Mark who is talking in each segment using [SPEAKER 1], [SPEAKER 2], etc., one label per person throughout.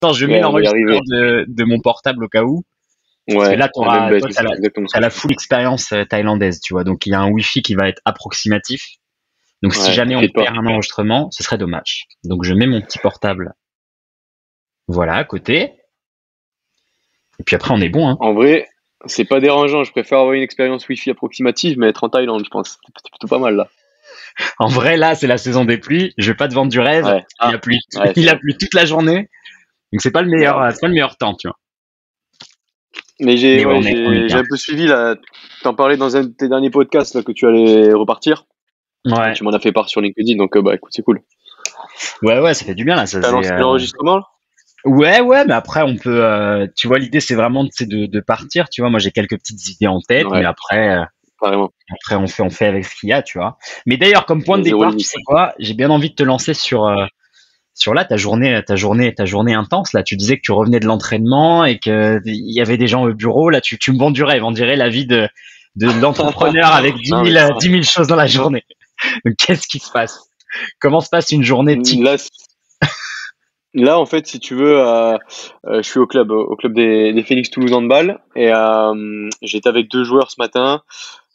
[SPEAKER 1] Attends, je mets l'enregistrement de, de mon portable au cas où. Ouais, là, tu auras la, la full expérience euh, thaïlandaise, tu vois. Donc, il y a un Wi-Fi qui va être approximatif. Donc, si jamais on perd un enregistrement, ce serait dommage. Donc, je mets mon petit portable. Voilà, à côté. Et puis après, on est bon. Hein.
[SPEAKER 2] En vrai, c'est pas dérangeant. Je préfère avoir une expérience Wi-Fi approximative, mais être en Thaïlande, je pense. C'est plutôt pas mal là.
[SPEAKER 1] En vrai, là, c'est la saison des pluies. Je vais pas te vendre du rêve. Il a plu, il a plu toute la journée. Donc c'est pas le meilleur, c'est pas le meilleur temps, tu vois.
[SPEAKER 2] Mais j'ai un peu suivi là. T'en parlais dans un de tes derniers podcasts là, que tu allais repartir. Ouais. Tu m'en as fait part sur LinkedIn, donc euh, bah écoute, c'est cool.
[SPEAKER 1] Ouais, ouais, ça fait du bien là. Ça,
[SPEAKER 2] T'as lancé euh, l'enregistrement
[SPEAKER 1] Ouais, ouais, mais après on peut. Euh, tu vois, l'idée c'est vraiment de, de, partir. Tu vois, moi j'ai quelques petites idées en tête, mais après. Après, on fait, on fait avec ce qu'il y a, tu vois. Mais d'ailleurs, comme point de départ, tu sais quoi, j'ai bien envie de te lancer sur, sur là ta journée ta journée ta journée intense là tu disais que tu revenais de l'entraînement et que il y avait des gens au bureau là tu, tu me vends du rêve on dirait la vie de de l'entrepreneur avec 10 000, choses dans la journée. Qu'est-ce qui se passe? Comment se passe une journée type?
[SPEAKER 2] là, en fait si tu veux euh, euh, je suis au club au club des, des Phoenix Toulouse Handball et euh, j'étais avec deux joueurs ce matin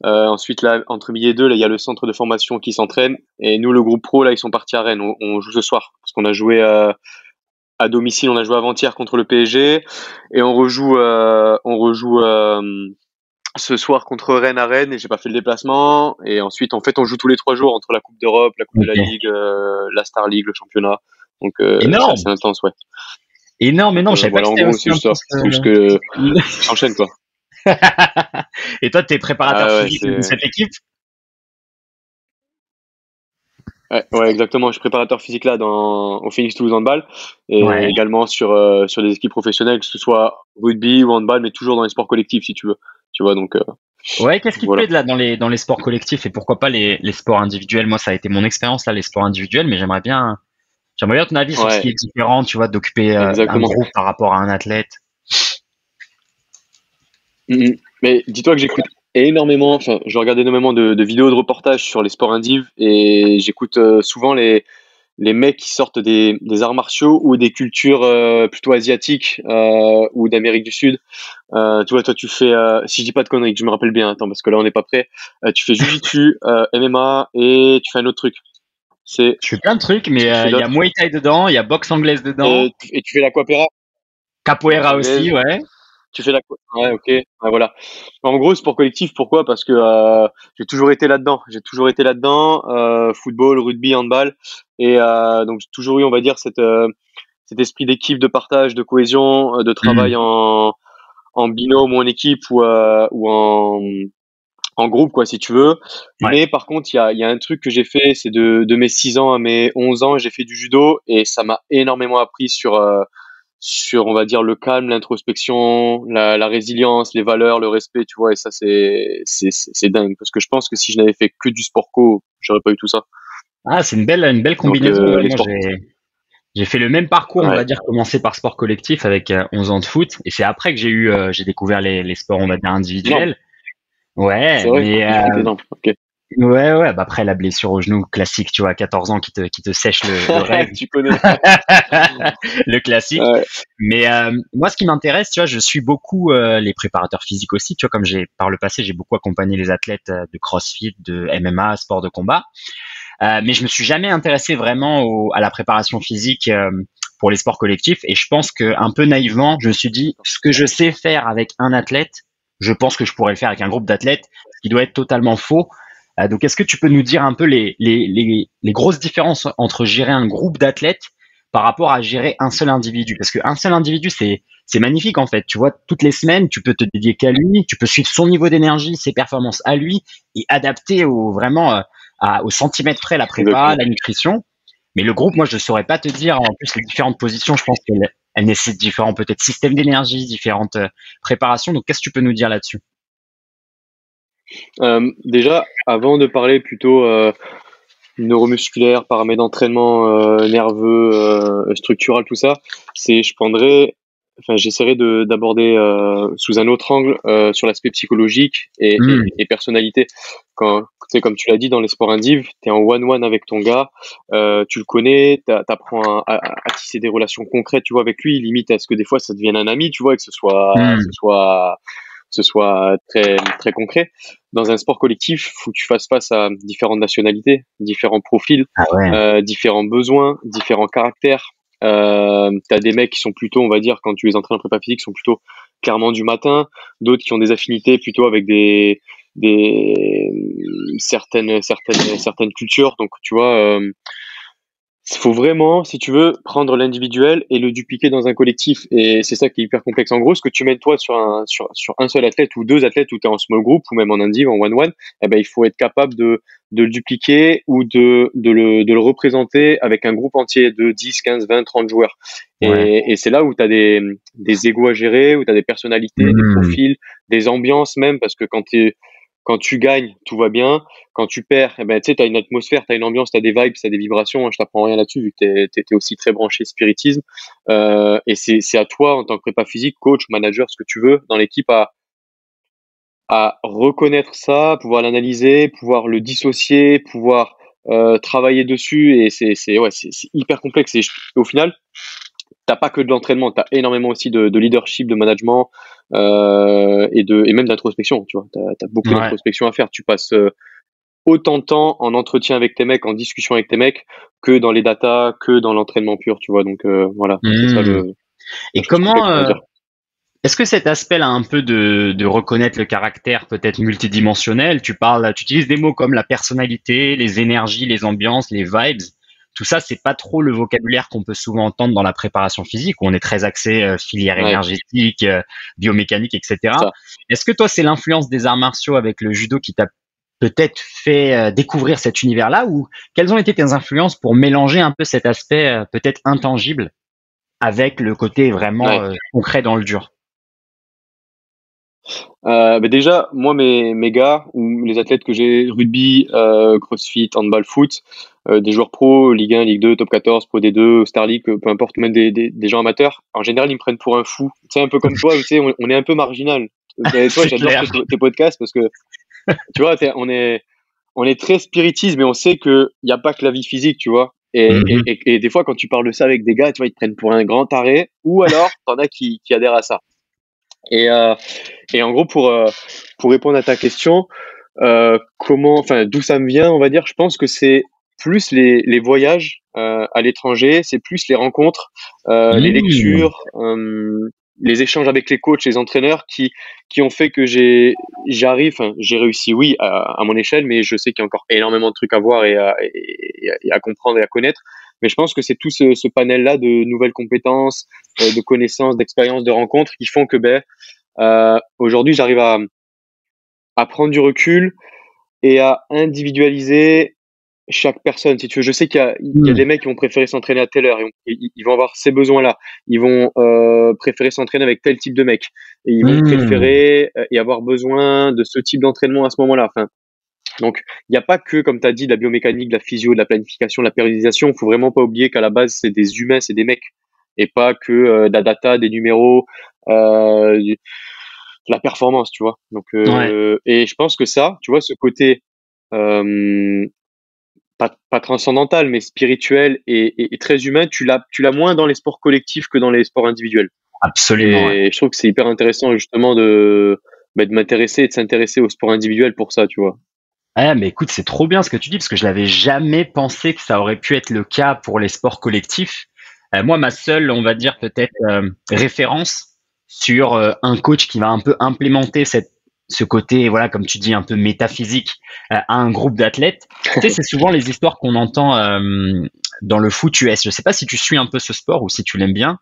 [SPEAKER 2] euh, ensuite, là, entre midi et deux, là, il y a le centre de formation qui s'entraîne. Et nous, le groupe pro, là, ils sont partis à Rennes. On, joue ce soir. Parce qu'on a joué euh, à domicile, on a joué avant-hier contre le PSG. Et on rejoue, euh, on rejoue ce soir contre Rennes à Rennes. Et j'ai pas fait le déplacement. Et ensuite, en fait, on joue tous les trois jours entre la Coupe d'Europe, la Coupe de la Ligue, la Star League, le championnat. Donc, c'est intense, ouais.
[SPEAKER 1] Énorme, énorme. Je savais pas que
[SPEAKER 2] aussi C'est juste que j'enchaîne, quoi.
[SPEAKER 1] Et toi, tu es préparateur ah physique de cette équipe?
[SPEAKER 2] Ouais, exactement. Je suis préparateur physique là dans, au Phoenix Toulouse Handball et également sur, euh, sur des équipes professionnelles, que ce soit rugby ou handball, mais toujours dans les sports collectifs si tu veux. Tu vois, donc. Euh,
[SPEAKER 1] ouais, qu'est-ce qui te plaît là dans les, dans les sports collectifs et pourquoi pas les, les sports individuels? Moi, ça a été mon expérience là, les sports individuels, mais j'aimerais bien, j'aimerais bien ton avis sur ce qui est différent, tu vois, d'occuper euh, un groupe par rapport à un athlète.
[SPEAKER 2] Mm-hmm. Mais dis-toi que j'écoute énormément, enfin, je regarde énormément de, vidéos de reportages sur les sports indiv et j'écoute euh, souvent les, les mecs qui sortent des, des arts martiaux ou des cultures euh, plutôt asiatiques euh, ou d'Amérique du Sud. tu vois, toi, tu fais, si je dis pas de conneries, que je me rappelle bien, attends, parce que là, on n'est pas prêt. tu fais Jiu-Jitsu, MMA et tu fais un autre truc.
[SPEAKER 1] C'est. Je fais plein de trucs, mais il y a Muay Thai dedans, il y a boxe anglaise dedans.
[SPEAKER 2] Et, et tu fais l'aquapera.
[SPEAKER 1] Capoeira aussi, ouais
[SPEAKER 2] tu fais la ouais ok voilà. En gros sport collectif pourquoi? Parce que euh, j'ai toujours été là dedans j'ai toujours été là dedans euh, football rugby handball. Et euh, donc j'ai toujours eu on va dire cette cet esprit d'équipe de partage de cohésion de travail mmh. en en binôme ou en équipe ou ou en en groupe quoi si tu veux. Mais par contre il y a, y a un truc que j'ai fait c'est de, de mes 6 ans à mes 11 ans j'ai fait du judo et ça m'a énormément appris sur sur, on va dire, le calme, l'introspection, la, la, résilience, les valeurs, le respect, tu vois, et ça, c'est, c'est, dingue. Parce que je pense que si je n'avais fait que du sport co, j'aurais pas eu tout ça.
[SPEAKER 1] Ah, c'est une belle, une belle combinaison. Euh, j'ai fait le même parcours, on va dire, commencer par sport collectif avec 11 euh, ans de foot. Et c'est après que j'ai eu, euh, j'ai découvert les, les sports, on va dire, individuels. Ouais, mais, Ouais, ouais, bah après la blessure au genou classique, tu vois, à 14 ans qui te, qui te sèche le, le rêve.
[SPEAKER 2] tu connais.
[SPEAKER 1] le classique. Mais euh, moi, ce qui m'intéresse, tu vois, je suis beaucoup euh, les préparateurs physiques aussi, tu vois, comme j'ai par le passé, j'ai beaucoup accompagné les athlètes euh, de CrossFit, de MMA, sport de combat. mais je me suis jamais intéressé vraiment au, à la préparation physique pour les sports collectifs. Et je pense que un peu naïvement, je me suis dit, ce que je sais faire avec un athlète, je pense que je pourrais le faire avec un groupe d'athlètes, ce qui doit être totalement faux euh, donc, est-ce que tu peux nous dire un peu les, les, les, les grosses différences entre gérer un groupe d'athlètes par rapport à gérer un seul individu? Parce qu'un seul individu, c'est c'est magnifique en fait. Tu vois, toutes les semaines, tu peux te dédier qu'à lui, tu peux suivre son niveau d'énergie, ses performances à lui et adapter au vraiment euh, à, au centimètre près la prépa, la nutrition. Mais le groupe, moi, je ne saurais pas te dire. En plus, les différentes positions, je pense qu'elles nécessitent différents peut-être systèmes d'énergie, différentes euh, préparations. Donc, qu'est-ce que tu peux nous dire là-dessus?
[SPEAKER 2] Euh, déjà, avant de parler plutôt euh, neuromusculaire, paramètres d'entraînement euh, nerveux, structural, tout ça, c'est je prendrais enfin, j'essaierai d'aborder euh, sous un autre angle euh, sur l'aspect psychologique et, hmm. et, personnalité. Quand, comme tu l'as dit dans les sports indiv, tu es en one-one avec ton gars, euh, tu le connais, tu apprends à, à, tisser des relations concrètes, tu vois, avec lui, limite à ce que des fois ça devienne un ami, tu vois, que ce soit, hmm. ce soit, ce soit très, très concret. Dans un sport collectif, faut que tu fasses face à différentes nationalités, différents profils, ah euh, différents besoins, différents caractères, euh, tu as des mecs qui sont plutôt, on va dire, quand tu les entraînes en prépa physique, sont plutôt clairement du matin, d'autres qui ont des affinités plutôt avec des, des certaines certaines certaines cultures. Donc tu vois, euh, il faut vraiment, si tu veux, prendre l'individuel et le dupliquer dans un collectif. Et c'est ça qui est hyper complexe. En gros, ce que tu mets toi sur un, sur, sur un seul athlète ou deux athlètes où tu es en small group ou même en indiv, en one-one, eh ben, il faut être capable de, de le dupliquer ou de, de, le, de le représenter avec un groupe entier de 10, 15, 20, 30 joueurs. Et, et c'est là où tu as des, des égos à gérer, où tu as des personnalités, des mmh. profils, des ambiances même, parce que quand tu quand tu gagnes, tout va bien. Quand tu perds, eh ben, tu as une atmosphère, tu as une ambiance, tu as des vibes, tu as des vibrations. Je t'apprends rien là-dessus vu que tu es, aussi très branché spiritisme. Euh, et c'est à toi, en tant que prépa physique, coach, manager, ce que tu veux, dans l'équipe, à, reconnaître ça, pouvoir l'analyser, pouvoir le dissocier, pouvoir euh, travailler dessus. Et c'est hyper complexe. Et au final, t'as pas que de l'entraînement, tu as énormément aussi de, de, leadership, de management euh, et, de, et même d'introspection. Tu vois, tu as, beaucoup d'introspection à faire. Tu passes euh, autant de temps en entretien avec tes mecs, en discussion avec tes mecs, que dans les datas, que dans l'entraînement pur. Tu vois, donc euh, voilà. Ça
[SPEAKER 1] le, mmh. et comment est-ce que cet aspect-là, un peu de, de, reconnaître le caractère peut-être multidimensionnel, tu parles, tu utilises des mots comme la personnalité, les énergies, les ambiances, les vibes tout ça, c'est pas trop le vocabulaire qu'on peut souvent entendre dans la préparation physique, où on est très axé euh, filière énergétique, euh, biomécanique, etc. Est-ce que toi, c'est l'influence des arts martiaux avec le judo qui t'a peut-être fait euh, découvrir cet univers-là, ou quelles ont été tes influences pour mélanger un peu cet aspect peut-être intangible avec le côté vraiment concret dans le dur?
[SPEAKER 2] Euh, bah déjà, moi, mes, mes gars, ou les athlètes que j'ai, rugby, euh, crossfit, handball, foot, des joueurs pro, Ligue 1, Ligue 2, Top 14, Pro D2, Star League, peu importe, même des, des, des, gens amateurs, en général, ils me prennent pour un fou. Sais, un peu comme toi, tu sais, on, est un peu marginal. Et toi, j'adore tes, podcasts parce que, tu vois, on est, on est très spiritisme mais on sait qu'il n'y a pas que la vie physique, tu vois. Et, mm-hmm. et, et, des fois, quand tu parles de ça avec des gars, tu vois, ils te prennent pour un grand taré, ou alors, t'en as qui, qui adhèrent à ça. Et, euh, et en gros, pour, euh, pour répondre à ta question, euh, comment, enfin, d'où ça me vient, on va dire, je pense que c'est plus les, les voyages euh, à l'étranger, c'est plus les rencontres, euh, les mmh. lectures, euh, les échanges avec les coachs, les entraîneurs qui, qui ont fait que j'ai, j'arrive, j'ai réussi, oui, à, à, mon échelle, mais je sais qu'il y a encore énormément de trucs à voir et à, et, et à comprendre et à connaître. Mais je pense que c'est tout ce, ce panel-là de nouvelles compétences, euh, de connaissances, d'expériences, de rencontres qui font que ben, euh, aujourd'hui, j'arrive à, à prendre du recul et à individualiser chaque personne. Si tu veux, je sais qu'il y, a, il y a hmm. des mecs qui vont préférer s'entraîner à telle heure, ils, ils vont avoir ces besoins-là. Ils vont euh, préférer s'entraîner avec tel type de mec. Et ils vont hmm. préférer euh, et avoir besoin de ce type d'entraînement à ce moment-là. Enfin, donc, il n'y a pas que, comme tu as dit, de la biomécanique, de la physio, de la planification, de la périodisation. Il faut vraiment pas oublier qu'à la base, c'est des humains, c'est des mecs. Et pas que euh, de la data, des numéros, euh, de la performance, tu vois. Donc, euh, Et je pense que ça, tu vois, ce côté euh, pas, pas, transcendantal, mais spirituel et, et, très humain, tu l'as, tu l'as moins dans les sports collectifs que dans les sports individuels.
[SPEAKER 1] Absolument.
[SPEAKER 2] Et je trouve que c'est hyper intéressant justement de, bah, de m'intéresser et de s'intéresser au sport individuel pour ça, tu vois.
[SPEAKER 1] Ah, mais écoute, c'est trop bien ce que tu dis parce que je n'avais jamais pensé que ça aurait pu être le cas pour les sports collectifs. Euh, moi, ma seule, on va dire peut-être euh, référence sur euh, un coach qui va un peu implémenter cette, ce côté, voilà, comme tu dis, un peu métaphysique à un groupe d'athlètes. tu sais, c'est souvent les histoires qu'on entend dans le foot US. Je sais pas si tu suis un peu ce sport ou si tu l'aimes bien,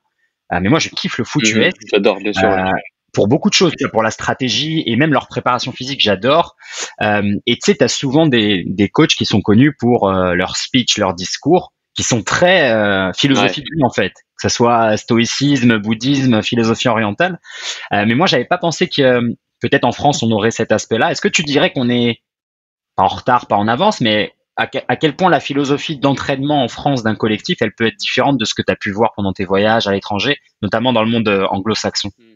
[SPEAKER 1] mais moi, je kiffe le foot mhm, US.
[SPEAKER 2] J'adore, bien sûr
[SPEAKER 1] pour beaucoup de choses, pour la stratégie et même leur préparation physique, j'adore. Euh, et tu sais, tu as souvent des, des coachs qui sont connus pour euh, leur speech, leur discours, qui sont très euh, philosophiques en fait, que ce soit stoïcisme, bouddhisme, philosophie orientale. Euh, mais moi, j'avais pas pensé que euh, peut-être en France, on aurait cet aspect-là. Est-ce que tu dirais qu'on est pas en retard, pas en avance, mais à, quel point la philosophie d'entraînement en France d'un collectif, elle peut être différente de ce que tu as pu voir pendant tes voyages à l'étranger, notamment dans le monde euh, anglo-saxon? Hmm.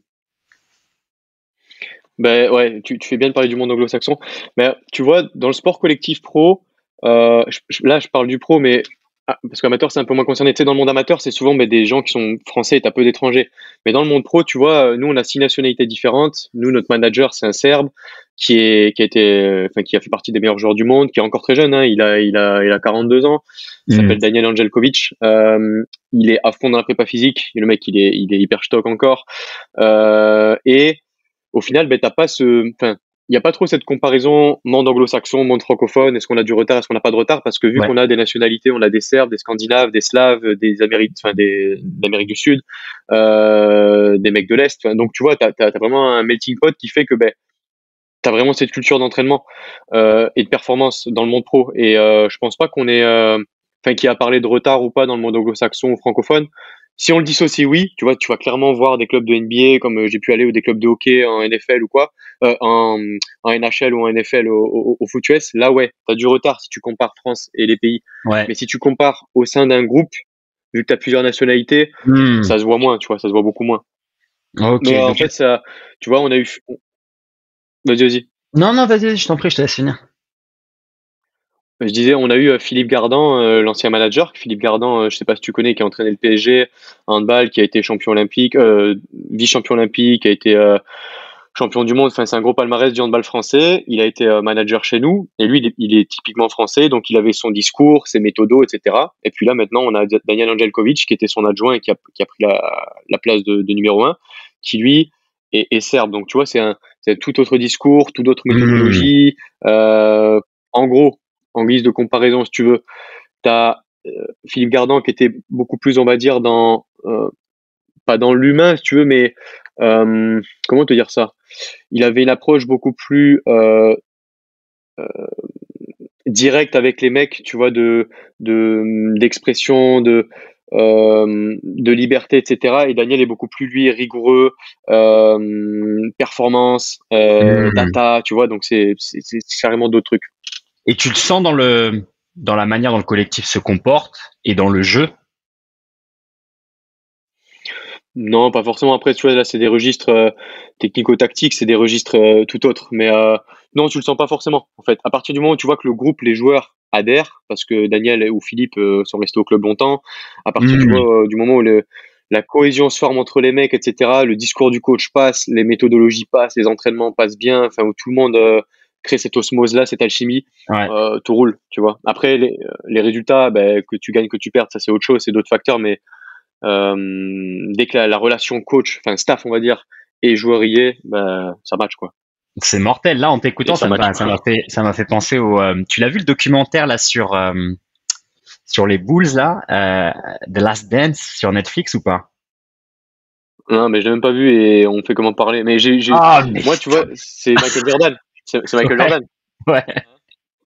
[SPEAKER 2] Ben ouais, tu, fais bien de parler du monde anglo-saxon. Mais tu vois, dans le sport collectif pro, euh, là je parle du pro, mais ah, parce qu'amateur c'est un peu moins concerné. Tu sais, dans le monde amateur, c'est souvent ben, des gens qui sont français et t'as peu d'étrangers. Mais dans le monde pro, tu vois, euh, nous on a six nationalités différentes. Nous, notre manager, c'est un Serbe qui est qui a été, enfin qui a fait partie des meilleurs joueurs du monde, qui est encore très jeune. Hein, il a il a il a 42 ans. Il hmm. s'appelle Daniel Angelkovic. Euh, il est à fond dans la prépa physique. Et le mec, il est il est hyper stock encore. Euh, et au final, ben t'as pas ce, enfin il n'y a pas trop cette comparaison monde anglo-saxon, monde francophone, est-ce qu'on a du retard, est-ce qu'on n'a pas de retard, parce que vu qu'on a des nationalités, on a des Serbes, des Scandinaves, des Slaves, des Amériques, enfin des d'Amérique du Sud, euh, des mecs de l'Est, donc tu vois, tu as, vraiment un melting pot qui fait que ben, tu as vraiment cette culture d'entraînement euh, et de performance dans le monde pro, et euh, je pense pas qu'on est, euh, enfin qui a parlé de retard ou pas dans le monde anglo-saxon ou francophone, si on le dissocie, oui, tu vois, tu vas clairement voir des clubs de NBA comme euh, j'ai pu aller ou des clubs de hockey en NFL ou quoi, euh, en, en, NHL ou en NFL au, au, foot US. Là, ouais, tu as du retard si tu compares France et les pays.
[SPEAKER 1] Ouais.
[SPEAKER 2] Mais si tu compares au sein d'un groupe, vu que tu as plusieurs nationalités, hmm. ça se voit moins, tu vois, ça se voit beaucoup moins.
[SPEAKER 1] Ok.
[SPEAKER 2] Mais en fait, ça, tu vois, on a eu. Vas-y, vas-y.
[SPEAKER 1] Non, non, vas-y, je t'en prie, je te laisse finir.
[SPEAKER 2] Je disais, on a eu euh, Philippe Gardan, euh, l'ancien manager. Philippe Gardan, euh, je sais pas si tu connais, qui a entraîné le PSG, handball, qui a été champion olympique, vice-champion olympique, qui a été champion du monde. Enfin, c'est un gros palmarès du handball français. Il a été manager chez nous. Et lui, il est, typiquement français, donc il avait son discours, ses méthodos, etc. Et puis là, maintenant, on a Daniel Angelkovic, qui était son adjoint et qui a, qui a pris la, la place de, de, numéro un, qui lui est, est serbe. Donc, tu vois, c'est un, tout autre discours, tout autre méthodologie. Mmh. Euh, en gros, en guise de comparaison, si tu veux, tu as euh, Philippe Gardan qui était beaucoup plus, on va dire, dans, euh, pas dans l'humain, si tu veux, mais euh, comment te dire ça? Il avait une approche beaucoup plus directe avec les mecs, tu vois, de d'expression, de, de liberté, etc. Et Daniel est beaucoup plus lui rigoureux, performance, mmh. data, tu vois. Donc c'est carrément d'autres trucs.
[SPEAKER 1] Et tu le sens dans le dans la manière dont le collectif se comporte et dans le jeu?
[SPEAKER 2] Non, pas forcément. Après, tu vois, là, c'est des registres euh, technico-tactiques, c'est des registres euh, tout autres. Mais euh, non, tu le sens pas forcément. En fait, à partir du moment où tu vois que le groupe, les joueurs adhèrent, parce que Daniel ou Philippe sont restés au club longtemps, à partir du, mmh. du, moment où le, la cohésion se forme entre les mecs, etc., le discours du coach passe, les méthodologies passent, les entraînements passent bien, enfin, où tout le monde créer cette osmose-là, cette alchimie, euh, tout roule, tu vois. Après, les, les résultats, ben, que tu gagnes, que tu perds, ça c'est autre chose, c'est d'autres facteurs, mais euh, dès que la, relation coach, enfin staff, on va dire, et joueurier, ben, ça match, quoi.
[SPEAKER 1] C'est mortel. Là, en t'écoutant, ça m'a fait, ça m'a fait penser au. Euh, tu l'as vu le documentaire là sur euh, sur les Bulls là, euh, The Last Dance sur Netflix ou pas?
[SPEAKER 2] Non, mais je l'ai même pas vu et on fait comment parler. Mais j'ai, ah, moi, tu vois, c'est Michael Jordan. C'est Michael Jordan.
[SPEAKER 1] Ouais.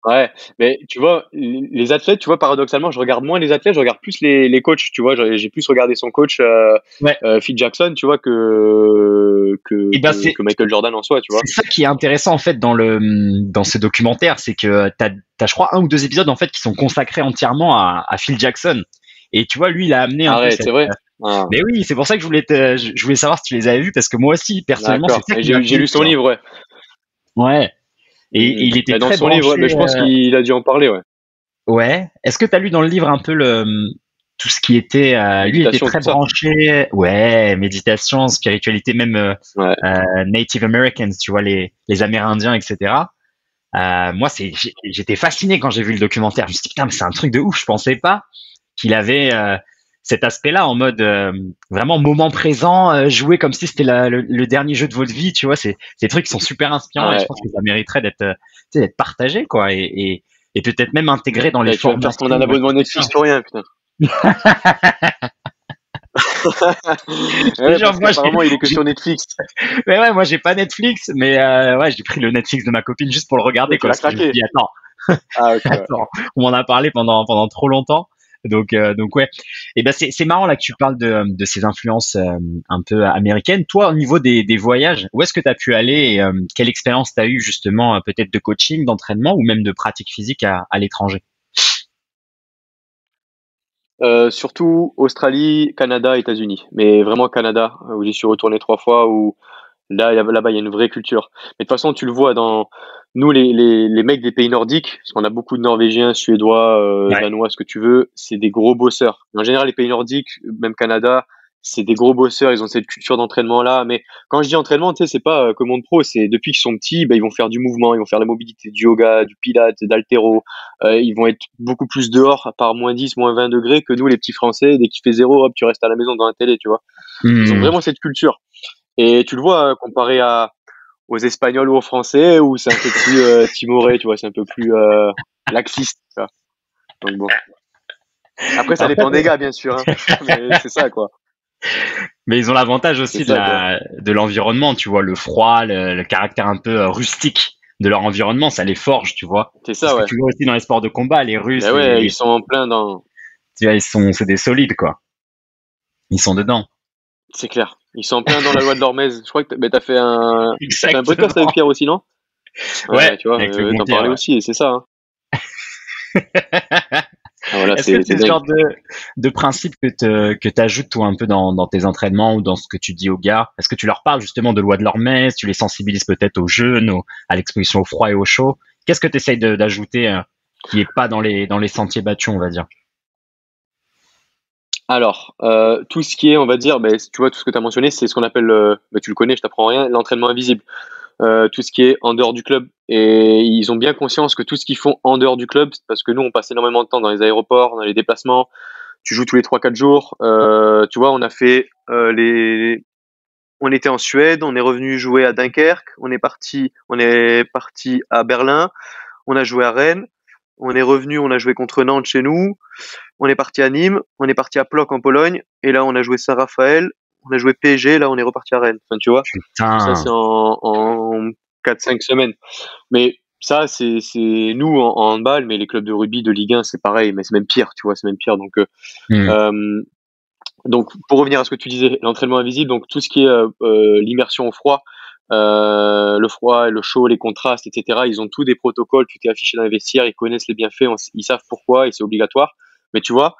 [SPEAKER 2] Ouais, mais tu vois, les athlètes, tu vois, paradoxalement, je regarde moins les athlètes, je regarde plus les, les coachs, tu vois, j'ai plus regardé son coach, euh, euh, Phil Jackson, tu vois, que, que, eh ben, que, Michael Jordan en soi, tu vois.
[SPEAKER 1] C'est ça qui est intéressant, en fait, dans le, dans ces documentaires, c'est que t'as, as, je crois, un ou deux épisodes, en fait, qui sont consacrés entièrement à, à Phil Jackson. Et tu vois, lui, il a amené
[SPEAKER 2] un c'est vrai.
[SPEAKER 1] Ah. Mais oui, c'est pour ça que je voulais, te, je voulais savoir si tu les avais vus, parce que moi aussi, personnellement,
[SPEAKER 2] j'ai lu son livre, ouais.
[SPEAKER 1] Ouais. Et, il était
[SPEAKER 2] dans
[SPEAKER 1] très
[SPEAKER 2] son livre, mais je pense euh, qu'il a dû en parler, ouais.
[SPEAKER 1] Ouais. Est-ce que tu as lu dans le livre un peu le tout ce qui était euh, lui était très branché ouais méditation spiritualité même euh, Native Americans tu vois les les Amérindiens etc moi c'est j'étais fasciné quand j'ai vu le documentaire je me suis dit putain mais c'est un truc de ouf je pensais pas qu'il avait cet aspect-là en mode euh, vraiment moment présent, euh, jouer comme si c'était le, dernier jeu de votre vie, tu vois, c'est des trucs qui sont super inspirants et je pense que ça mériterait d'être euh, d'être partagé quoi et, et, et peut-être même intégré dans les formes.
[SPEAKER 2] Parce qu'on a un abonnement Netflix pour rien, putain. ouais, genre, moi, apparemment, il est que sur Netflix.
[SPEAKER 1] Mais ouais, moi, j'ai pas Netflix, mais euh, ouais, j'ai pris le Netflix de ma copine juste pour le regarder. Quoi, parce que attends, ah, attends, on m'en a parlé pendant pendant trop longtemps. Donc, euh, donc ouais. Et ben c'est marrant là que tu parles de, de ces influences euh, un peu américaines. Toi, au niveau des, des voyages, où est-ce que tu as pu aller et, euh, Quelle expérience tu as eu justement euh, peut-être de coaching, d'entraînement ou même de pratique physique à, à l'étranger?
[SPEAKER 2] Euh, surtout Australie, Canada, États-Unis, mais vraiment Canada euh, où j'y suis retourné trois fois où là, là-bas, il y a une vraie culture. Mais de toute façon, tu le vois dans nous, les, les, les mecs des pays nordiques, parce qu'on a beaucoup de Norvégiens, Suédois, euh, Danois, ce que tu veux, c'est des gros bosseurs. En général, les pays nordiques, même Canada, c'est des gros bosseurs, ils ont cette culture d'entraînement là. Mais quand je dis entraînement, tu sais, c'est pas euh, comme monde pro, c'est depuis qu'ils sont petits, bah, ils vont faire du mouvement, ils vont faire la mobilité, du yoga, du pilates, d'altéro. Euh, ils vont être beaucoup plus dehors, à part moins 10, moins 20 degrés que nous, les petits Français. Dès qu'il fait zéro, hop, tu restes à la maison dans la télé, tu vois. Ils ont hmm. vraiment cette culture. Et tu le vois, hein, comparé à, aux Espagnols ou aux Français, où c'est un peu plus euh, timoré, tu vois, c'est un peu plus euh, laxiste. Donc bon. Après, ça dépend des gars, bien sûr. Hein. Mais c'est ça, quoi.
[SPEAKER 1] Mais ils ont l'avantage aussi de l'environnement, tu vois, le froid, le, caractère un peu euh, rustique de leur environnement, ça les forge, tu vois.
[SPEAKER 2] C'est ça, ouais.
[SPEAKER 1] tu vois aussi dans les sports de combat, les Russes.
[SPEAKER 2] ouais, ils sont en plein dans.
[SPEAKER 1] Tu vois, ils sont, c'est des solides, quoi. Ils sont dedans.
[SPEAKER 2] C'est clair. Ils sont plein dans la loi de l'Hormèse. Je crois que tu as fait un, fait un podcast avec Pierre aussi, non?
[SPEAKER 1] Ouais,
[SPEAKER 2] tu vois, euh, t'en parlais aussi, et c'est ça. Hein.
[SPEAKER 1] Ah, Est-ce que c'est ce genre de, de principe que tu ajoutes toi un peu dans, dans, tes entraînements ou dans ce que tu dis aux gars? Est-ce que tu leur parles justement de loi de l'Hormèse? Tu les sensibilises peut-être aux jeunes, à l'exposition au froid et au chaud? Qu'est-ce que tu essayes d'ajouter euh, qui est pas dans les, dans les sentiers battus, on va dire?
[SPEAKER 2] Alors, euh, tout ce qui est, on va dire, ben, tu vois, tout ce que tu as mentionné, c'est ce qu'on appelle, euh, ben, tu le connais, je t'apprends rien, l'entraînement invisible. Euh, tout ce qui est en dehors du club. Et ils ont bien conscience que tout ce qu'ils font en dehors du club, parce que nous, on passe énormément de temps dans les aéroports, dans les déplacements. Tu joues tous les 3-4 jours. Euh, tu vois, on a fait euh, les. On était en Suède, on est revenu jouer à Dunkerque, on est parti, on est parti à Berlin, on a joué à Rennes, on est revenu, on a joué contre Nantes chez nous, on est parti à Nîmes, on est parti à Plock en Pologne, et là on a joué Saint-Raphaël, on a joué PSG, là on est reparti à Rennes. Enfin, tu vois, ça c'est en, en 4-5 semaines. Mais ça, c'est nous en, handball, mais les clubs de rugby de Ligue 1, c'est pareil, mais c'est même pire, tu vois, c'est même pire. Donc, euh, hmm. euh, donc, pour revenir à ce que tu disais, l'entraînement invisible, donc tout ce qui est euh, l'immersion au froid, le froid, le chaud, les contrastes, etc. Ils ont tous des protocoles, tout est affiché dans les vestiaires, ils connaissent les bienfaits, ils savent pourquoi et c'est obligatoire. Mais tu vois,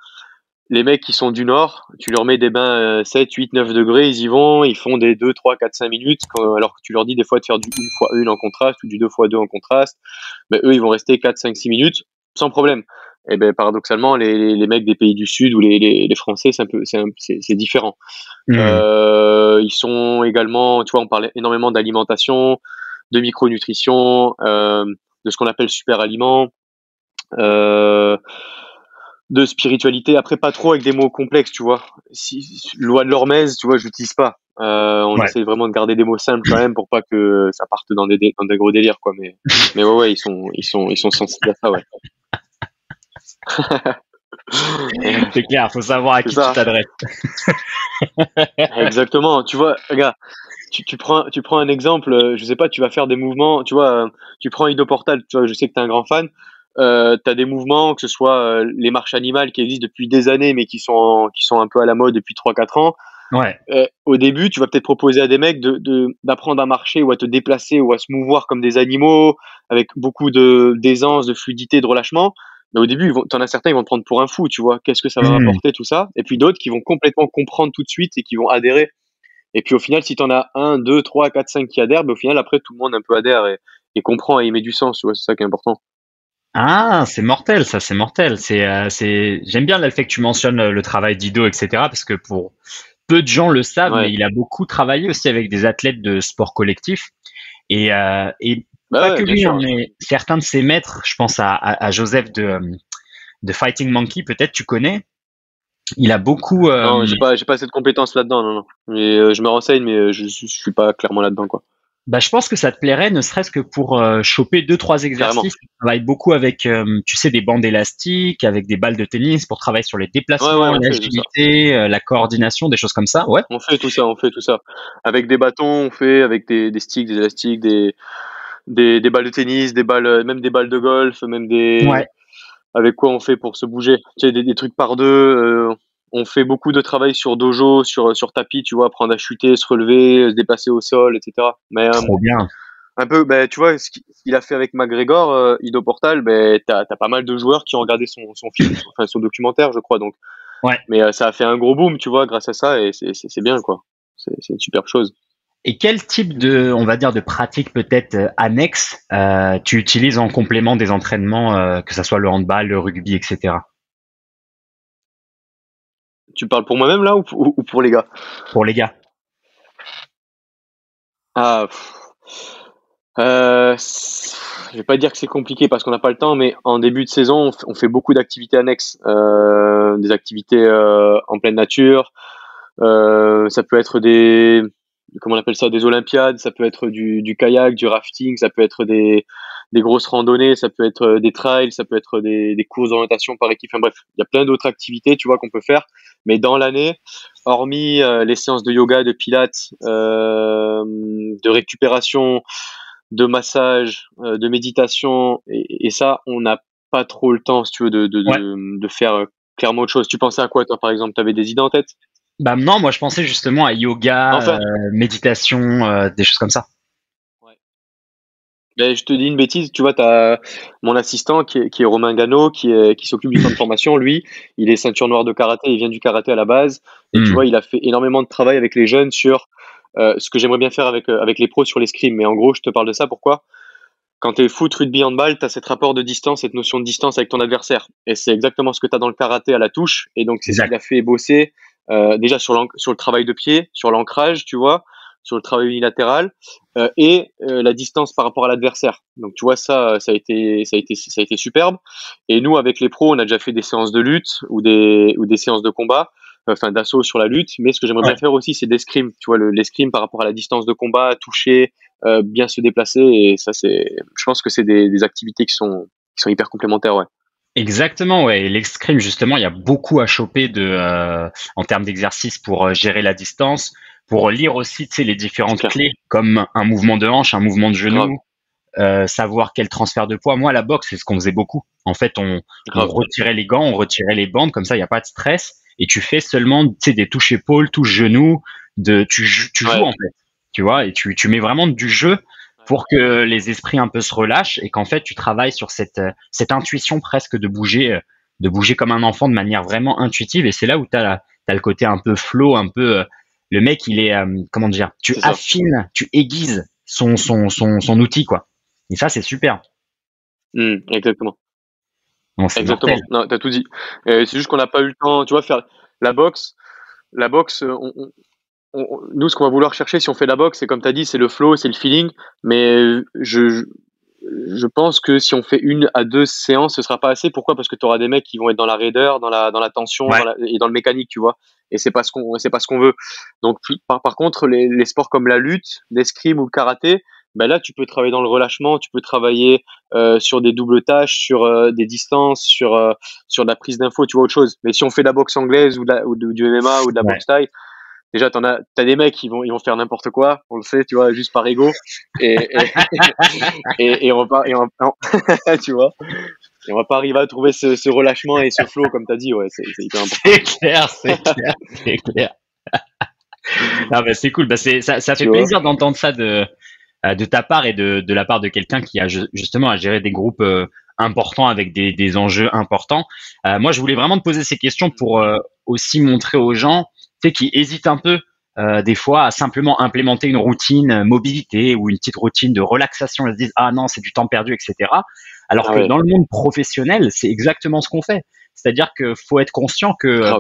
[SPEAKER 2] les mecs qui sont du nord, tu leur mets des bains 7, 8, 9 degrés, ils y vont, ils font des 2, 3, 4, 5 minutes, alors que tu leur dis des fois de faire du 1 fois 1 en contraste ou du 2 fois 2 en contraste, mais eux ils vont rester 4, 5, 6 minutes sans problème. Et ben paradoxalement, les, les, mecs des pays du sud ou les, les, Français, c'est un peu, c'est différent. Mmh. Euh, ils sont également, tu vois, on parlait énormément d'alimentation, de micronutrition, euh, de ce qu'on appelle super aliments. Euh, de spiritualité. Après, pas trop avec des mots complexes, tu vois. Si, loi de l'hormèse, tu vois, je l'utilise pas. Euh, on essaie vraiment de garder des mots simples quand même pour pas que ça parte dans des, dans des gros délires, quoi. Mais, mais ouais, ouais, ils sont, ils sont, ils sont sensibles à ça, ouais.
[SPEAKER 1] C'est clair, faut savoir à qui tu t'adresses.
[SPEAKER 2] Exactement. Tu vois, regarde, tu, tu, prends, tu prends un exemple, je sais pas, tu vas faire des mouvements, tu vois, tu prends Ido Portal, tu vois, je sais que tu es un grand fan, euh, tu as des mouvements, que ce soit euh, les marches animales qui existent depuis des années, mais qui sont, qui sont un peu à la mode depuis 3-4 ans.
[SPEAKER 1] Ouais.
[SPEAKER 2] Euh, au début, tu vas peut-être proposer à des mecs d'apprendre de, d'apprendre à marcher ou à te déplacer ou à se mouvoir comme des animaux, avec beaucoup d'aisance, de, fluidité, de relâchement. Mais au début, tu en as certains, ils vont te prendre pour un fou, tu vois. Qu'est-ce que ça va mmh. apporter, tout ça? Et puis d'autres qui vont complètement comprendre tout de suite et qui vont adhérer. Et puis au final, si tu en as un, deux, trois, quatre, cinq qui adhèrent, ben, au final, après, tout le monde un peu adhère et, et comprend et il met du sens, tu vois. C'est ça qui est important.
[SPEAKER 1] Ah, c'est mortel, ça, c'est mortel. C'est, euh, c'est. J'aime bien le fait que tu mentionnes le travail d'Ido, etc. Parce que pour peu de gens le savent, mais il a beaucoup travaillé aussi avec des athlètes de sport collectif. Et, euh, et bah pas que lui, hein, mais certains de ses maîtres. Je pense à, à, Joseph de, de Fighting Monkey, peut-être tu connais. Il a beaucoup.
[SPEAKER 2] Euh, non, j'ai pas, j'ai pas cette compétence là-dedans, non, non. Mais je me renseigne, mais je, je suis pas clairement là-dedans, quoi.
[SPEAKER 1] Bah, je pense que ça te plairait, ne serait-ce que pour euh, choper deux trois exercices. Tu travailles beaucoup avec, euh, tu sais, des bandes élastiques, avec des balles de tennis pour travailler sur les déplacements, l'agilité, euh, la coordination, des choses comme ça. Ouais.
[SPEAKER 2] On fait tout ça, on fait tout ça. Avec des bâtons, on fait avec des, des sticks, des élastiques, des, des, des balles de tennis, des balles, même des balles de golf, même des. Ouais. Avec quoi on fait pour se bouger Tu sais, des, des trucs par deux on fait beaucoup de travail sur dojo, sur, sur tapis, tu vois, apprendre à chuter, se relever, se déplacer au sol, etc.
[SPEAKER 1] Mais, euh, Trop bien.
[SPEAKER 2] Un peu, ben, tu vois, ce qu'il a fait avec McGregor, euh, Ido Portal, ben, t'as as pas mal de joueurs qui ont regardé son, son film, enfin son documentaire, je crois. Donc, Ouais. Mais ça a fait un gros boom, tu vois, grâce à ça, et c'est bien, quoi. C'est une superbe chose.
[SPEAKER 1] Et quel type de, on va dire, de pratique peut-être annexe tu utilises en complément des entraînements, que ce soit le handball, le rugby, etc.
[SPEAKER 2] Tu parles pour moi-même là ou pour, les gars?
[SPEAKER 1] Pour les gars.
[SPEAKER 2] Ah, euh, je vais pas dire que c'est compliqué parce qu'on n'a pas le temps, mais en début de saison, on, fait beaucoup d'activités annexes, euh, des activités euh, en pleine nature. Euh, ça peut être des, comment on appelle ça, des Olympiades, ça peut être du, du kayak, du rafting, ça peut être des, des grosses randonnées, ça peut être des trails, ça peut être des, des courses d'orientation par équipe. Enfin bref, il y a plein d'autres activités, tu vois, qu'on peut faire. Mais dans l'année, hormis euh, les séances de yoga, de pilates, euh, de récupération, de massage, euh, de méditation, et, ça, on n'a pas trop le temps, si tu veux, de, de, de, faire clairement autre chose. Tu pensais à quoi, toi, par exemple? Tu avais des idées en tête?
[SPEAKER 1] Bah non, moi je pensais justement à yoga, méditation, des choses comme ça.
[SPEAKER 2] Ben, je te dis une bêtise, tu vois, tu as mon assistant qui est, qui est Romain Gano, qui, est, qui s'occupe du centre de formation. Lui, il est ceinture noire de karaté, il vient du karaté à la base. Et tu hmm. vois, il a fait énormément de travail avec les jeunes sur euh, ce que j'aimerais bien faire avec, euh, avec les pros sur l'escrime. Mais en gros, je te parle de ça. Pourquoi? Quand tu es foot, rugby, handball, tu as cette rapport de distance, cette notion de distance avec ton adversaire. Et c'est exactement ce que tu as dans le karaté à la touche. Et donc, c'est ce qu'il a fait bosser euh, déjà sur, sur le travail de pied, sur l'ancrage, tu vois sur le travail unilatéral euh, et euh, la distance par rapport à l'adversaire. Donc tu vois ça, ça a été, ça a été, ça a été superbe. Et nous avec les pros, on a déjà fait des séances de lutte ou des ou des séances de combat, enfin d'assaut sur la lutte. Mais ce que j'aimerais bien faire aussi, c'est l'escrime. Tu vois l'escrime par rapport à la distance de combat, toucher, euh, bien se déplacer. Et ça c'est, je pense que c'est des, des activités qui sont qui sont hyper complémentaires, ouais.
[SPEAKER 1] Exactement, ouais. L'escrime, justement, il y a beaucoup à choper de, euh, en termes d'exercice pour gérer la distance pour lire aussi tu sais, les différentes clés, comme un mouvement de hanche, un mouvement de genou, euh, savoir quel transfert de poids. Moi, à la boxe, c'est ce qu'on faisait beaucoup. En fait, on, retirait les gants, on retirait les bandes, comme ça, il n'y a pas de stress. Et tu fais seulement tu sais, des touches épaules, touches genoux, de, tu, tu joues en fait. Tu vois, et tu, tu mets vraiment du jeu pour que les esprits un peu se relâchent et qu'en fait, tu travailles sur cette, cette intuition presque de bouger, de bouger comme un enfant de manière vraiment intuitive. Et c'est là où tu as, as, le côté un peu flow, un peu le mec, il est, euh, comment dire, tu affines, tu aiguises son, son, son, son outil, quoi. Et ça, c'est super.
[SPEAKER 2] Mmh, exactement. exactement. Non, t'as tout dit. c'est juste qu'on n'a pas eu le temps, tu vois, faire la boxe. La boxe, nous, ce qu'on va vouloir chercher si on fait la boxe, c'est comme tu as dit, c'est le flow, c'est le feeling. Mais je, je pense que si on fait une à deux séances, ce sera pas assez. Pourquoi? Parce que tu auras des mecs qui vont être dans la raideur, dans la, dans la tension et dans le mécanique, tu vois. Et c'est pas ce qu'on, c'est pas ce qu'on veut. Donc, par, par contre, les, les, sports comme la lutte, l'escrime ou le karaté, ben là, tu peux travailler dans le relâchement, tu peux travailler euh, sur des doubles tâches, sur euh, des distances, sur euh, sur de la prise d'infos, tu vois autre chose. Mais si on fait de la boxe anglaise ou, de la, ou du MMA ou de la boxe taille, déjà t'en as t'as des mecs qui vont ils vont faire n'importe quoi on le sait tu vois juste par ego. Et et, et, on va pas et on, tu vois. Et on va pas arriver à trouver ce, ce relâchement et ce flow comme t'as dit ouais c'est hyper important.
[SPEAKER 1] C'est clair c'est clair c'est clair. Non, bah, c'est cool bah, c'est ça, ça fait plaisir d'entendre ça de euh, de ta part et de, de la part de quelqu'un qui a justement à gérer des groupes euh, importants avec des, des enjeux importants. Euh, moi, je voulais vraiment te poser ces questions pour euh, aussi montrer aux gens qui hésitent un peu euh, des fois à simplement implémenter une routine euh, mobilité ou une petite routine de relaxation. Elles se disent ah non c'est du temps perdu etc. Alors ah que dans le monde professionnel c'est exactement ce qu'on fait. C'est-à-dire que faut être conscient que euh,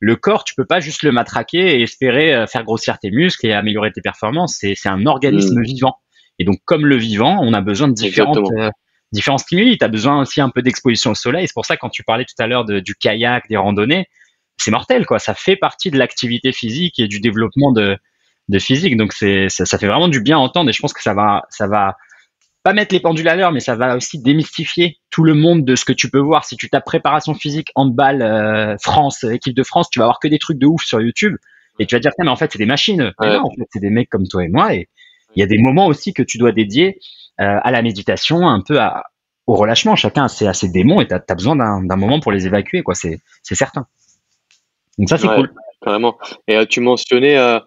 [SPEAKER 1] le corps tu peux pas juste le matraquer et espérer faire grossir tes muscles et améliorer tes performances. C'est c'est un organisme mm. vivant. Et donc comme le vivant on a besoin de différentes différents stimuli. Tu as besoin aussi un peu d'exposition au soleil. C'est pour ça quand tu parlais tout à l'heure du kayak, des randonnées, c'est mortel, quoi. Ça fait partie de l'activité physique et du développement de, de physique. Donc c'est, ça, ça, fait vraiment du bien à entendre et je pense que ça va, ça va pas mettre les pendules à l'heure, mais ça va aussi démystifier tout le monde de ce que tu peux voir. Si tu tapes préparation physique, handball, euh, France, équipe de France, tu vas avoir que des trucs de ouf sur YouTube et tu vas dire, mais en fait, c'est des machines. non, en fait, c'est des mecs comme toi et moi et il y a des moments aussi que tu dois dédier euh, à la méditation, un peu à, au relâchement. Chacun a ses, a ses démons et tu as, besoin d'un moment pour les évacuer, quoi. C'est certain.
[SPEAKER 2] Donc ça, c'est cool. Carrément. Et euh, tu mentionnais, euh,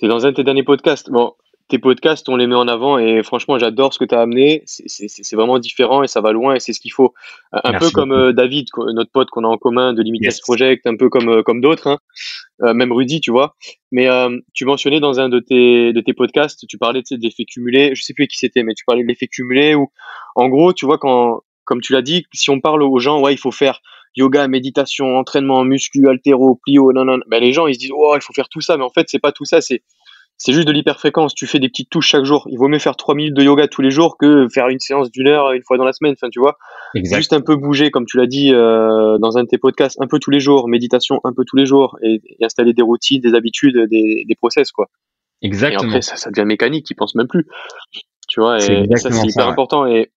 [SPEAKER 2] c'est dans un de tes derniers podcasts, bon, tes podcasts, on les met en avant et franchement, j'adore ce que tu as amené. C'est vraiment différent et ça va loin et c'est ce qu'il faut. Un peu comme euh, David, notre pote qu'on a en commun de Limitless Project, un peu comme, comme d'autres, hein. euh, même Rudy, tu vois. Mais tu mentionnais dans un de tes, de tes podcasts, tu parlais de l'effet cumulé, je sais plus qui c'était, mais tu parlais de l'effet cumulé ou en gros, tu vois, quand, comme tu l'as dit, si on parle aux gens, ouais, il faut faire yoga, méditation, entraînement, muscu, altéro, plio, non, non, ben les gens ils se disent, oh, il faut faire tout ça, mais en fait, c'est pas tout ça, c'est c'est juste de l'hyperfréquence. Tu fais des petites touches chaque jour. Il vaut mieux faire trois minutes de yoga tous les jours que faire une séance d'une heure une fois dans la semaine. Enfin, tu vois. Juste un peu bouger, comme tu l'as dit euh, dans un de tes podcasts, un peu tous les jours, méditation un peu tous les jours et, installer des routines, des habitudes, des, des process, quoi.
[SPEAKER 1] Exactement.
[SPEAKER 2] Et après, ça, ça devient mécanique. Tu penses même plus. Tu vois. Et ça, c'est hyper important. Et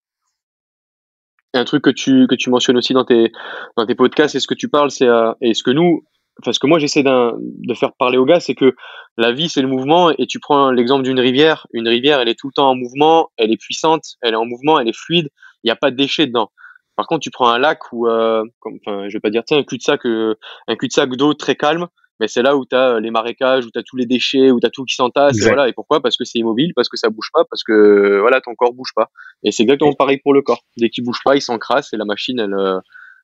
[SPEAKER 2] un truc que tu que tu mentionnes aussi dans tes dans tes podcasts et ce que tu parles, c'est euh, et ce que nous enfin ce que moi j'essaie de faire parler aux gars, c'est que la vie c'est le mouvement et tu prends l'exemple d'une rivière, une rivière elle est tout le temps en mouvement, elle est puissante, elle est en mouvement, elle est fluide, il n'y a pas de déchets dedans. Par contre, tu prends un lac où, euh, enfin, je vais pas dire tiens un cul-de-sac, euh, un cul-de-sac d'eau très calme, mais c'est là où tu as les marécages, où tu as tous les déchets, où tu as tout qui s'entasse. Et voilà. Et pourquoi? Parce que c'est immobile, parce que ça bouge pas, parce que voilà, ton corps bouge pas. Et c'est exactement pareil pour le corps. Dès qu'il bouge pas, il s'encrasse et la machine, elle, euh,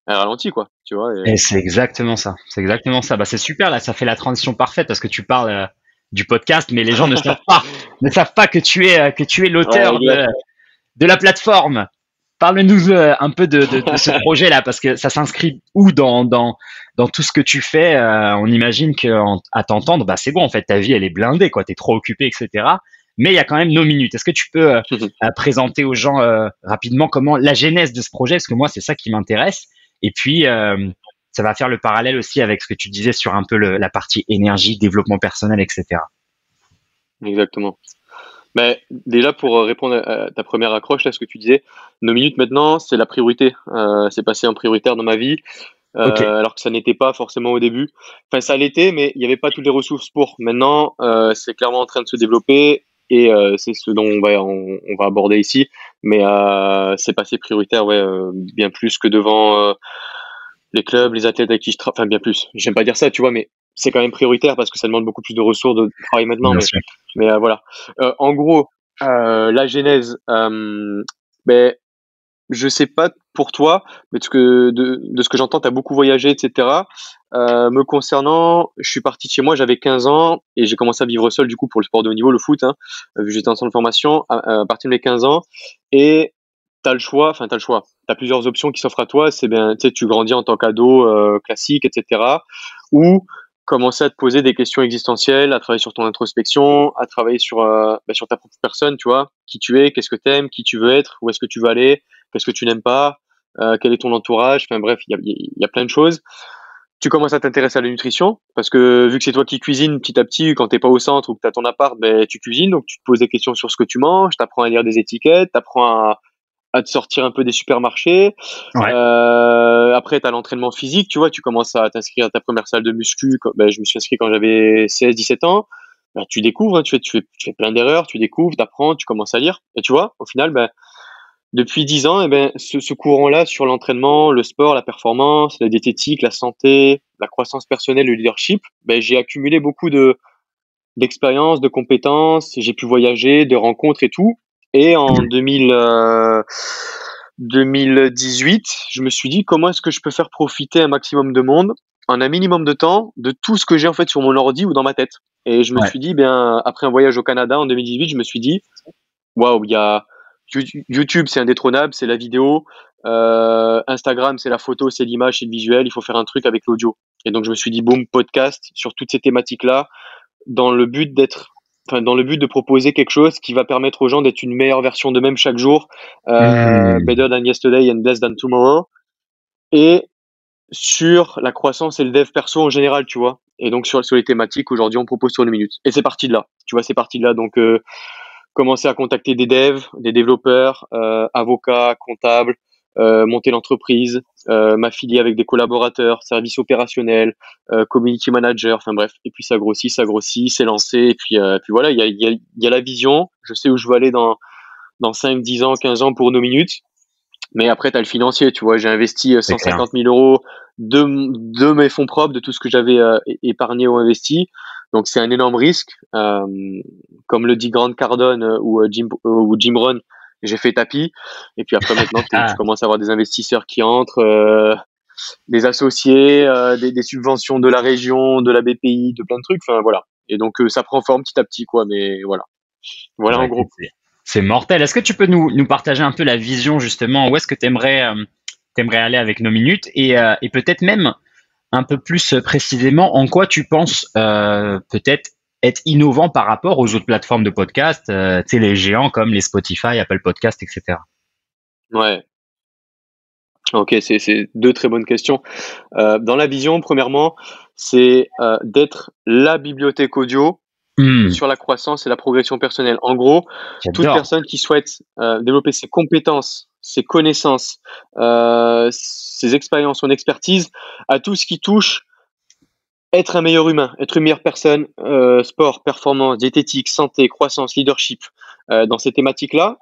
[SPEAKER 2] elle ralentit quoi, tu vois.
[SPEAKER 1] Et, c'est exactement ça. C'est exactement ça. Bah c'est super là, ça fait la transition parfaite parce que tu parles euh, du podcast, mais les gens ne savent pas, ne savent pas que tu es euh, que tu es l'auteur de, de, la plateforme. Parle-nous euh, un peu de, de, de ce projet là parce que ça s'inscrit où dans dans dans tout ce que tu fais. on imagine qu'à t'entendre, bah c'est bon en fait, ta vie elle est blindée quoi, t'es trop occupé etc mais il y a quand même nos minutes. Est-ce que tu peux présenter aux gens rapidement comment la genèse de ce projet? Parce que moi, c'est ça qui m'intéresse. Et puis, euh, ça va faire le parallèle aussi avec ce que tu disais sur un peu la partie énergie, développement personnel, etc.
[SPEAKER 2] Exactement. Mais déjà pour répondre à ta première accroche, là, ce que tu disais, nos minutes maintenant, c'est la priorité. Euh, c'est passé en prioritaire dans ma vie, euh, alors que ça n'était pas forcément au début. Enfin, ça l'était, mais il n'y avait pas toutes les ressources pour. Maintenant, euh, c'est clairement en train de se développer et euh, c'est ce dont on va, on, va aborder ici. Mais euh, c'est passé prioritaire, ouais, euh, bien plus que devant les clubs, les athlètes avec qui je travaille, enfin bien plus. J'aime pas dire ça, tu vois, mais c'est quand même prioritaire parce que ça demande beaucoup plus de ressources de travail maintenant. mais, voilà. en gros, la genèse, ben je sais pas pour toi, mais de ce que, j'entends, tu as beaucoup voyagé, etc. Euh, me concernant, je suis parti de chez moi, j'avais 15 ans et j'ai commencé à vivre seul du coup pour le sport de haut niveau, le foot, hein, vu que j'étais en centre de formation à, partir de mes 15 ans. Et tu as le choix, enfin tu as le choix, tu as plusieurs options qui s'offrent à toi, c'est bien, tu sais, tu grandis en tant qu'ado euh, classique, etc. Ou commencer à te poser des questions existentielles, à travailler sur ton introspection, à travailler sur, euh, bah, sur ta propre personne, tu vois, qui tu es, qu'est-ce que tu aimes, qui tu veux être, où est-ce que tu veux aller, qu'est-ce que tu n'aimes pas, euh, quel est ton entourage, enfin bref, il y a, plein de choses. Tu commences à t'intéresser à la nutrition parce que vu que c'est toi qui cuisines petit à petit, quand t'es pas au centre ou que tu as ton appart, ben, tu cuisines, donc tu te poses des questions sur ce que tu manges, tu apprends à lire des étiquettes, tu apprends à, à te sortir un peu des supermarchés. Euh, après, tu as l'entraînement physique, tu vois, tu commences à t'inscrire à ta première salle de muscu. Ben, je me suis inscrit quand j'avais 16-17 ans. Ben, tu découvres, hein, tu, fais, tu, fais, tu fais plein d'erreurs, tu découvres, tu apprends, tu commences à lire. Et tu vois, au final, ben, depuis dix ans, eh ben, ce, ce courant-là sur l'entraînement, le sport, la performance, la diététique, la santé, la croissance personnelle, le leadership, ben, j'ai accumulé beaucoup de d'expériences, de compétences, j'ai pu voyager, de rencontres et tout. Et en 2000, euh, 2018, je me suis dit comment est-ce que je peux faire profiter un maximum de monde en un minimum de temps de tout ce que j'ai en fait sur mon ordi ou dans ma tête? Et je me suis dit, bien après un voyage au Canada en 2018, je me suis dit, waouh, il y a YouTube, c'est indétrônable, c'est la vidéo. Euh, Instagram, c'est la photo, c'est l'image, c'est le visuel. Il faut faire un truc avec l'audio. Et donc je me suis dit, boum, podcast sur toutes ces thématiques-là, dans le but d'être, enfin, dans le but de proposer quelque chose qui va permettre aux gens d'être une meilleure version d'eux-mêmes chaque jour, euh, mmh. better than yesterday and less than tomorrow. Et sur la croissance et le dev perso en général, tu vois. Et donc sur, sur les thématiques, aujourd'hui, on propose sur une minute. Et c'est parti de là. Tu vois, c'est parti de là. Donc euh, commencer à contacter des devs, des développeurs, euh, avocats, comptables, euh, monter l'entreprise, euh, m'affilier avec des collaborateurs, services opérationnels, euh, community manager, enfin bref. Et puis ça grossit, ça grossit, c'est lancé. Et puis, puis voilà, il y a, y, a, y a, la vision. Je sais où je veux aller dans, dans 5, 10 ans, 15 ans pour nos minutes. Mais après, tu as le financier, tu vois. J'ai investi 150 000 euros de, de mes fonds propres, de tout ce que j'avais épargné ou investi. Donc c'est un énorme risque. Euh, comme le dit Grant Cardone ou Jim ou Jim Rohn, j'ai fait tapis. Et puis après maintenant, tu ah. commences à avoir des investisseurs qui entrent, des associés, des, des, subventions de la région, de la BPI, de plein de trucs. Enfin voilà. Et donc ça prend forme petit à petit, quoi. Mais voilà. Voilà en gros.
[SPEAKER 1] C'est mortel. Est-ce que tu peux nous, nous, partager un peu la vision justement? Où est-ce que tu aimerais, aimerais, aller avec nos minutes et, et peut-être même un peu plus précisément en quoi tu penses euh, peut-être être innovant par rapport aux autres plateformes de podcast, euh, tu sais, les géants comme les Spotify, Apple Podcast, etc.
[SPEAKER 2] Ouais. Ok, c'est deux très bonnes questions. Euh, dans la vision, premièrement, c'est d'être la bibliothèque audio hmm. sur la croissance et la progression personnelle. En gros, toute personne qui souhaite développer ses compétences ses connaissances, euh, ses expériences, son expertise à tout ce qui touche être un meilleur humain, être une meilleure personne, euh, sport, performance, diététique, santé, croissance, leadership. Euh, dans ces thématiques-là,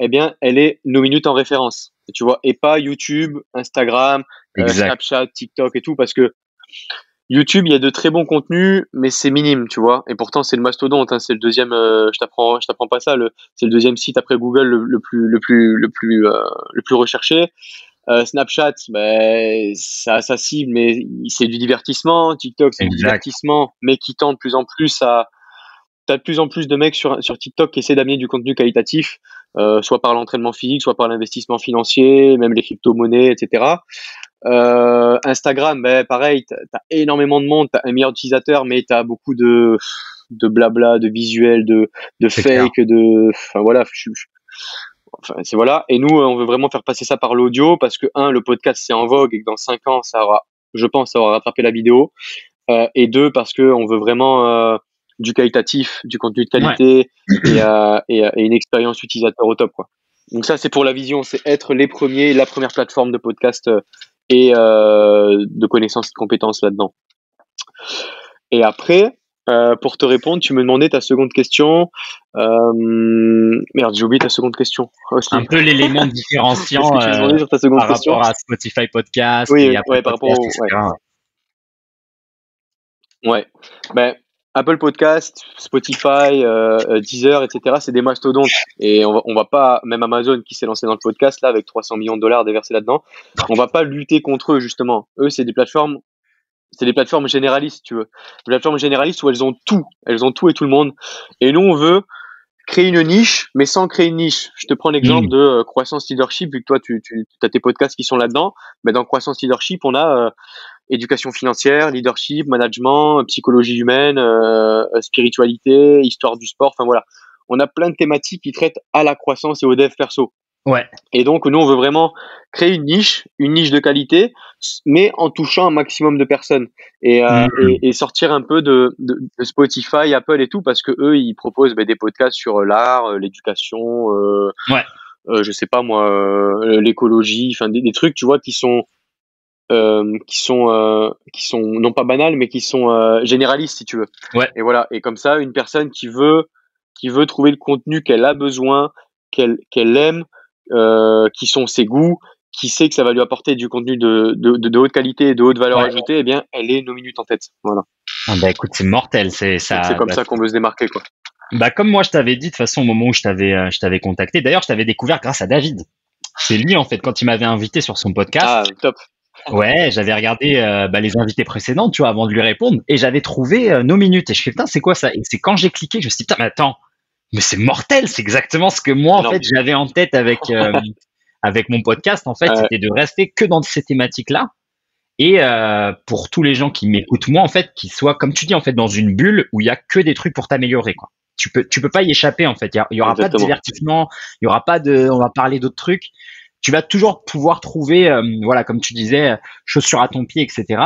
[SPEAKER 2] eh bien, elle est nos minutes en référence. Tu vois, et pas YouTube, Instagram, Snapchat, TikTok et tout, parce que YouTube, il y a de très bons contenus, mais c'est minime, tu vois. Et pourtant, c'est le mastodonte. Hein, c'est le deuxième. Euh, je t'apprends, je t'apprends pas ça. c'est le deuxième site après Google le, plus, le plus, le plus, euh, le plus recherché. Euh, Snapchat, ben, ça, ça cible, mais c'est du divertissement. TikTok, c'est du divertissement, mais qui tend de plus en plus à. T'as de plus en plus de mecs sur, sur TikTok qui essaient d'amener du contenu qualitatif, soit par l'entraînement physique, soit par l'investissement financier, même les crypto-monnaies, etc. Euh, Instagram, ben, pareil, tu as, énormément de monde, tu as un milliard d'utilisateurs, mais tu as beaucoup de, de blabla, de visuels, de, de fake, de. Enfin voilà, enfin, c'est voilà. Et nous, on veut vraiment faire passer ça par l'audio parce que, un, le podcast c'est en vogue et que dans cinq ans, ça aura, je pense, ça aura rattrapé la vidéo. Euh, et deux, parce que on veut vraiment euh, du qualitatif, du contenu de qualité et, euh, et, et, une expérience utilisateur au top. Quoi. Donc ça, c'est pour la vision, c'est être les premiers, la première plateforme de podcast et euh, de connaissances et de compétences là-dedans. Et après, euh, pour te répondre, tu me demandais ta seconde question. Euh, merde, j'ai oublié ta seconde question.
[SPEAKER 1] Un peu l'élément différenciant euh, ta seconde par rapport à Spotify Podcast.
[SPEAKER 2] Oui, et ouais, par rapport au, ouais. ouais. Ben, Apple Podcast, Spotify, euh, euh, Deezer, etc. C'est des mastodontes et on va, va pas, même Amazon qui s'est lancé dans le podcast là avec 300 millions de dollars déversés là-dedans, on va pas lutter contre eux justement. Eux, c'est des plateformes, c'est des plateformes généralistes, tu veux, des plateformes généralistes où elles ont tout, elles ont tout et tout le monde. Et nous, on veut créer une niche, mais sans créer une niche. Je te prends l'exemple hmm. de euh, croissance leadership, vu que toi, tu, tu as tes podcasts qui sont là-dedans. Mais dans croissance leadership, on a éducation financière, leadership, management, psychologie humaine, euh, spiritualité, histoire du sport. Enfin voilà, on a plein de thématiques qui traitent à la croissance et au dev perso.
[SPEAKER 1] Ouais.
[SPEAKER 2] Et donc nous on veut vraiment créer une niche, une niche de qualité, mais en touchant un maximum de personnes et, euh, mm-hmm. et, sortir un peu de, de, Spotify, Apple et tout parce que eux ils proposent ben, des podcasts sur l'art, l'éducation, euh,
[SPEAKER 1] ouais.
[SPEAKER 2] euh, je sais pas moi, l'écologie, enfin des, des, trucs tu vois qui sont euh, qui sont euh, qui sont non pas banales mais qui sont euh, généralistes si tu veux.
[SPEAKER 1] Ouais.
[SPEAKER 2] Et voilà. Et comme ça, une personne qui veut qui veut trouver le contenu qu'elle a besoin, qu'elle qu'elle aime, qui sont ses goûts, qui sait que ça va lui apporter du contenu de, de, de, haute qualité et de haute valeur ajoutée, eh bien, elle est nos minutes en tête. Voilà.
[SPEAKER 1] Ah bah écoute, c'est mortel, c'est ça.
[SPEAKER 2] C'est comme
[SPEAKER 1] bah,
[SPEAKER 2] ça qu'on veut se démarquer, quoi.
[SPEAKER 1] Bah comme moi je t'avais dit de toute façon au moment où je t'avais je t'avais contacté. D'ailleurs, je t'avais découvert grâce à David. C'est lui en fait quand il m'avait invité sur son podcast.
[SPEAKER 2] Ah top.
[SPEAKER 1] Ouais, j'avais regardé euh, bah, les invités précédents, tu vois, avant de lui répondre, et j'avais trouvé euh, nos minutes. Et je fais putain, c'est quoi ça? Et c'est quand j'ai cliqué, je me suis dit putain, mais attends, mais c'est mortel, c'est exactement ce que moi en fait j'avais en tête avec euh, avec mon podcast. En fait, c'était de rester que dans ces thématiques-là. Et pour tous les gens qui m'écoutent, moi en fait, qui soient comme tu dis en fait dans une bulle où il y a que des trucs pour t'améliorer, quoi. Tu peux tu peux pas y échapper en fait. Il y, aura pas de divertissement, il y aura pas de, on va parler d'autres trucs tu vas toujours pouvoir trouver, euh, voilà, comme tu disais, chaussures à ton pied, etc.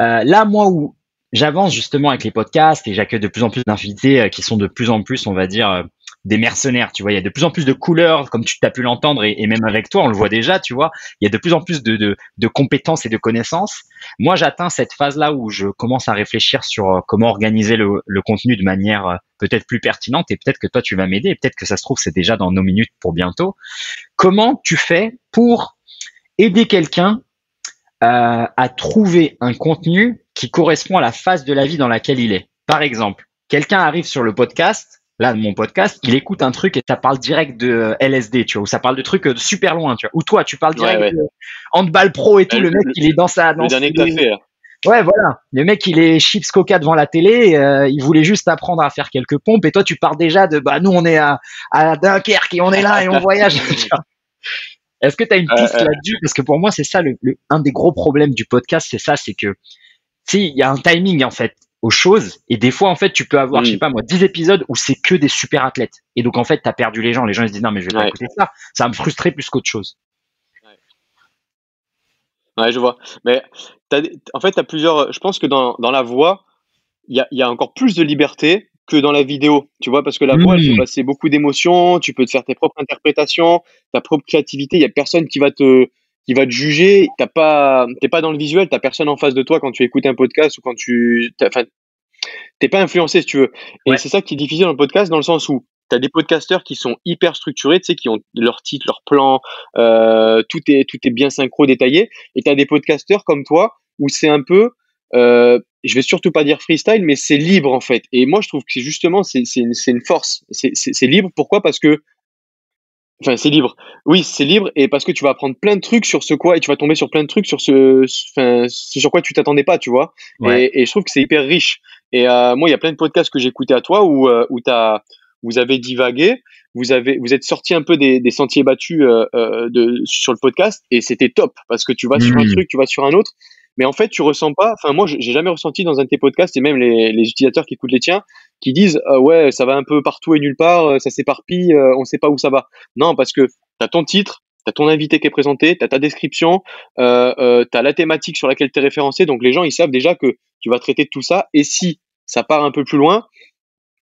[SPEAKER 1] Euh, là, moi, où j'avance justement avec les podcasts et j'accueille de plus en plus d'invités euh, qui sont de plus en plus, on va dire, des mercenaires, tu vois. Il y a de plus en plus de couleurs, comme tu t'as pu l'entendre, et, même avec toi, on le voit déjà, tu vois. Il y a de plus en plus de, de, de compétences et de connaissances. Moi, j'atteins cette phase-là où je commence à réfléchir sur euh, comment organiser le, le contenu de manière euh, peut-être plus pertinente, et peut-être que toi, tu vas m'aider, et peut-être que ça se trouve, c'est déjà dans nos minutes pour bientôt. Comment tu fais pour aider quelqu'un euh, à trouver un contenu qui correspond à la phase de la vie dans laquelle il est? Par exemple, quelqu'un arrive sur le podcast là, mon podcast, il écoute un truc et ça parle direct de LSD, tu vois, ou ça parle de trucs super loin, tu vois. Ou toi, tu parles direct de handball pro et tout, le, mec, il est dans sa, dans
[SPEAKER 2] le dernier café,
[SPEAKER 1] Ouais, voilà. Le mec, il est chips coca devant la télé. Euh, il voulait juste apprendre à faire quelques pompes. Et toi, tu pars déjà de, bah, nous, on est à, à Dunkerque et on est là et on voyage. Est-ce que tu as une piste là-dessus? Parce que pour moi, c'est ça le, un des gros problèmes du podcast, c'est ça, c'est que, tu il y a un timing en fait aux choses. Et des fois, en fait, tu peux avoir, je sais pas moi, 10 épisodes où c'est que des super athlètes. Et donc, en fait, tu as perdu les gens. Les gens, ils se disent, non, mais je vais pas écouter ça. Ça va me frustrer plus qu'autre chose.
[SPEAKER 2] Ouais, je vois. Mais en fait, tu as plusieurs. Je pense que dans, dans la voix, il y a, y a, encore plus de liberté que dans la vidéo, tu vois, parce que la voix, elle peut mmh. passer beaucoup d'émotions, tu peux te faire tes propres interprétations, ta propre créativité, il y a personne qui va te qui va te juger, t'as pas t'es pas dans le visuel, t'as personne en face de toi quand tu écoutes un podcast ou quand tu enfin t'es pas influencé si tu veux. Et c'est ça qui est difficile dans le podcast dans le sens où tu as des podcasteurs qui sont hyper structurés, tu sais, qui ont leur titre, leur plan, euh, tout est tout est bien synchro, détaillé. Et tu as des podcasteurs comme toi où c'est un peu, euh, je vais surtout pas dire freestyle, mais c'est libre en fait. Et moi, je trouve que c'est justement c'est une, une force. C'est libre. Pourquoi? Parce que Enfin, c'est libre. Oui, c'est libre et parce que tu vas apprendre plein de trucs sur ce quoi et tu vas tomber sur plein de trucs sur ce, enfin, sur quoi tu t'attendais pas, tu vois. Et, et, je trouve que c'est hyper riche. Et euh, moi, il y a plein de podcasts que j'ai écoutés à toi où, euh, où as vous avez divagué, vous avez, vous êtes sorti un peu des, des sentiers battus euh, euh, de, sur le podcast et c'était top parce que tu vas sur un mmh. truc, tu vas sur un autre, mais en fait tu ressens pas. Enfin moi j'ai jamais ressenti dans un de tes podcasts et même les, les utilisateurs qui écoutent les tiens qui disent euh, ouais ça va un peu partout et nulle part, ça s'éparpille, on sait pas où ça va. Non parce que tu as ton titre, tu as ton invité qui est présenté, tu as ta description, euh, euh, tu as la thématique sur laquelle tu es référencé, donc les gens ils savent déjà que tu vas traiter de tout ça et si ça part un peu plus loin,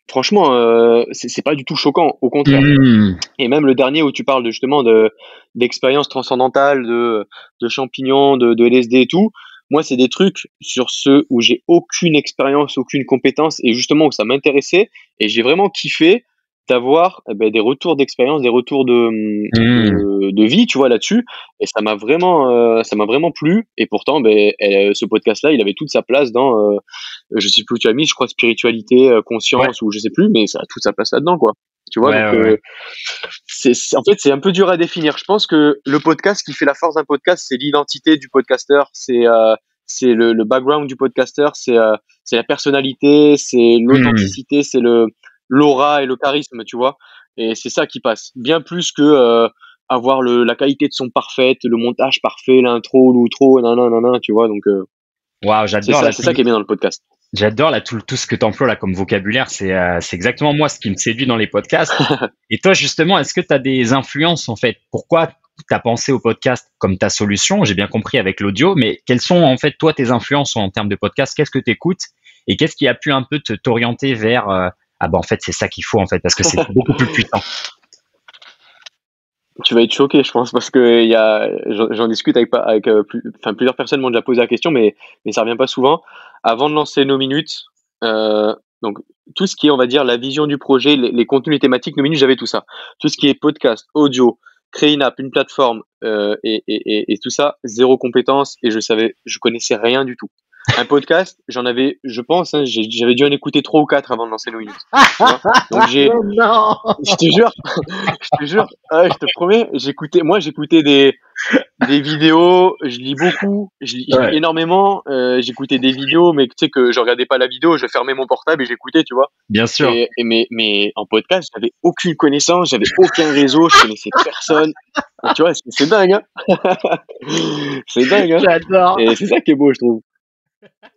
[SPEAKER 2] franchement, euh, c'est pas du tout choquant, au contraire. Mmh. Et même le dernier où tu parles de, justement de d'expérience transcendantale, de, de champignons, de, de LSD et tout, moi, c'est des trucs sur ceux où j'ai aucune expérience, aucune compétence, et justement où ça m'intéressait, et j'ai vraiment kiffé d'avoir eh ben, des retours d'expérience, des retours de, mmh. de, vie, tu vois, là-dessus. Et ça m'a vraiment, euh, ça m'a vraiment plu. Et pourtant, ben, ce podcast-là, il avait toute sa place dans, euh, je sais plus où tu as mis, je crois, spiritualité, euh, conscience, ou je sais plus, mais ça a toute sa place là-dedans, quoi. Tu vois, donc, euh, c'est, en fait, c'est un peu dur à définir. Je pense que le podcast, qui fait la force d'un podcast, c'est l'identité du podcasteur, c'est, c'est le, le, background du podcasteur, c'est, c'est la personnalité, c'est mmh. l'authenticité, c'est le, l'aura et le charisme, tu vois. Et c'est ça qui passe. Bien plus que euh, avoir le, la qualité de son parfaite, le montage parfait, l'intro, l'outro, nanana, tu vois. Donc, euh,
[SPEAKER 1] j'adore.
[SPEAKER 2] C'est ça, qui est bien dans le podcast.
[SPEAKER 1] J'adore là tout, tout ce que tu emploies là comme vocabulaire, c'est euh, c'est exactement moi ce qui me séduit dans les podcasts. et toi justement, est-ce que tu as des influences en fait? Pourquoi tu as pensé au podcast comme ta solution? J'ai bien compris avec l'audio, mais quelles sont en fait toi tes influences en termes de podcast? Qu'est-ce que tu écoutes et qu'est-ce qui a pu un peu te t'orienter vers euh, ah bah en fait c'est ça qu'il faut en fait parce que c'est beaucoup plus puissant?
[SPEAKER 2] Tu vas être choqué, je pense, parce que y a, j'en discute avec, avec euh, enfin, plusieurs personnes m'ont déjà posé la question, mais, mais ça revient pas souvent. Avant de lancer nos minutes, euh, donc tout ce qui est, on va dire, la vision du projet, les, contenus, les thématiques, nos minutes, j'avais tout ça. Tout ce qui est podcast, audio, créer une app, une plateforme euh, et, et, et, tout ça, zéro compétence et je savais, je connaissais rien du tout un podcast, j'en avais, je pense, hein, j'avais dû en écouter trois ou quatre avant de lancer minutes. Donc j'ai, oh non je te jure, je te jure, je te promets, j'écoutais, moi j'écoutais des des vidéos, je lis beaucoup, je lis énormément, euh, j'écoutais des vidéos, mais tu sais que je regardais pas la vidéo, je fermais mon portable et j'écoutais, tu vois.
[SPEAKER 1] Bien sûr.
[SPEAKER 2] Et, mais mais en podcast, j'avais aucune connaissance, j'avais aucun réseau, je connaissais personne. tu vois, c'est dingue, hein c'est dingue. Hein
[SPEAKER 1] J'adore.
[SPEAKER 2] Et c'est ça qui est beau, je trouve.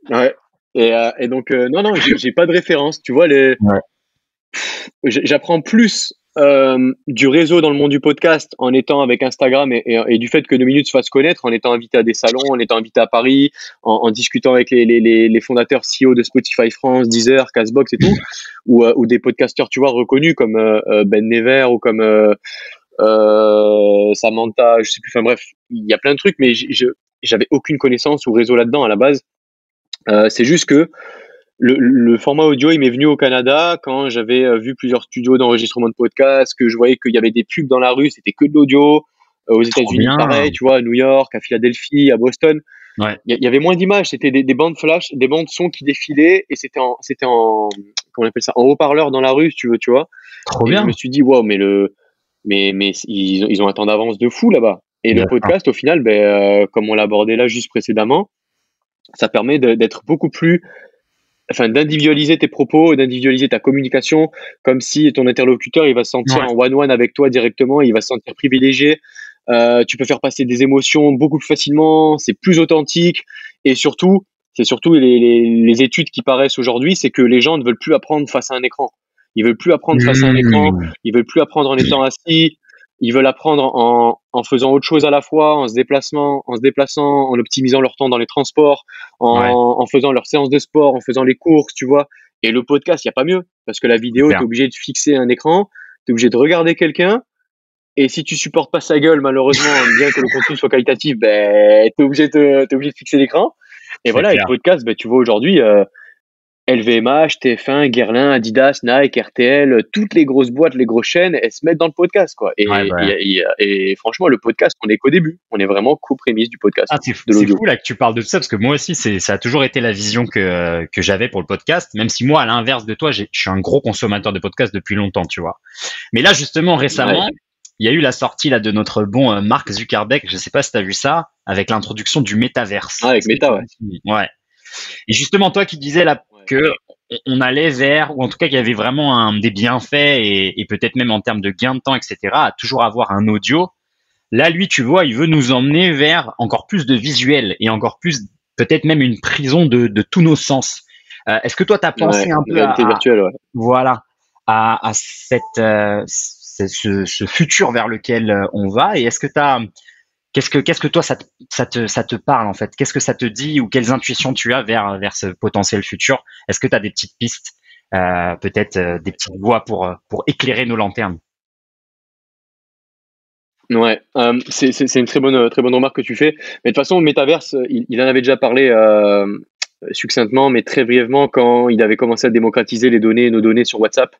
[SPEAKER 2] Ouais. Et, euh, et donc, euh, non, non, j'ai pas de référence. Tu vois, les... j'apprends plus euh, du réseau dans le monde du podcast en étant avec Instagram et, et, du fait que deux minutes se fassent connaître, en étant invité à des salons, en étant invité à Paris, en, discutant avec les, les, les, fondateurs CEO de Spotify France, Deezer, Castbox et tout, ou, ou des podcasteurs, tu vois, reconnus comme Ben Never ou comme Samantha, je sais plus, enfin bref, il y a plein de trucs, mais j'avais aucune connaissance ou réseau là-dedans à la base. Euh, c'est juste que le, format audio, il m'est venu au Canada quand j'avais euh, vu plusieurs studios d'enregistrement de podcasts, que je voyais qu'il y avait des pubs dans la rue, c'était que de l'audio. Euh, aux États-Unis, pareil, tu vois, à New York, à Philadelphie, à Boston. il y, avait moins d'images. C'était des, bandes flash, des bandes son qui défilaient et c'était en, c'était en, comment on appelle ça, en haut-parleur dans la rue, tu veux, tu vois.
[SPEAKER 1] Trop bien.
[SPEAKER 2] Je me suis dit, wow, mais le, mais, mais ils, ils ont un temps d'avance de fou là-bas. Et le podcast, au final, ben, euh, comme on l'a abordé là juste précédemment, ça permet d'être beaucoup plus enfin d'individualiser tes propos, d'individualiser ta communication, comme si ton interlocuteur il va se sentir en one one avec toi directement, il va se sentir privilégié. Euh, tu peux faire passer des émotions beaucoup plus facilement, c'est plus authentique et surtout, c'est surtout les, les, les, études qui paraissent aujourd'hui, c'est que les gens ne veulent plus apprendre face à un écran. Ils veulent plus apprendre face à un écran, mmh. ils veulent plus apprendre en étant assis, ils veulent apprendre en, en, faisant autre chose à la fois, en se déplaçant, en se déplaçant, en optimisant leur temps dans les transports, en, en faisant leurs séances de sport, en faisant les courses, tu vois. Et le podcast, il y a pas mieux parce que la vidéo, tu es obligé de fixer un écran, tu es obligé de regarder quelqu'un. Et si tu supportes pas sa gueule, malheureusement, bien que le contenu soit qualitatif, ben, tu es obligé de, es obligé de fixer l'écran. Et voilà, et le podcast, ben, tu vois aujourd'hui, euh, LVMH, TF1, Guerlain, Adidas, Nike, RTL, toutes les grosses boîtes, les grosses chaînes, elles se mettent dans le podcast, quoi. Et, bah et, franchement, le podcast, on est qu'au début. On est vraiment qu'aux prémices du podcast.
[SPEAKER 1] Ah, c'est fou là que tu parles de ça parce que moi aussi, ça a toujours été la vision que, que j'avais pour le podcast. Même si moi, à l'inverse de toi, je suis un gros consommateur de podcasts depuis longtemps, tu vois. Mais là, justement, récemment, il y a eu la sortie là de notre bon euh, Mark Zuckerberg. Je sais pas si tu as vu ça avec l'introduction du métaverse.
[SPEAKER 2] Ah, avec Meta, ouais.
[SPEAKER 1] Ouais. Et justement, toi qui disais là que on allait vers, ou en tout cas qu'il y avait vraiment un, des bienfaits et, peut-être même en termes de gain de temps, etc., à toujours avoir un audio. Là, lui, tu vois, il veut nous emmener vers encore plus de visuel et encore plus, peut-être même une prison de, tous nos sens. Euh, est-ce que toi, tu as pensé un peu à, voilà, à, cette, euh, ce, ce, futur vers lequel euh, on va? Et est-ce que tu as Qu'est-ce que, qu'est-ce que toi, ça te, ça, te, ça te parle en fait? Qu'est-ce que ça te dit ou quelles intuitions tu as vers, vers ce potentiel futur? Est-ce que tu as des petites pistes, euh, peut-être euh, des petites voies pour, pour éclairer nos lanternes?
[SPEAKER 2] Ouais, euh, c'est, une très bonne, très bonne remarque que tu fais. Mais de toute façon, Metaverse, il en avait déjà parlé succinctement, mais très brièvement, quand il avait commencé à démocratiser les données, nos données sur WhatsApp,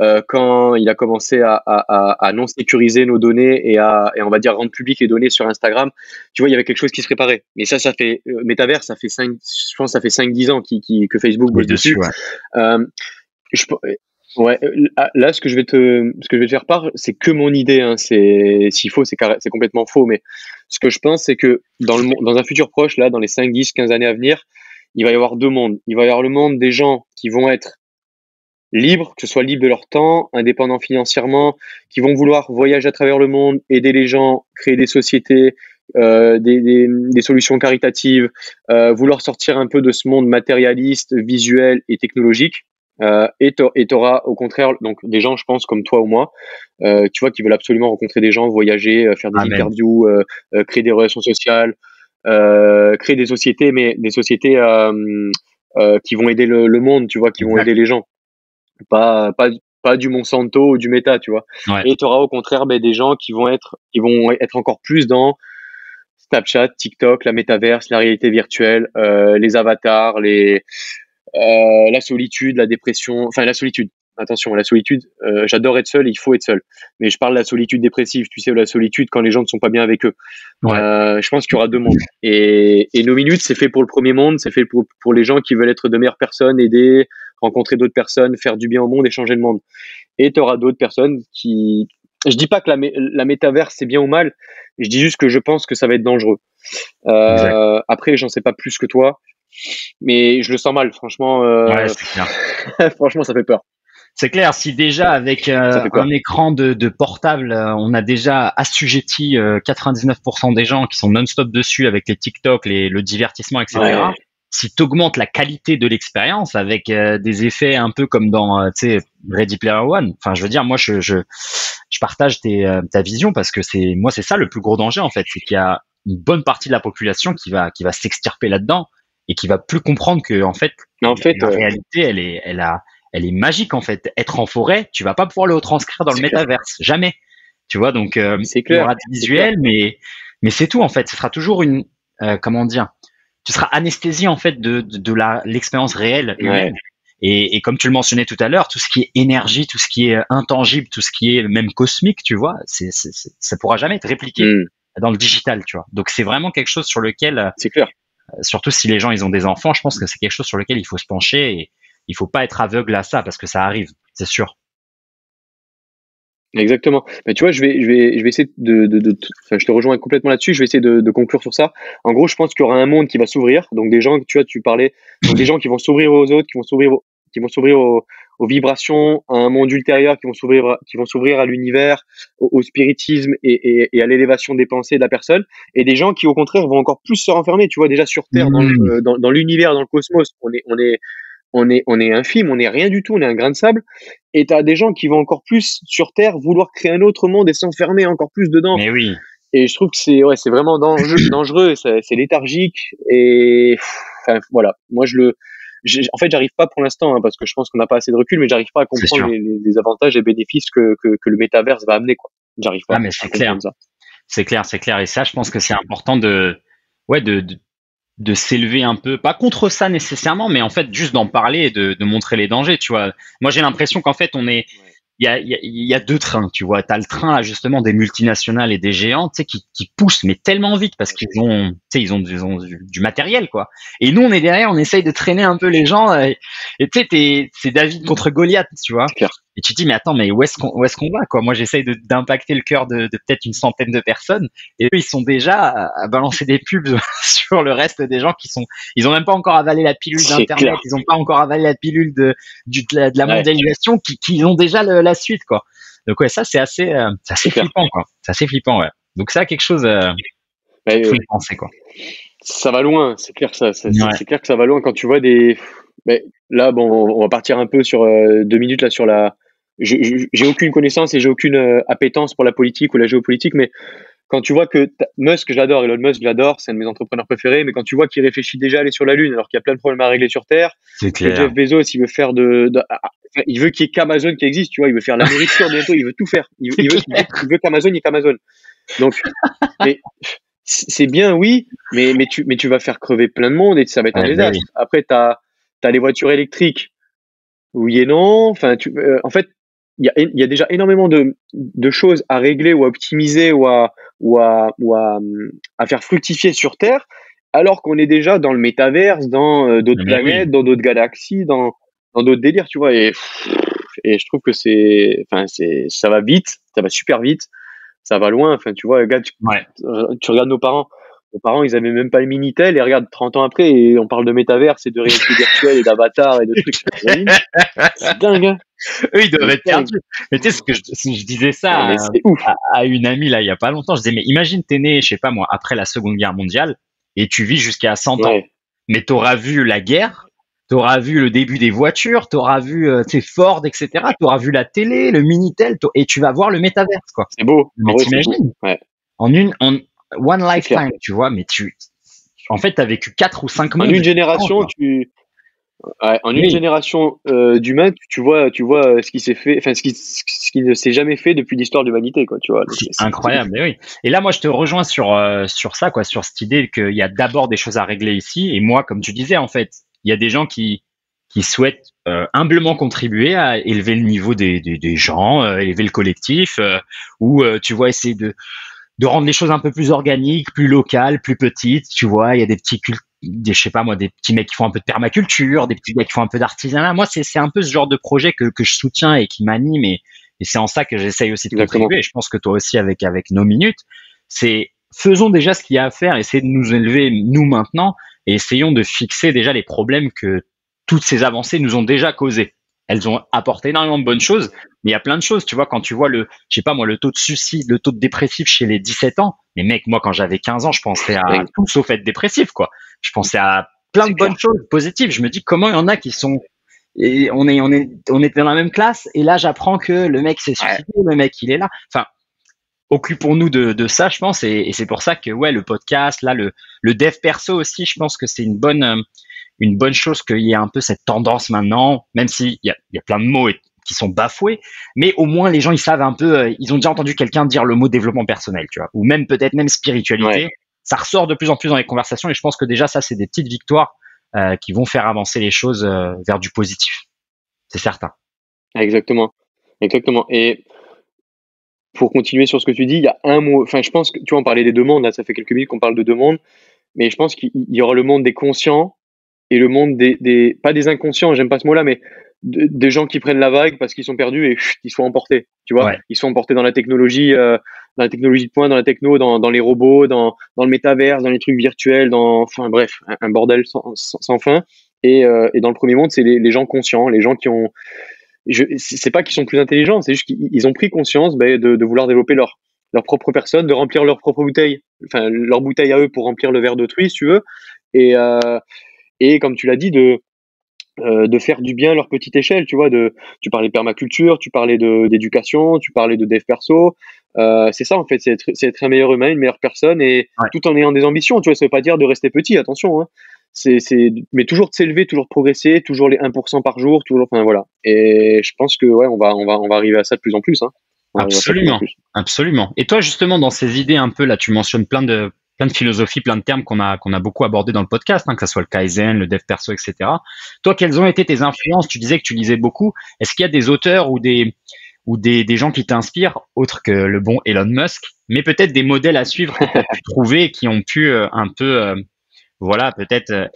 [SPEAKER 2] euh, quand il a commencé à, à, à, non sécuriser nos données et à, et on va dire rendre public les données sur Instagram, tu vois, il y avait quelque chose qui se préparait. Mais ça, ça fait euh, Metaverse, ça fait 5, je pense, ça fait 5-10 ans qui, qui, que Facebook bosse dessus. Ouais. Euh, je, ouais, là, ce que je vais te, ce que je vais te faire part, c'est que mon idée. Hein, c'est s'il faut, c'est c'est complètement faux, mais ce que je pense, c'est que dans le dans un futur proche, là, dans les 5, 10, 15 années à venir, il va y avoir deux mondes. Il va y avoir le monde des gens qui vont être libres, que ce soit libres de leur temps, indépendants financièrement, qui vont vouloir voyager à travers le monde, aider les gens, créer des sociétés, euh, des, des, des, solutions caritatives, euh, vouloir sortir un peu de ce monde matérialiste, visuel et technologique. Euh, et tu auras au contraire donc des gens, je pense, comme toi ou moi, tu vois, qui veulent absolument rencontrer des gens, voyager, faire des interviews, créer des relations sociales, créer des sociétés, mais des sociétés euh, euh, qui vont aider le, le, monde, tu vois, qui vont aider les gens. Pas, pas, pas du Monsanto ou du Meta, tu vois. Et tu auras au contraire ben, des gens qui vont être, qui vont être encore plus dans Snapchat, TikTok, la métaverse, la réalité virtuelle, euh, les avatars, les, euh, la solitude, la dépression, enfin la solitude, attention, la solitude, euh, j'adore être seul, il faut être seul. Mais je parle de la solitude dépressive, tu sais, la solitude quand les gens ne sont pas bien avec eux. Euh, je pense qu'il y aura deux mondes. Et, et nos minutes, c'est fait pour le premier monde, c'est fait pour, pour les gens qui veulent être de meilleures personnes, aider, rencontrer d'autres personnes, faire du bien au monde et changer le monde. Et tu auras d'autres personnes qui... Je dis pas que la, la métaverse, c'est bien ou mal, je dis juste que je pense que ça va être dangereux. Euh, après, j'en sais pas plus que toi mais je le sens mal, franchement. Euh,
[SPEAKER 1] ouais,
[SPEAKER 2] franchement, ça fait peur.
[SPEAKER 1] C'est clair, si déjà avec euh, un écran de, de portable, euh, on a déjà assujetti 99% euh, des gens qui sont non-stop dessus avec les TikTok, les, le divertissement, etc. Si tu augmentes la qualité de l'expérience avec des effets un peu comme dans Ready Player One, enfin je veux dire, moi je, je, je partage tes, ta vision parce que c'est moi c'est ça le plus gros danger en fait, c'est qu'il y a une bonne partie de la population qui va qui va s'extirper là-dedans et qui va plus comprendre que en fait,
[SPEAKER 2] en fait
[SPEAKER 1] la réalité elle est elle a elle est magique en fait. Être en forêt, tu vas pas pouvoir le retranscrire dans le métaverse, jamais. Tu vois, donc euh,
[SPEAKER 2] c'est clair.
[SPEAKER 1] Il y aura des visuels, mais mais c'est tout en fait. Ce sera toujours une euh, comment dire. Tu seras anesthésié en fait de de, de la l'expérience réelle. Et, et, comme tu le mentionnais tout à l'heure, tout ce qui est énergie, tout ce qui est intangible, tout ce qui est même cosmique, tu vois, c'est, ça pourra jamais être répliqué hmm. dans le digital, tu vois. Donc c'est vraiment quelque chose sur lequel
[SPEAKER 2] c'est clair.
[SPEAKER 1] surtout si les gens ils ont des enfants, je pense que c'est quelque chose sur lequel il faut se pencher et il faut pas être aveugle à ça parce que ça arrive, c'est sûr.
[SPEAKER 2] Exactement. Mais tu vois, je vais, je vais, je vais essayer de, de, de enfin, je te rejoins complètement là-dessus. Je vais essayer de, conclure sur ça. En gros, je pense qu'il y aura un monde qui va s'ouvrir. Donc des gens, tu vois, tu parlais, donc des gens qui vont s'ouvrir aux autres, qui vont s'ouvrir, qui vont s'ouvrir aux, aux, vibrations, à un monde ultérieur, qui vont s'ouvrir, qui vont s'ouvrir à l'univers, au, spiritisme et, et, et à l'élévation des pensées de la personne. Et des gens qui, au contraire, vont encore plus se renfermer. Tu vois, déjà sur Terre, dans, mmh. dans, dans l'univers, dans le cosmos, on est, on est, on est, on est infime, on est rien du tout, on est un grain de sable. Et tu as des gens qui vont encore plus sur Terre vouloir créer un autre monde et s'enfermer encore plus dedans.
[SPEAKER 1] Mais oui.
[SPEAKER 2] Et je trouve que c'est ouais, c'est vraiment dangereux, dangereux c'est léthargique. Et enfin, voilà, moi je le. En fait, j'arrive pas pour l'instant, hein, parce que je pense qu'on n'a pas assez de recul, mais j'arrive pas à comprendre les, les, avantages et bénéfices que, que, que le métaverse va amener. Quoi. J'arrive pas.
[SPEAKER 1] Ah, mais c'est clair. C'est clair, c'est clair. Et ça, je pense que c'est important de, ouais, de, de, de s'élever un peu, pas contre ça nécessairement, mais en fait juste d'en parler et de, de montrer les dangers, tu vois. Moi j'ai l'impression qu'en fait on est, il y a, y, y a, deux trains, tu vois. T'as le train justement des multinationales et des géants, tu sais, qui, qui poussent mais tellement vite parce qu'ils ont, sais, ils ont, ils ont du, matériel, quoi. Et nous, on est derrière, on essaye de traîner un peu les gens. Et tu sais, c'est David contre Goliath, tu vois. Et tu te dis, mais attends, mais où est-ce qu'on, où est-ce qu'on va, quoi? Moi, j'essaye d'impacter le cœur de, de peut-être une centaine de personnes, et eux, ils sont déjà à, balancer des pubs sur le reste des gens qui sont, ils ont même pas encore avalé la pilule d'internet, ils ont pas encore avalé la pilule de, du, de la, de la mondialisation, qui, qui ont déjà le, la suite, quoi. Donc ouais, ça c'est assez, euh, c'est assez flippant, quoi. C'est assez flippant, ouais. Donc ça, quelque chose, euh,
[SPEAKER 2] faut y penser, quoi. Ça va loin, c'est clair, ça, c'est clair que ça va loin quand tu vois des. Mais là, bon, on va partir un peu sur euh, deux minutes là sur la j'ai aucune connaissance et j'ai aucune euh, appétence pour la politique ou la géopolitique, mais quand tu vois que Musk, j'adore, Elon Musk, j'adore, c'est un de mes entrepreneurs préférés, mais quand tu vois qu'il réfléchit déjà à aller sur la Lune alors qu'il y a plein de problèmes à régler sur Terre,
[SPEAKER 1] clair.
[SPEAKER 2] Jeff Bezos, il veut faire de, ah, ah, il veut qu'il y ait qu'Amazon qui existe, tu vois, il veut faire la nourriture bientôt, il veut tout faire, il, veut, il veut qu'Amazon ait qu'Amazon. Donc, c'est bien, oui, mais, mais, tu, mais tu vas faire crever plein de monde et ça va être un désastre. Après, tu as, as les voitures électriques, oui et non. Enfin, tu, euh, en fait, il y a, déjà énormément de, choses à régler ou à optimiser ou à, ou à, ou à, faire fructifier sur Terre, alors qu'on est déjà dans le métaverse, dans euh, d'autres planètes, dans d'autres galaxies, dans, dans d'autres délires, tu vois. Et, et je trouve que c'est, enfin, c'est, ça va vite, ça va super vite, ça va loin. Enfin, tu vois, regarde, tu, tu regardes nos parents. Nos parents, ils avaient même pas le Minitel et regarde 30 ans après et on parle de métaverse et de réalité virtuelle et d'avatar et de trucs. c'est dingue, hein
[SPEAKER 1] eux, ils doivent être perdus. Mais tu sais, ce que je, je disais ça à, une amie là, il y a pas longtemps, je disais, mais imagine, t'es né, je sais pas moi, après la Seconde Guerre mondiale et tu vis jusqu'à 100 ans. Mais t'auras vu la guerre, t'auras vu le début des voitures, t'auras vu, euh, tu sais, Ford, etc. T'auras vu la télé, le Minitel, et tu vas voir le métaverse, quoi.
[SPEAKER 2] C'est beau.
[SPEAKER 1] Mais t'imagines En une, en one lifetime, tu vois, mais tu, en fait, t'as vécu quatre ou cinq mois.
[SPEAKER 2] En une génération, tu, en une génération euh, d'humains, tu vois, tu vois euh, ce qui s'est fait, enfin ce qui, ce qui ne s'est jamais fait depuis l'histoire de l'humanité, quoi. Tu vois.
[SPEAKER 1] C'est incroyable, mais oui. Et là, moi, je te rejoins sur euh, sur ça, quoi, sur cette idée qu'il y a d'abord des choses à régler ici. Et moi, comme tu disais, en fait, il y a des gens qui qui souhaitent euh, humblement contribuer à élever le niveau des, des, des gens, euh, élever le collectif, ou tu vois essayer de de rendre les choses un peu plus organiques, plus locales, plus petites. Tu vois, il y a des petits cultes des, je sais pas moi, des petits mecs qui font un peu de permaculture, des petits mecs qui font un peu d'artisanat. Moi, c'est, c'est un peu ce genre de projet que, que je soutiens et qui m'anime et, et c'est en ça que j'essaye aussi de contribuer. Et je pense que toi aussi avec, avec nos minutes, c'est faisons déjà ce qu'il y a à faire, essayez de nous élever nous maintenant et essayons de fixer déjà les problèmes que toutes ces avancées nous ont déjà causés elles ont apporté énormément de bonnes choses, mais il y a plein de choses. Tu vois, quand tu vois le, je sais pas moi, le taux de suicide, le taux de dépressif chez les 17 ans, mais mec, moi, quand j'avais 15 ans, je pensais à tout sauf être dépressif, quoi. Je pensais à plein de bonnes choses positives. Je me dis comment il y en a qui sont et on est on est on était dans la même classe et là j'apprends que le mec s'est suicidé, le mec il est là. Enfin, occupons-nous de, de ça, je pense, et, et c'est pour ça que ouais le podcast, là le le dev perso aussi, je pense que c'est une bonne euh, une bonne chose qu'il y ait un peu cette tendance maintenant, même s'il y a, y a plein de mots qui sont bafoués, mais au moins les gens ils savent un peu, euh, ils ont déjà entendu quelqu'un dire le mot développement personnel, tu vois, ou même peut-être même spiritualité. Ça ressort de plus en plus dans les conversations et je pense que déjà ça c'est des petites victoires euh, qui vont faire avancer les choses euh, vers du positif. C'est certain.
[SPEAKER 2] Exactement, exactement. Et pour continuer sur ce que tu dis, il y a un mot. Enfin, je pense que tu vois, on parlait des demandes. Là, ça fait quelques minutes qu'on parle de demandes. mais je pense qu'il y aura le monde des conscients et le monde des, des pas des inconscients, j'aime pas ce mot-là, mais des gens qui prennent la vague parce qu'ils sont perdus et ils sont emportés. Tu vois, ils sont emportés dans la technologie, euh, dans la technologie de pointe, dans la techno, dans, dans les robots, dans, dans le métaverse, dans les trucs virtuels, dans, enfin bref, un, bordel sans, sans, fin. Et, euh, et dans le premier monde, c'est les, les gens conscients, les gens qui ont, je, c'est pas qu'ils sont plus intelligents, c'est juste qu'ils ont pris conscience ben, de, de vouloir développer leur leur propre personne, de remplir leur propre bouteille, enfin leur bouteille à eux pour remplir le verre d'autrui, si tu veux. Et euh, et comme tu l'as dit, de euh, de faire du bien à leur petite échelle, tu vois. De, tu parlais de permaculture, tu parlais d'éducation, tu parlais de dev perso. Euh, c'est ça en fait, c'est être, être, un meilleur humain, une meilleure personne, et tout en ayant des ambitions. Tu vois, ça veut pas dire de rester petit, attention. Hein. C'est, mais toujours de s'élever, toujours de progresser, toujours les 1% par jour, toujours. Enfin voilà. Et je pense que ouais, on va on va on va arriver à ça de plus en plus. Hein.
[SPEAKER 1] Absolument, absolument. Et toi justement dans ces idées un peu là, tu mentionnes plein de plein de philosophies, plein de termes qu'on a, qu'on a beaucoup abordé dans le podcast, hein, que ce soit le Kaizen, le dev perso, etc. Toi, quelles ont été tes influences? Tu disais que tu lisais beaucoup. Est-ce qu'il y a des auteurs ou des, ou des, des gens qui t'inspirent, autres que le bon Elon Musk, mais peut-être des modèles à suivre que tu as pu trouver qui ont pu euh, un peu, euh, voilà, peut-être euh,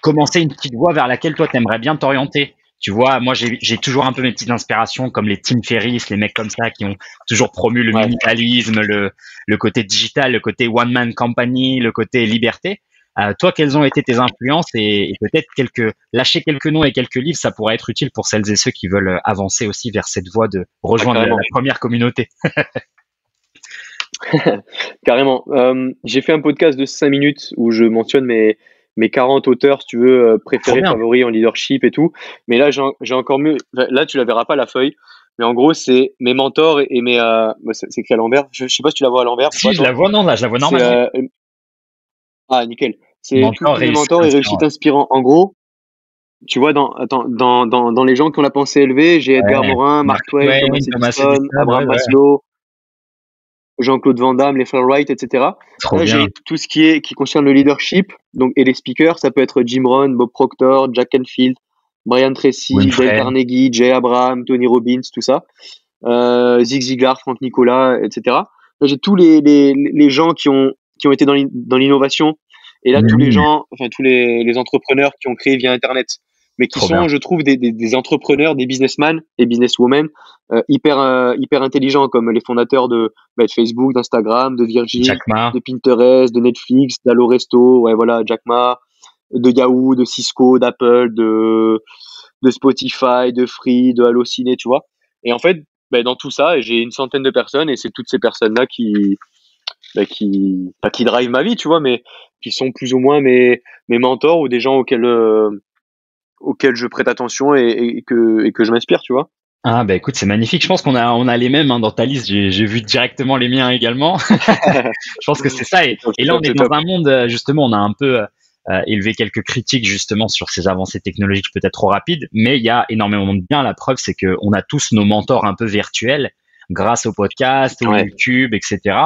[SPEAKER 1] commencer une petite voie vers laquelle toi, tu aimerais bien t'orienter tu vois, moi, j'ai toujours un peu mes petites inspirations comme les Tim Ferriss, les mecs comme ça qui ont toujours promu le minimalisme, le, le côté digital, le côté one-man company, le côté liberté. Euh, toi, quelles ont été tes influences et, peut-être quelques lâcher quelques noms et quelques livres, ça pourrait être utile pour celles et ceux qui veulent avancer aussi vers cette voie de rejoindre la, première communauté.
[SPEAKER 2] Carrément. Euh, j'ai fait un podcast de 5 minutes où je mentionne mes, mes 40 auteurs, si tu veux, euh, préférés, favoris en leadership et tout. Mais là, j'ai encore mieux. Là, tu la verras pas la feuille. Mais en gros, c'est mes mentors et, mes. Euh, bah, c'est écrit à l'envers. Je, sais pas si tu la vois à l'envers.
[SPEAKER 1] Si, je la vois, non, là, je la vois normalement.
[SPEAKER 2] Euh, ah, nickel. C'est tous mes mentors et réussite inspirant. En gros, tu vois, dans, dans, dans, dans, les gens qui ont la pensée élevée, j'ai Edgar Morin, Mark Twain, Thomas Edison, Abraham Maslow, Jean-Claude Van Damme, les frères Wright, etc. j'ai tout ce qui est qui concerne le leadership, donc et les speakers, ça peut être Jim Rohn, Bob Proctor, Jack Canfield, Brian Tracy, Dale Carnegie, Jay Abraham, Tony Robbins, tout ça, euh, Zig Ziglar, Frank Nicolas, etc. j'ai tous les, les, les, gens qui ont qui ont été dans l'innovation et là tous les mmh. gens, enfin tous les, les entrepreneurs qui ont créé via Internet mais qui sont, je trouve, des, des, des, entrepreneurs, des businessmen et businesswomen euh, hyper euh, hyper intelligents, comme les fondateurs de, bah, de Facebook, d'Instagram, de Virgin, de Pinterest, de Netflix, d'Aloresto, ouais voilà, Jack Ma, de Yahoo, de Cisco, d'Apple, de de Spotify, de Free, de Allociné, tu vois. Et en fait, bah, dans tout ça, j'ai une centaine de personnes et c'est toutes ces personnes-là qui bah, qui pas qui drive ma vie, tu vois, mais qui sont plus ou moins mes mes mentors ou des gens auxquels euh, auxquels je prête attention et, que, et que je m'inspire, tu vois.
[SPEAKER 1] Ah bah écoute, c'est magnifique. Je pense qu'on a on a les mêmes hein, dans ta liste. J'ai vu directement les miens également. je pense que c'est ça. Et, là, on est dans un monde euh, justement, on a un peu euh, élevé quelques critiques justement sur ces avancées technologiques peut-être trop rapides, mais il y a énormément de bien. La preuve, c'est que on a tous nos mentors un peu virtuels grâce au podcast, au YouTube, etc.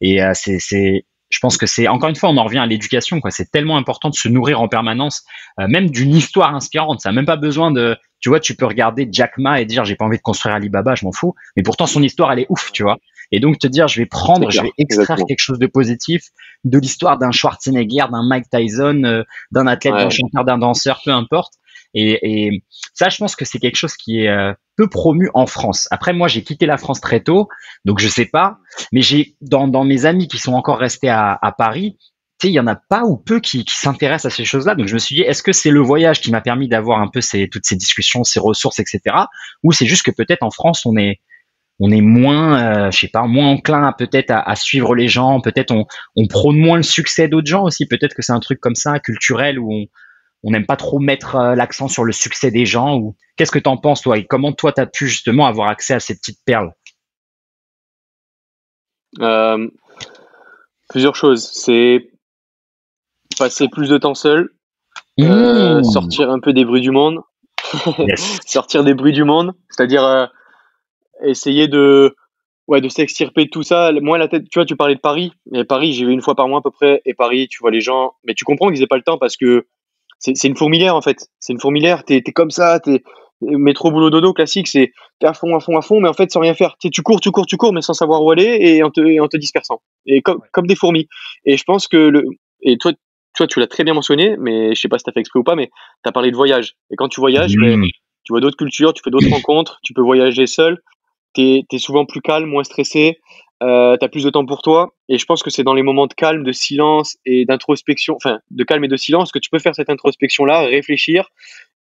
[SPEAKER 1] Et euh, c'est je pense que c'est encore une fois, on en revient à l'éducation. quoi. C'est tellement important de se nourrir en permanence, euh, même d'une histoire inspirante. Ça n'a même pas besoin de, tu vois, tu peux regarder Jack Ma et dire j'ai pas envie de construire Alibaba, je m'en fous. Mais pourtant son histoire, elle est ouf, tu vois. Et donc te dire je vais prendre, je vais extraire quelque chose de positif de l'histoire d'un Schwarzenegger, d'un Mike Tyson, euh, d'un athlète, d'un chanteur, d'un danseur, peu importe. Et, ça, je pense que c'est quelque chose qui est euh, peu promu en France. Après, moi, j'ai quitté la France très tôt, donc je sais pas. Mais j'ai dans, mes amis qui sont encore restés à, à Paris, il y en a pas ou peu qui, s'intéressent à ces choses-là. Donc je me suis dit, est-ce que c'est le voyage qui m'a permis d'avoir un peu toutes ces discussions, ces ressources, etc. Ou c'est juste que peut-être en France, on est moins, euh, je sais pas, moins enclin peut-être à, suivre les gens. Peut-être on, on prône moins le succès d'autres gens aussi. Peut-être que c'est un truc comme ça, culturel, où on, on n'aime pas trop mettre euh, l'accent sur le succès des gens ou qu'est-ce que tu en penses toi? Et comment toi tu as pu justement avoir accès à ces petites perles?
[SPEAKER 2] Euh, plusieurs choses. C'est passer plus de temps seul euh, mmh. sortir un peu des bruits du monde. Sortir des bruits du monde. C'est-à-dire essayer de ouais de s'extirper de tout ça. Moi la tête tu vois tu parlais de Paris. Mais Paris j'y vais une fois par mois à peu près. Et Paris tu vois les gens. Mais tu comprends qu'ils aient pas le temps parce que c'est une fourmilière en fait. C'est une fourmilière. T'es es comme ça. T'es métro boulot dodo classique. C'est à fond, à fond, à fond, mais en fait sans rien faire. tu cours, tu cours, tu cours, mais sans savoir où aller et en te, en te dispersant. Et comme, comme des fourmis. Et je pense que le, et toi, toi, tu l'as très bien mentionné, mais je sais pas si tu as fait exprès ou pas, mais tu as parlé de voyage. Et quand tu voyages, ben, tu vois d'autres cultures, tu fais d'autres rencontres, tu peux voyager seul, tu es, souvent plus calme, moins stressé, euh, tu as plus de temps pour toi. Et je pense que c'est dans les moments de calme, de silence et d'introspection, enfin, de calme et de silence, que tu peux faire cette introspection-là, réfléchir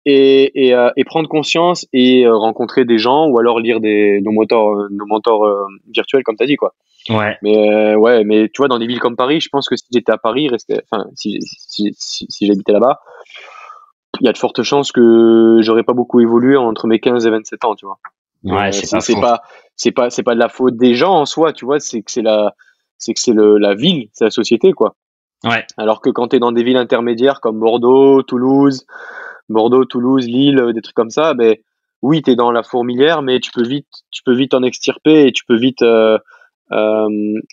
[SPEAKER 2] et, et, euh, et, prendre conscience et euh, rencontrer des gens ou alors lire des, nos mentors, euh, nos mentors virtuels, comme tu as dit, quoi.
[SPEAKER 1] Ouais.
[SPEAKER 2] Mais ouais, mais tu vois, dans des villes comme Paris, je pense que si j'étais à Paris, enfin, si, si, si, si j'habitais là-bas, il y a de fortes chances que j'aurais pas beaucoup évolué entre mes 15 et 27 ans, tu vois.
[SPEAKER 1] Ouais, c'est pas,
[SPEAKER 2] pas, c'est pas, c'est pas de la faute des gens en soi, tu vois, c'est que c'est la, c'est que c'est la ville, c'est la société, quoi.
[SPEAKER 1] Ouais.
[SPEAKER 2] Alors que quand tu es dans des villes intermédiaires comme Bordeaux, Toulouse, Bordeaux, Toulouse, Lille, des trucs comme ça, ben oui, tu es dans la fourmilière, mais tu peux vite, tu peux vite en extirper et tu peux vite euh, euh,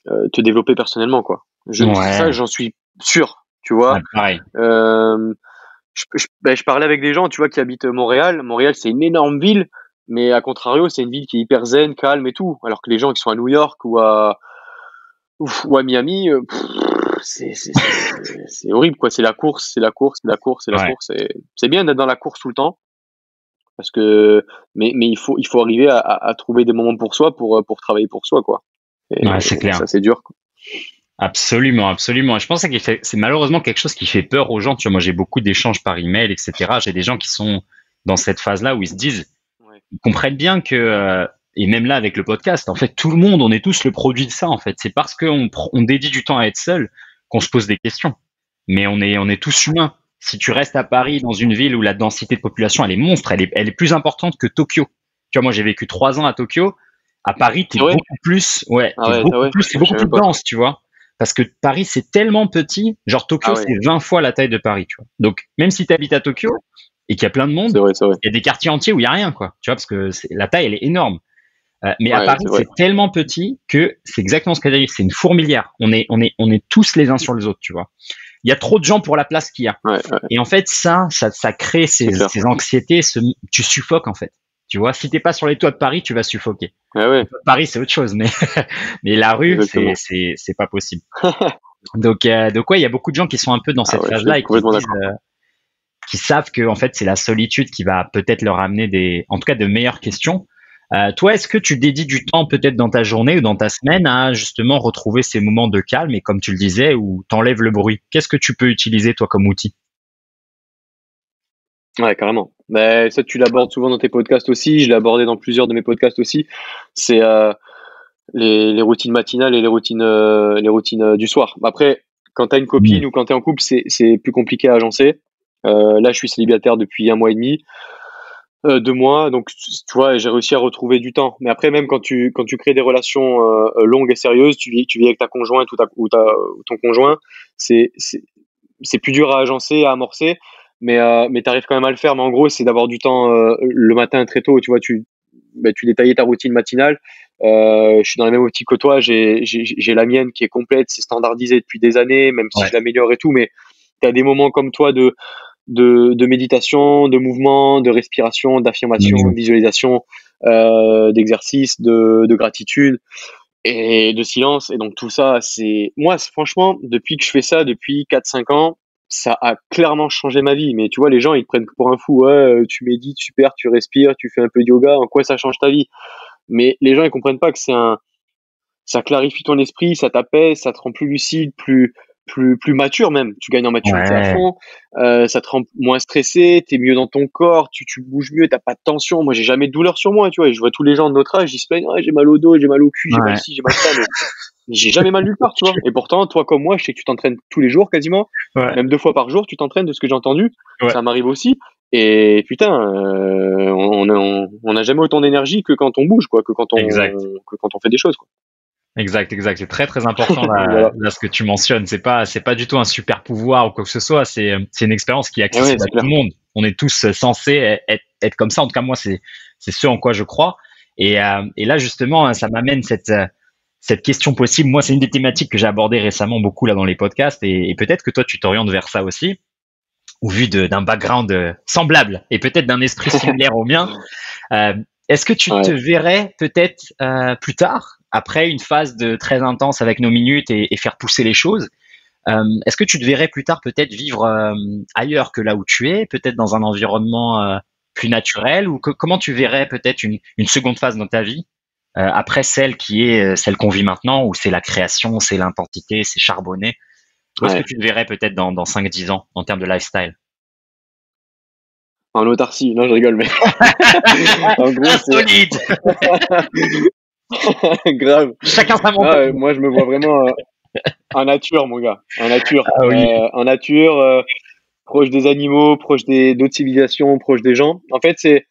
[SPEAKER 2] euh te développer personnellement, quoi. Je, Ça, j'en suis sûr, tu vois.
[SPEAKER 1] pareil.
[SPEAKER 2] Euh, je, je, ben, je, parlais avec des gens, tu vois, qui habitent Montréal. Montréal, c'est une énorme ville, mais à contrario, c'est une ville qui est hyper zen, calme et tout. Alors que les gens qui sont à New York ou à, ou à Miami, euh, c'est horrible quoi. C'est la course, c'est la course, c'est la course, c'est la course. C'est bien d'être dans la course tout le temps, parce que mais mais il faut il faut arriver à, à, trouver des moments pour soi pour pour travailler pour soi quoi.
[SPEAKER 1] ouais, c'est clair.
[SPEAKER 2] Ça c'est dur. Quoi.
[SPEAKER 1] Absolument, absolument. Je pense que c'est malheureusement quelque chose qui fait peur aux gens. Tu vois, moi j'ai beaucoup d'échanges par email, etc. J'ai des gens qui sont dans cette phase-là où ils se disent, ils comprennent bien que euh, et même là avec le podcast, en fait, tout le monde, on est tous le produit de ça. En fait, c'est parce qu'on on dédie du temps à être seul qu'on se pose des questions. Mais on est, on est tous humains. Si tu restes à Paris, dans une ville où la densité de population elle est monstre, elle est, elle est plus importante que Tokyo. Tu vois, moi j'ai vécu trois ans à Tokyo. À Paris, t'es beaucoup plus, ouais, ah beaucoup ah plus, c'est beaucoup plus dense, tu vois. Parce que Paris, c'est tellement petit. Genre Tokyo, ah c'est 20 fois la taille de Paris, tu vois. Donc, même si tu habites à Tokyo et qu'il y a plein de monde, il y a des quartiers entiers où il y a rien, quoi. Tu vois, parce que la taille, elle est énorme. Euh, mais à Paris, c'est tellement petit que c'est exactement ce qu'elle dit. C'est une fourmilière. On est, on est, on est tous les uns sur les autres, tu vois. Il y a trop de gens pour la place qu'il y a. Et en fait, ça, ça, ça crée ces, ces anxiétés. Ce, tu suffoques en fait. Tu vois, si t'es pas sur les toits de Paris, tu vas suffoquer. Paris, c'est autre chose, mais mais la rue, c'est c'est pas possible. donc euh, donc ouais, il y a beaucoup de gens qui sont un peu dans ah cette phase-là et qui, euh, qui savent que en fait c'est la solitude qui va peut-être leur amener des, en tout cas de meilleures questions. Euh, toi, est-ce que tu dédies du temps peut-être dans ta journée ou dans ta semaine à justement retrouver ces moments de calme et comme tu le disais, où t'enlèves le bruit? Qu'est-ce que tu peux utiliser toi comme outil?
[SPEAKER 2] Ouais, carrément. Mais ça, tu l'abordes souvent dans tes podcasts aussi. Je l'ai abordé dans plusieurs de mes podcasts aussi. C'est euh, les, routines matinales et les routines, euh, les routines du soir. Après, quand tu as une copine mmh. ou quand tu es en couple, c'est plus compliqué à agencer. Là, je suis célibataire depuis un mois et demi euh, de moi. Donc, tu vois, j'ai réussi à retrouver du temps. Mais après, même quand tu, quand tu crées des relations euh, longues et sérieuses, tu vis, tu vis avec ta conjointe ou, ta, ou, ta, ton conjoint, c'est, plus dur à agencer, à amorcer. Mais, euh, mais tu arrives quand même à le faire. Mais en gros, c'est d'avoir du temps euh, le matin très tôt. Tu vois, tu, bah, tu détaillais ta routine matinale. Euh, je suis dans la même optique que toi. J'ai la mienne qui est complète, c'est standardisé depuis des années, même si je l'améliore et tout. Mais tu as des moments comme toi de de, de méditation, de mouvement, de respiration, d'affirmation, de visualisation, euh, d'exercice, de, de gratitude et de silence. Et donc tout ça, c'est moi, franchement, depuis que je fais ça, depuis 4-5 ans, ça a clairement changé ma vie. Mais tu vois, les gens, ils te prennent pour un fou. Ouais, euh, tu médites, super, tu respires, tu fais un peu de yoga. En quoi ça change ta vie? Mais les gens, ils comprennent pas que c'est un, ça clarifie ton esprit, ça t'apaise, ça te rend plus lucide, plus plus plus mature même. Tu gagnes en maturité à fond. Euh, ça te rend moins stressé. T'es mieux dans ton corps. Tu tu bouges mieux. T'as pas de tension. Moi, j'ai jamais de douleur sur moi. Tu vois. je vois tous les gens de notre âge. Ils se plaignent. j'ai mal au dos, j'ai mal au cul, j'ai mal ci, j'ai mal ça. Mais j'ai jamais mal nulle part. Tu vois. Et pourtant, toi comme moi, je sais que tu t'entraînes tous les jours quasiment. Même deux fois par jour, tu t'entraînes de ce que j'ai entendu. Ça m'arrive aussi. Et putain, euh, on, on, on, a jamais autant d'énergie que quand on bouge, quoi, que quand on, que quand on fait des choses, quoi.
[SPEAKER 1] Exact, exact. C'est très très important là, ce que tu mentionnes. C'est pas c'est pas du tout un super pouvoir ou quoi que ce soit. C'est c'est une expérience qui est accessible à tout le monde. On est tous censés être, être comme ça. En tout cas, moi, c'est c'est ce en quoi je crois. Et, euh, et là, justement, ça m'amène cette cette question possible. Moi, c'est une des thématiques que j'ai abordées récemment beaucoup là dans les podcasts. Et, et peut-être que toi, tu t'orientes vers ça aussi, au vu d'un background euh, semblable et peut-être d'un esprit similaire au mien. Euh, Est-ce que tu te verrais peut-être euh, plus tard après une phase de très intense avec nos minutes et, faire pousser les choses, Est-ce que tu te verrais plus tard peut-être vivre ailleurs que là où tu es, peut-être dans un environnement plus naturel, ou comment tu verrais peut-être une, une, seconde phase dans ta vie après celle qui est celle qu'on vit maintenant, où c'est la création, c'est l'intensité, c'est charbonné? Où est-ce que tu te verrais peut-être dans, dans 5-10 ans en termes de lifestyle?
[SPEAKER 2] En autarcie. Non, je rigole, mais.
[SPEAKER 1] en gros, Solide
[SPEAKER 2] Grave.
[SPEAKER 1] Chacun sa
[SPEAKER 2] ah, Moi, je me vois vraiment euh, en nature, mon gars. En nature. Ah, oui. euh, en nature, euh, proche des animaux, proche des d'autres civilisations, proche des gens. En fait, c'est.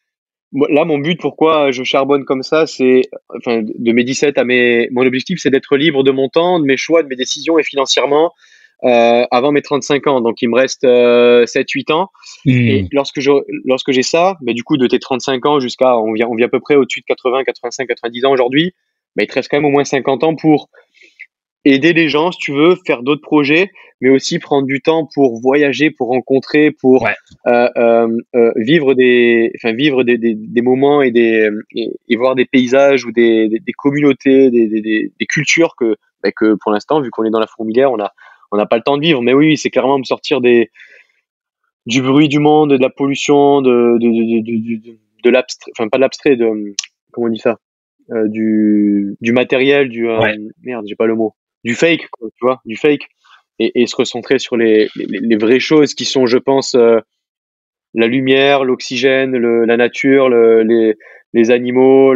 [SPEAKER 2] Là, mon but, pourquoi je charbonne comme ça, c'est, enfin, de mes 17 à mes, mon objectif, c'est d'être libre de mon temps, de mes choix, de mes décisions et financièrement, euh, avant mes 35 ans. Donc, il me reste euh, 7-8 ans. Hmm. Et lorsque je, lorsque j'ai ça, mais du coup, de tes 35 ans jusqu'à, on vient, on vient à peu près au-dessus de 80, 85, 90 ans aujourd'hui, mais il te reste quand même au moins 50 ans pour aider les gens, si tu veux, faire d'autres projets, mais aussi prendre du temps pour voyager, pour rencontrer, pour euh, euh, euh, vivre des, enfin vivre des, des, des moments et des et, voir des paysages ou des, des, communautés, des, des, cultures que bah, que pour l'instant, vu qu'on est dans la fourmilière, on a on n'a pas le temps de vivre. Mais oui, c'est clairement me sortir des, du bruit du monde, de la pollution, de, de, de, de, de l'abstrait, enfin pas de l'abstrait, de, comment on dit ça, euh, du, du matériel, du, euh, merde, j'ai pas le mot, du fake, quoi, tu vois, du fake, et, et se recentrer sur les, les, les, vraies choses qui sont, je pense, euh, la lumière, l'oxygène, la nature, le, les, les animaux,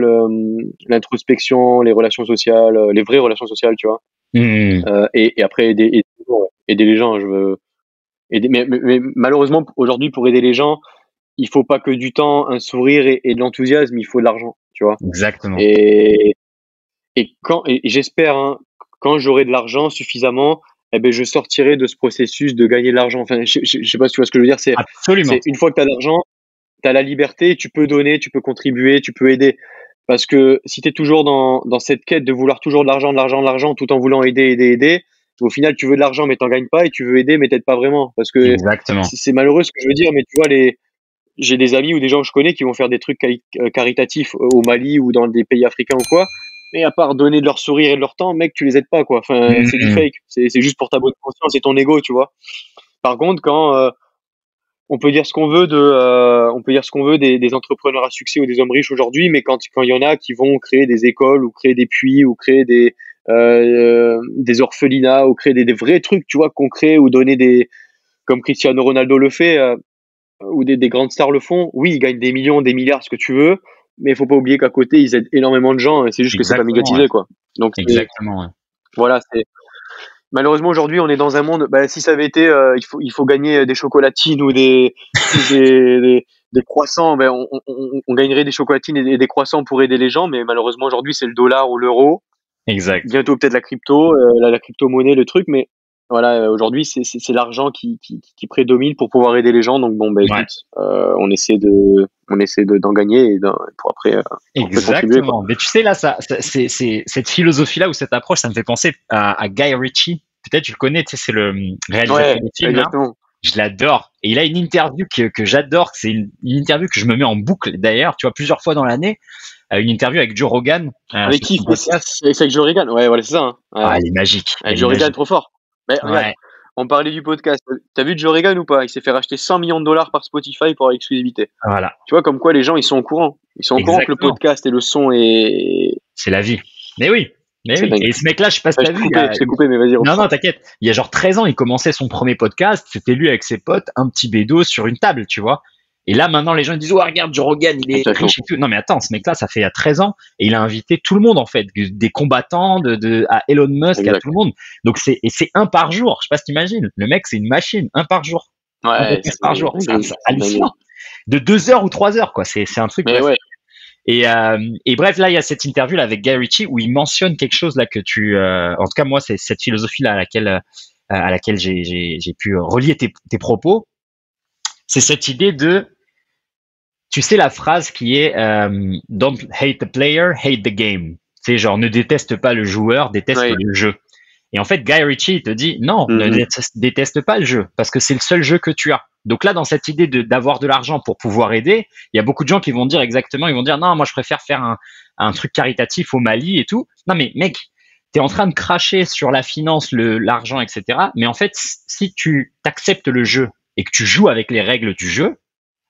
[SPEAKER 2] l'introspection, les relations sociales, les vraies relations sociales, tu vois. Mmh. Euh, et, et, après aider, aider, les gens. Je veux aider, mais, mais, malheureusement aujourd'hui pour aider les gens, il faut pas que du temps, un sourire et, et de l'enthousiasme, il faut de l'argent, tu vois.
[SPEAKER 1] Exactement.
[SPEAKER 2] Et et quand et, j'espère hein, quand j'aurai de l'argent suffisamment, eh ben je sortirai de ce processus de gagner de l'argent. Enfin, je, je, sais pas si tu vois ce que je veux dire. C'est
[SPEAKER 1] absolument.
[SPEAKER 2] Une fois que tu as de l'argent, tu as la liberté, tu peux donner, tu peux contribuer, tu peux aider. Parce que si tu es toujours dans, dans cette quête de vouloir toujours de l'argent, de l'argent, de l'argent, tout en voulant aider, aider, aider, au final, tu veux de l'argent, mais t'en gagnes pas, et tu veux aider, mais t'aides pas vraiment. Parce que c'est malheureux ce que je veux dire, mais tu vois, les, j'ai des amis ou des gens que je connais qui vont faire des trucs euh, caritatifs au Mali ou dans des pays africains ou quoi. Mais à part donner de leur sourire et de leur temps, mec, tu les aides pas, quoi. Enfin, mm, c'est du fake. C'est juste pour ta bonne conscience et ton ego, tu vois. Par contre, quand, euh, on peut dire ce qu'on veut de, euh, on peut dire ce qu'on veut des, des, entrepreneurs à succès ou des hommes riches aujourd'hui, mais quand quand il y en a qui vont créer des écoles ou créer des puits ou créer des euh, des orphelinats ou créer des, des, vrais trucs, tu vois, concrets ou donner des comme Cristiano Ronaldo le fait euh, ou des, des, grandes stars le font. Oui, ils gagnent des millions, des milliards, ce que tu veux, mais il faut pas oublier qu'à côté ils aident énormément de gens. C'est juste que c'est pas médiatisé, quoi. Donc
[SPEAKER 1] exactement. Ouais.
[SPEAKER 2] Voilà, c'est malheureusement aujourd'hui on est dans un monde bah, si ça avait été euh, il faut il faut gagner des chocolatines ou des des, des, croissants on, on, on, gagnerait des chocolatines et des, croissants pour aider les gens mais malheureusement aujourd'hui c'est le dollar ou l'euro.
[SPEAKER 1] Exact.
[SPEAKER 2] Bientôt peut-être la crypto euh, la, la, crypto monnaie le truc mais voilà, euh, aujourd'hui, c'est, l'argent qui, qui, qui, prédomine pour pouvoir aider les gens. Donc bon, ben, écoute, euh, on essaie de, on essaie de, d'en gagner et pour après. Euh,
[SPEAKER 1] Exactement. Mais tu sais là, ça, c'est, cette philosophie-là ou cette approche, ça me fait penser à, à Guy Ritchie. Peut-être tu le connais, tu sais, c'est le réalisateur
[SPEAKER 2] ouais, film.
[SPEAKER 1] Je l'adore. Et il a une interview que, que j'adore. C'est une, une, interview que je me mets en boucle d'ailleurs, tu vois, plusieurs fois dans l'année. une interview avec Joe Rogan.
[SPEAKER 2] avec qui? C'est avec Joe Rogan? Ouais, voilà, c'est ça. Hein.
[SPEAKER 1] Ah, elle est magique.
[SPEAKER 2] Avec Joe Rogan, trop fort. Mais, ouais. on parlait du podcast. T'as vu Joe Rogan ou pas? Il s'est fait racheter 100 millions de dollars par Spotify pour l'exclusivité.
[SPEAKER 1] Voilà.
[SPEAKER 2] Tu vois, comme quoi les gens, ils sont au courant. Ils sont au courant que le podcast et le son est.
[SPEAKER 1] C'est la vie. Mais oui. Mais oui. Et ce mec-là, je sais pas si t'as vu.
[SPEAKER 2] Coupé, je coupé, mais vas-y.
[SPEAKER 1] Non, non, t'inquiète. Il y a genre 13 ans, il commençait son premier podcast. C'était lui avec ses potes, un petit bédo sur une table, tu vois. Et là, maintenant, les gens ils disent, oh, regarde, Joe Rogan, il est riche et tout. Non, mais attends, ce mec-là, ça fait il y a 13 ans et il a invité tout le monde, en fait, des combattants, de, de à Elon Musk, à tout le monde. Donc, c'est, et c'est un par jour. Je sais pas si t'imagines. Le mec, c'est une machine, un par jour.
[SPEAKER 2] Ouais.
[SPEAKER 1] Un par jour. C'est hallucinant. De deux heures ou trois heures, quoi. C'est, c'est un truc.
[SPEAKER 2] Mais ouais.
[SPEAKER 1] Et, euh, et bref, là, il y a cette interview là avec Guy Ritchie où il mentionne quelque chose là que tu, euh, en tout cas, moi, c'est cette philosophie là à laquelle, euh, à laquelle j'ai, pu relier tes, tes propos. C'est cette idée de tu sais la phrase qui est euh, Don't hate the player, hate the game. C'est genre ne déteste pas le joueur, déteste le jeu. Et en fait, Guy Ritchie te dit non, ne mhm. déteste, pas le jeu parce que c'est le seul jeu que tu as. Donc là, dans cette idée d'avoir de, l'argent pour pouvoir aider, il y a beaucoup de gens qui vont dire exactement, ils vont dire non, moi je préfère faire un, un truc caritatif au Mali et tout. Non mais mec, tu es en train de cracher sur la finance, l'argent, etc. Mais en fait, si tu acceptes le jeu et que tu joues avec les règles du jeu,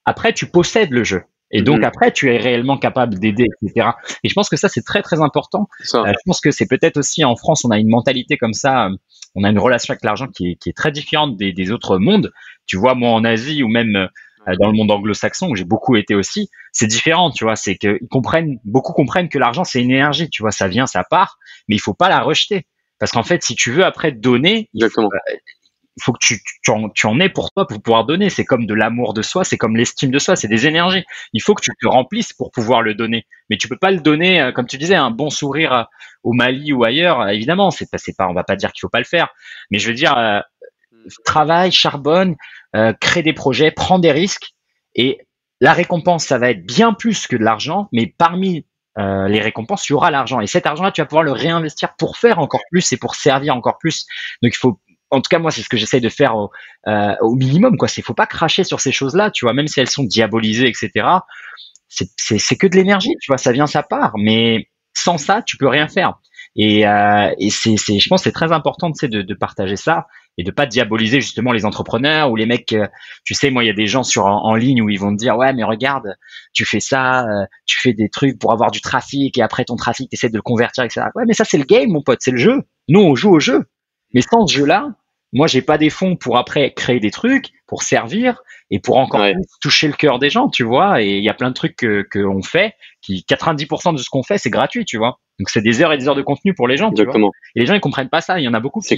[SPEAKER 1] après, tu possèdes le jeu. Et donc mhm. après, tu es réellement capable d'aider, etc. Et je pense que ça, c'est très très important. Euh, je pense que c'est peut-être aussi en France, on a une mentalité comme ça, euh, on a une relation avec l'argent qui est, qui est très différente des, des, autres mondes. Tu vois, moi en Asie ou même euh, dans le monde anglo-saxon où j'ai beaucoup été aussi, c'est différent, tu vois. C'est qu'ils comprennent, beaucoup comprennent que l'argent c'est une énergie, tu vois, ça vient, ça part, mais il faut pas la rejeter. Parce qu'en fait, si tu veux après donner, Exactement il faut que tu, tu, en, tu en aies pour toi pour pouvoir donner. C'est comme de l'amour de soi, c'est comme l'estime de soi, c'est des énergies. Il faut que tu te remplisses pour pouvoir le donner. Mais tu peux pas le donner, euh, comme tu disais, un bon sourire euh, au Mali ou ailleurs. Euh, évidemment, c'est pas, pas, on va pas dire qu'il faut pas le faire. Mais je veux dire, euh, travaille, charbonne, euh, crée des projets, prends des risques. Et la récompense, ça va être bien plus que de l'argent, mais parmi les récompenses, il y aura l'argent. Et cet argent-là, tu vas pouvoir le réinvestir pour faire encore plus et pour servir encore plus. Donc, il faut en tout cas moi c'est ce que j'essaie de faire au, euh, au minimum quoi. C'est faut pas cracher sur ces choses là tu vois même si elles sont diabolisées etc c'est que de l'énergie tu vois ça vient sa part. Mais sans ça tu peux rien faire. Et, euh, et c'est je pense c'est très important de, de partager ça et de pas diaboliser justement les entrepreneurs ou les mecs euh, tu sais moi il y a des gens sur en, ligne où ils vont te dire ouais mais regarde tu fais ça euh, tu fais des trucs pour avoir du trafic et après ton trafic tu essaies de le convertir etc ouais mais ça c'est le game mon pote c'est le jeu. Nous on joue au jeu mais sans ce jeu-là, moi, j'ai pas des fonds pour après créer des trucs, pour servir et pour encore toucher le cœur des gens, tu vois. Et il y a plein de trucs que qu'on fait, qui 90% de ce qu'on fait, c'est gratuit, tu vois. Donc c'est des heures et des heures de contenu pour les gens, tu vois. Et les gens ils comprennent pas ça. Il y en a beaucoup qui,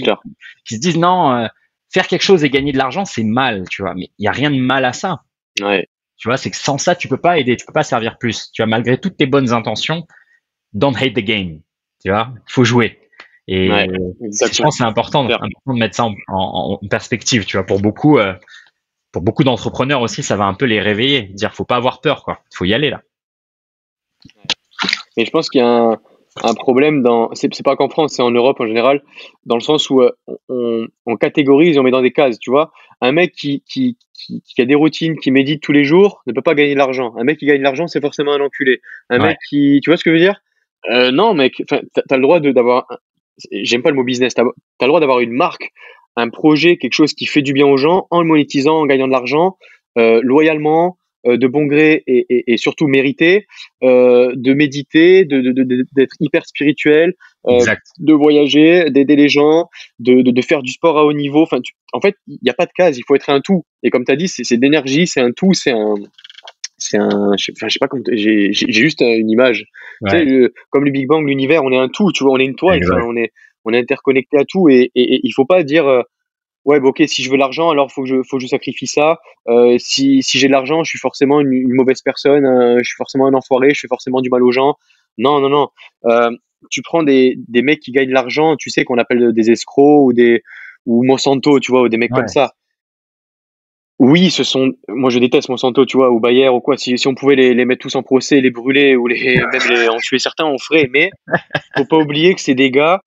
[SPEAKER 1] qui se disent non, euh, faire quelque chose et gagner de l'argent, c'est mal, tu vois. Mais il y a rien de mal à ça.
[SPEAKER 2] Ouais.
[SPEAKER 1] Tu vois, c'est que sans ça, tu peux pas aider, tu peux pas servir plus. Tu vois, malgré toutes tes bonnes intentions, don't hate the game. Tu vois, faut jouer. Et je pense c'est important, important, de mettre ça en, en, perspective, tu vois. Pour beaucoup, euh, pour beaucoup d'entrepreneurs aussi, ça va un peu les réveiller, dire faut pas avoir peur, quoi. Il faut y aller là.
[SPEAKER 2] Mais je pense qu'il y a un, un problème dans, c'est pas qu'en France, c'est en Europe en général, dans le sens où euh, on, on, catégorise on met dans des cases, tu vois. Un mec qui, qui, qui, qui, a des routines, qui médite tous les jours, ne peut pas gagner de l'argent. Un mec qui gagne de l'argent, c'est forcément un enculé. Un mec qui, tu vois ce que je veux dire? Euh, Non, mec, t'as as le droit d'avoir j'aime pas le mot business, tu as, le droit d'avoir une marque, un projet, quelque chose qui fait du bien aux gens en le monétisant, en gagnant de l'argent, euh, loyalement, euh, de bon gré et, et, et surtout mérité, euh, de méditer, d'être de, de, hyper spirituel, de voyager, d'aider les gens, de, de, faire du sport à haut niveau. Enfin, en fait, il n'y a pas de case, il faut être un tout. Et comme tu as dit, c'est d'énergie, c'est un tout, c'est un, c'est un, je sais, sais pas comment, j'ai juste une image. Tu sais, comme le Big Bang, l'univers, on est un tout, tu vois, on est une toile, on est, on est interconnecté à tout et, et, il faut pas dire, euh, ouais, bah, ok, si je veux l'argent, alors faut que je, faut que je sacrifie ça. Euh, si, si j'ai de l'argent, je suis forcément une, mauvaise personne, euh, je suis forcément un enfoiré, je fais forcément du mal aux gens. Non, non, non. Euh, tu prends des, des mecs qui gagnent de l'argent, tu sais qu'on appelle des escrocs ou des ou Monsanto, tu vois, ou des mecs comme ça oui, ce sont. Moi, je déteste Monsanto, tu vois, ou Bayer ou quoi. Si, si on pouvait les, les, mettre tous en procès, les brûler ou les même les, en tuer certains, on ferait. Mais faut pas oublier que c'est des gars.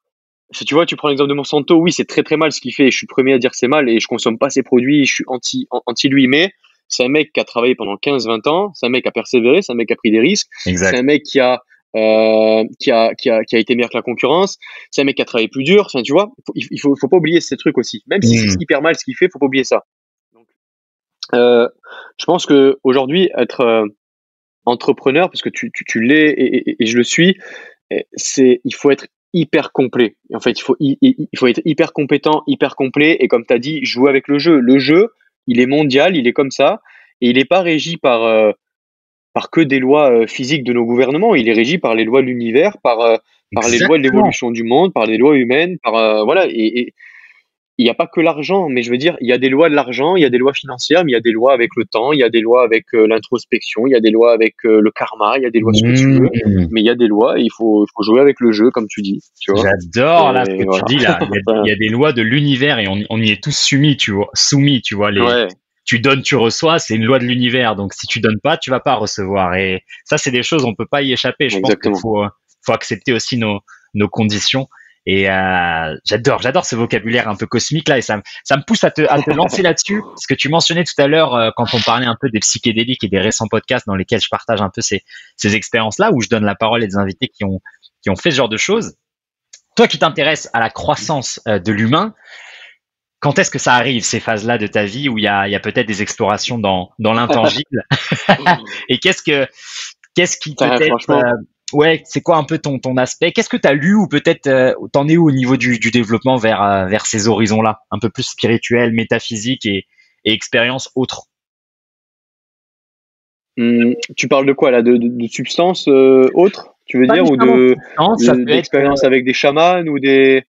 [SPEAKER 2] Si tu vois, tu prends l'exemple de Monsanto, oui, c'est très très mal ce qu'il fait. Je suis le premier à dire que c'est mal et je consomme pas ses produits. Je suis anti anti lui, mais c'est un mec qui a travaillé pendant 15-20 ans. C'est un mec qui a persévéré. C'est un mec qui a pris des risques. C'est un mec qui a euh, qui, a, qui, a, qui a été meilleur que la concurrence. C'est un mec qui a travaillé plus dur. Enfin, tu vois, il faut, faut pas oublier ces trucs aussi. Même si c'est mmh. hyper mal ce qu'il fait, faut pas oublier ça. Euh, je pense que aujourd'hui être euh, entrepreneur, parce que tu, tu, tu l'es et, et, je le suis, c'est il faut être hyper complet. En fait, il faut il, il faut être hyper compétent, hyper complet et comme tu as dit, jouer avec le jeu. Le jeu, il est mondial, il est comme ça et il n'est pas régi par euh, par que des lois physiques de nos gouvernements. Il est régi par les lois de l'univers, par par les lois de l'évolution du monde, par les lois humaines, par voilà et, et il n'y a pas que l'argent, mais je veux dire, il y a des lois de l'argent, il y a des lois financières, mais il y a des lois avec le temps, il y a des lois avec euh, l'introspection, il y a des lois avec euh, le karma, il y a des lois ce que tu veux, mmh. mais il y a des lois et il faut, faut jouer avec le jeu, comme tu dis.
[SPEAKER 1] J'adore là ce que tu dis là. Il y, a, des lois de l'univers et on, on, y est tous soumis, tu vois. Soumis, tu vois. Les, Tu donnes, tu reçois, c'est une loi de l'univers. Donc si tu donnes pas, tu vas pas recevoir. Et ça, c'est des choses on peut pas y échapper. Je pense qu'il faut, faut accepter aussi nos, nos conditions. Et euh, j'adore, j'adore ce vocabulaire un peu cosmique là, et ça, ça me pousse à te, à te lancer là-dessus. Ce que tu mentionnais tout à l'heure euh, quand on parlait un peu des psychédéliques et des récents podcasts dans lesquels je partage un peu ces, ces expériences-là, où je donne la parole à des invités qui ont, qui ont fait ce genre de choses. toi qui t'intéresses à la croissance de l'humain, quand est-ce que ça arrive ces phases-là de ta vie où il y a, peut-être des explorations dans, dans l'intangible? Et qu'est-ce que qu'est-ce qui peut-être euh, ouais, c'est quoi un peu ton ton aspect? Qu'est-ce que tu as lu ou peut-être euh, t'en es où au niveau du, du développement vers euh, vers ces horizons-là, un peu plus spirituel, métaphysique et, et expérience autre.
[SPEAKER 2] Mmh, Tu parles de quoi là? De, de, substances autres? Tu veux dire ou de, d'expérience avec des chamans ou des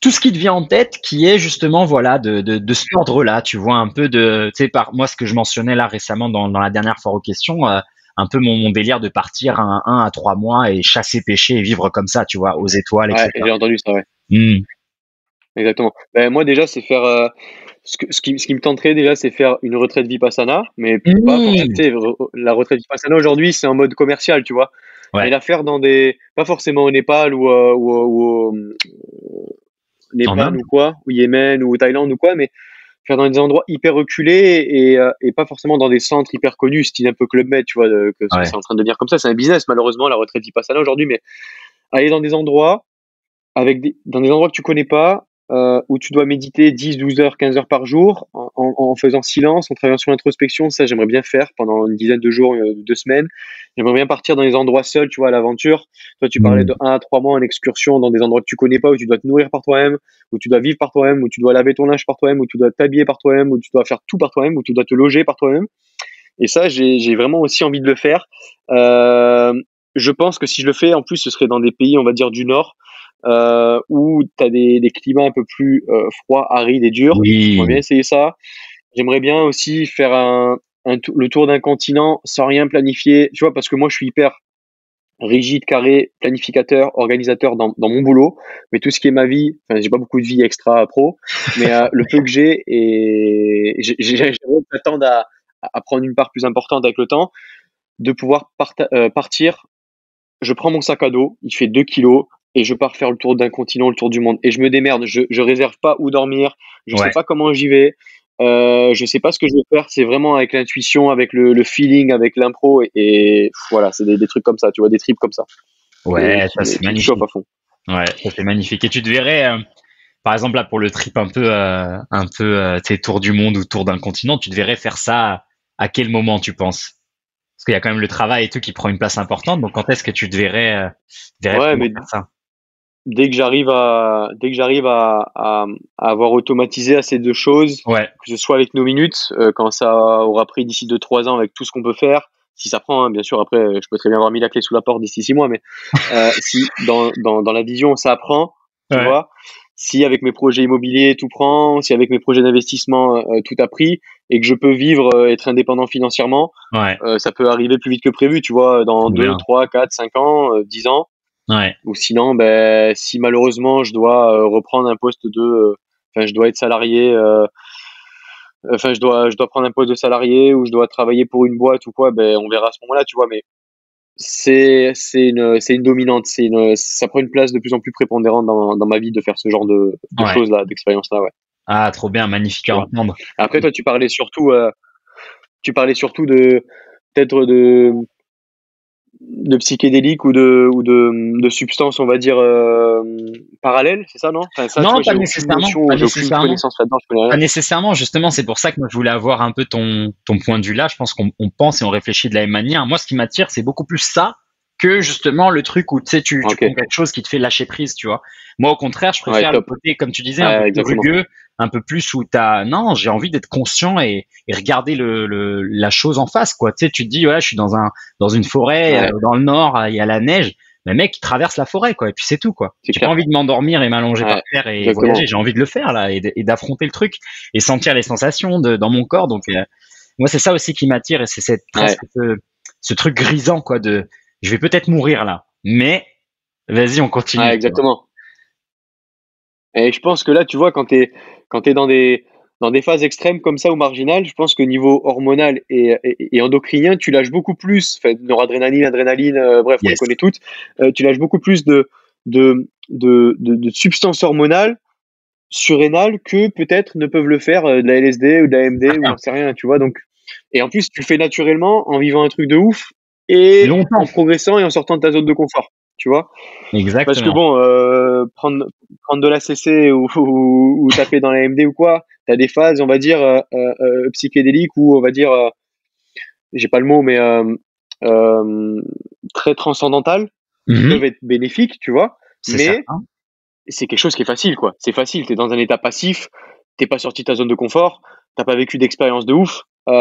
[SPEAKER 1] tout ce qui te vient en tête qui est justement voilà de, de, de ce ordre-là. Tu vois un peu de, tu sais, par moi ce que je mentionnais là récemment dans, dans la dernière fois aux questions, euh, un peu mon, mon, délire de partir un, un à trois mois et chasser, pêcher et vivre comme ça, tu vois, aux étoiles,
[SPEAKER 2] etc. Ouais, j'ai entendu ça, ouais. Mmh. Exactement. Ben, moi déjà, c'est faire euh, ce, ce, qui, ce qui me tenterait déjà, c'est faire une retraite vipassana, mais mmh. pas la retraite vipassana aujourd'hui, c'est en mode commercial, tu vois. Ouais. Et la faire dans des, pas forcément au Népal ou, euh, ou, ou, Népal ou quoi, ou Yémen ou Thaïlande ou quoi, mais faire dans des endroits hyper reculés et, euh, et pas forcément dans des centres hyper connus, style un peu Club Med, tu vois, que c'est en train de devenir comme ça. C'est un business, malheureusement, la retraite y passe là aujourd'hui, mais aller dans des endroits avec des, dans des endroits que tu connais pas, euh, où tu dois méditer 10, 12 heures, 15 heures par jour, en, en, faisant silence, en travaillant sur l'introspection. Ça, j'aimerais bien faire pendant une dizaine de jours, euh, deux semaines. J'aimerais bien partir dans des endroits seuls, tu vois, à l'aventure. Toi, tu parlais mm. de 1 à 3 mois en excursion dans des endroits que tu connais pas, où tu dois te nourrir par toi-même, où tu dois vivre par toi-même, où tu dois laver ton linge par toi-même, où tu dois t'habiller par toi-même, où tu dois faire tout par toi-même, où tu dois te loger par toi-même. Et ça, j'ai vraiment aussi envie de le faire. Euh, je pense que si je le fais, en plus, ce serait dans des pays, on va dire, du Nord, euh, où tu as des, des, climats un peu plus euh, froids, arides et durs. J'aimerais bien essayer ça. J'aimerais bien aussi faire un, un le tour d'un continent sans rien planifier, tu vois, parce que moi je suis hyper rigide, carré, planificateur, organisateur dans, dans mon boulot, mais tout ce qui est ma vie, enfin j'ai pas beaucoup de vie extra pro, mais euh, le peu que j'ai et j'aimerais m'attendre à, à prendre une part plus importante avec le temps, de pouvoir euh, partir. Je prends mon sac à dos, il fait 2 kilos, et je pars faire le tour d'un continent, le tour du monde. Et je me démerde, je, je réserve pas où dormir, je sais pas comment j'y vais, euh, je sais pas ce que je vais faire. C'est vraiment avec l'intuition, avec le, le, feeling, avec l'impro. Et, voilà, c'est des, des, trucs comme ça, tu vois, des trips comme ça.
[SPEAKER 1] Ouais, ça c'est magnifique. À fond. Ouais, ça c'est magnifique. Et tu te verrais, euh, par exemple, là, pour le trip un peu, euh, un peu, euh, tour du monde ou tour d'un continent, tu te verrais faire ça à quel moment, tu penses? Parce qu'il y a quand même le travail et tout qui prend une place importante. Donc, quand est-ce que tu te verrais, euh, verrais
[SPEAKER 2] ouais, mais, faire ça? dès que j'arrive à dès que j'arrive à, à, à, avoir automatisé ces deux choses,
[SPEAKER 1] ouais.
[SPEAKER 2] que ce soit avec nos minutes, euh, quand ça aura pris d'ici 2-3 ans avec tout ce qu'on peut faire, si ça prend, hein, bien sûr, après je peux très bien avoir mis la clé sous la porte d'ici 6 mois, mais euh, si dans, dans, dans, la vision ça prend, tu vois, si avec mes projets immobiliers tout prend, si avec mes projets d'investissement euh, tout a pris et que je peux vivre, euh, être indépendant financièrement,
[SPEAKER 1] ouais.
[SPEAKER 2] Euh, ça peut arriver plus vite que prévu, tu vois, dans 2, 3, 4, 5 ans, 10 ans.
[SPEAKER 1] Ouais.
[SPEAKER 2] Ou sinon, ben, si malheureusement je dois euh, reprendre un poste de, euh, enfin, je dois être salarié, euh, enfin, je dois, je dois prendre un poste de salarié ou je dois travailler pour une boîte ou quoi, ben, on verra à ce moment-là, tu vois. Mais c'est, une, une dominante, c'est une, ça prend une place de plus en plus prépondérante dans, dans ma vie de faire ce genre de, de choses là, d'expérience là, ouais.
[SPEAKER 1] Ah, trop bien, magnifique à entendre.
[SPEAKER 2] Après, toi, tu parlais surtout, tu parlais surtout de, peut-être de, de psychédéliques ou de ou de, de substances on va dire euh, parallèles c'est ça non?
[SPEAKER 1] Ça, non pas nécessairement pas nécessairement. pas nécessairement justement c'est pour ça que moi je voulais avoir un peu ton ton point de vue là. Je pense qu'on pense et on réfléchit de la même manière. Moi ce qui m'attire c'est beaucoup plus ça que justement le truc où tu sais tu, tu prends quelque chose qui te fait lâcher prise tu vois. Moi au contraire je préfère le côté comme tu disais un peu rugueux un peu plus où t'as non j'ai envie d'être conscient et, et regarder le, le, la chose en face quoi. Tu sais tu te dis voilà je suis dans un dans une forêt euh, dans le nord il y a la neige. Mais mec il traverse la forêt quoi et puis c'est tout quoi. J'ai pas envie de m'endormir et m'allonger par terre et voyager. J'ai envie de le faire là et d'affronter le truc et sentir les sensations de, dans mon corps. Donc euh, moi c'est ça aussi qui m'attire et c'est cette ce, ce truc grisant quoi de je vais peut-être mourir là. Mais vas-y on continue.
[SPEAKER 2] Exactement. Et je pense que là, tu vois, quand tu es, quand es dans, des, dans des phases extrêmes comme ça ou marginales, je pense que niveau hormonal et, et, endocrinien, tu lâches beaucoup plus, fait, noradrénaline, adrénaline, euh, bref, on les connaît toutes, euh, tu lâches beaucoup plus de, de, de, de, substances hormonales surrénales que peut-être ne peuvent le faire euh, de la LSD ou de la MD ou j'en sais rien, tu vois. Donc, et en plus, tu le fais naturellement en vivant un truc de ouf et en progressant et en sortant de ta zone de confort. tu vois.
[SPEAKER 1] Exactement.
[SPEAKER 2] Parce que bon, euh, prendre, prendre de la CC ou, ou, taper dans la MD ou quoi, tu as des phases, on va dire, euh, euh, psychédéliques ou on va dire, j'ai pas le mot, mais très transcendantales, qui mhm. peuvent être bénéfiques, tu vois. Mais c'est quelque chose qui est facile, quoi. C'est facile, tu es dans un état passif, t'es pas sorti de ta zone de confort, t'as pas vécu d'expérience de ouf. Euh,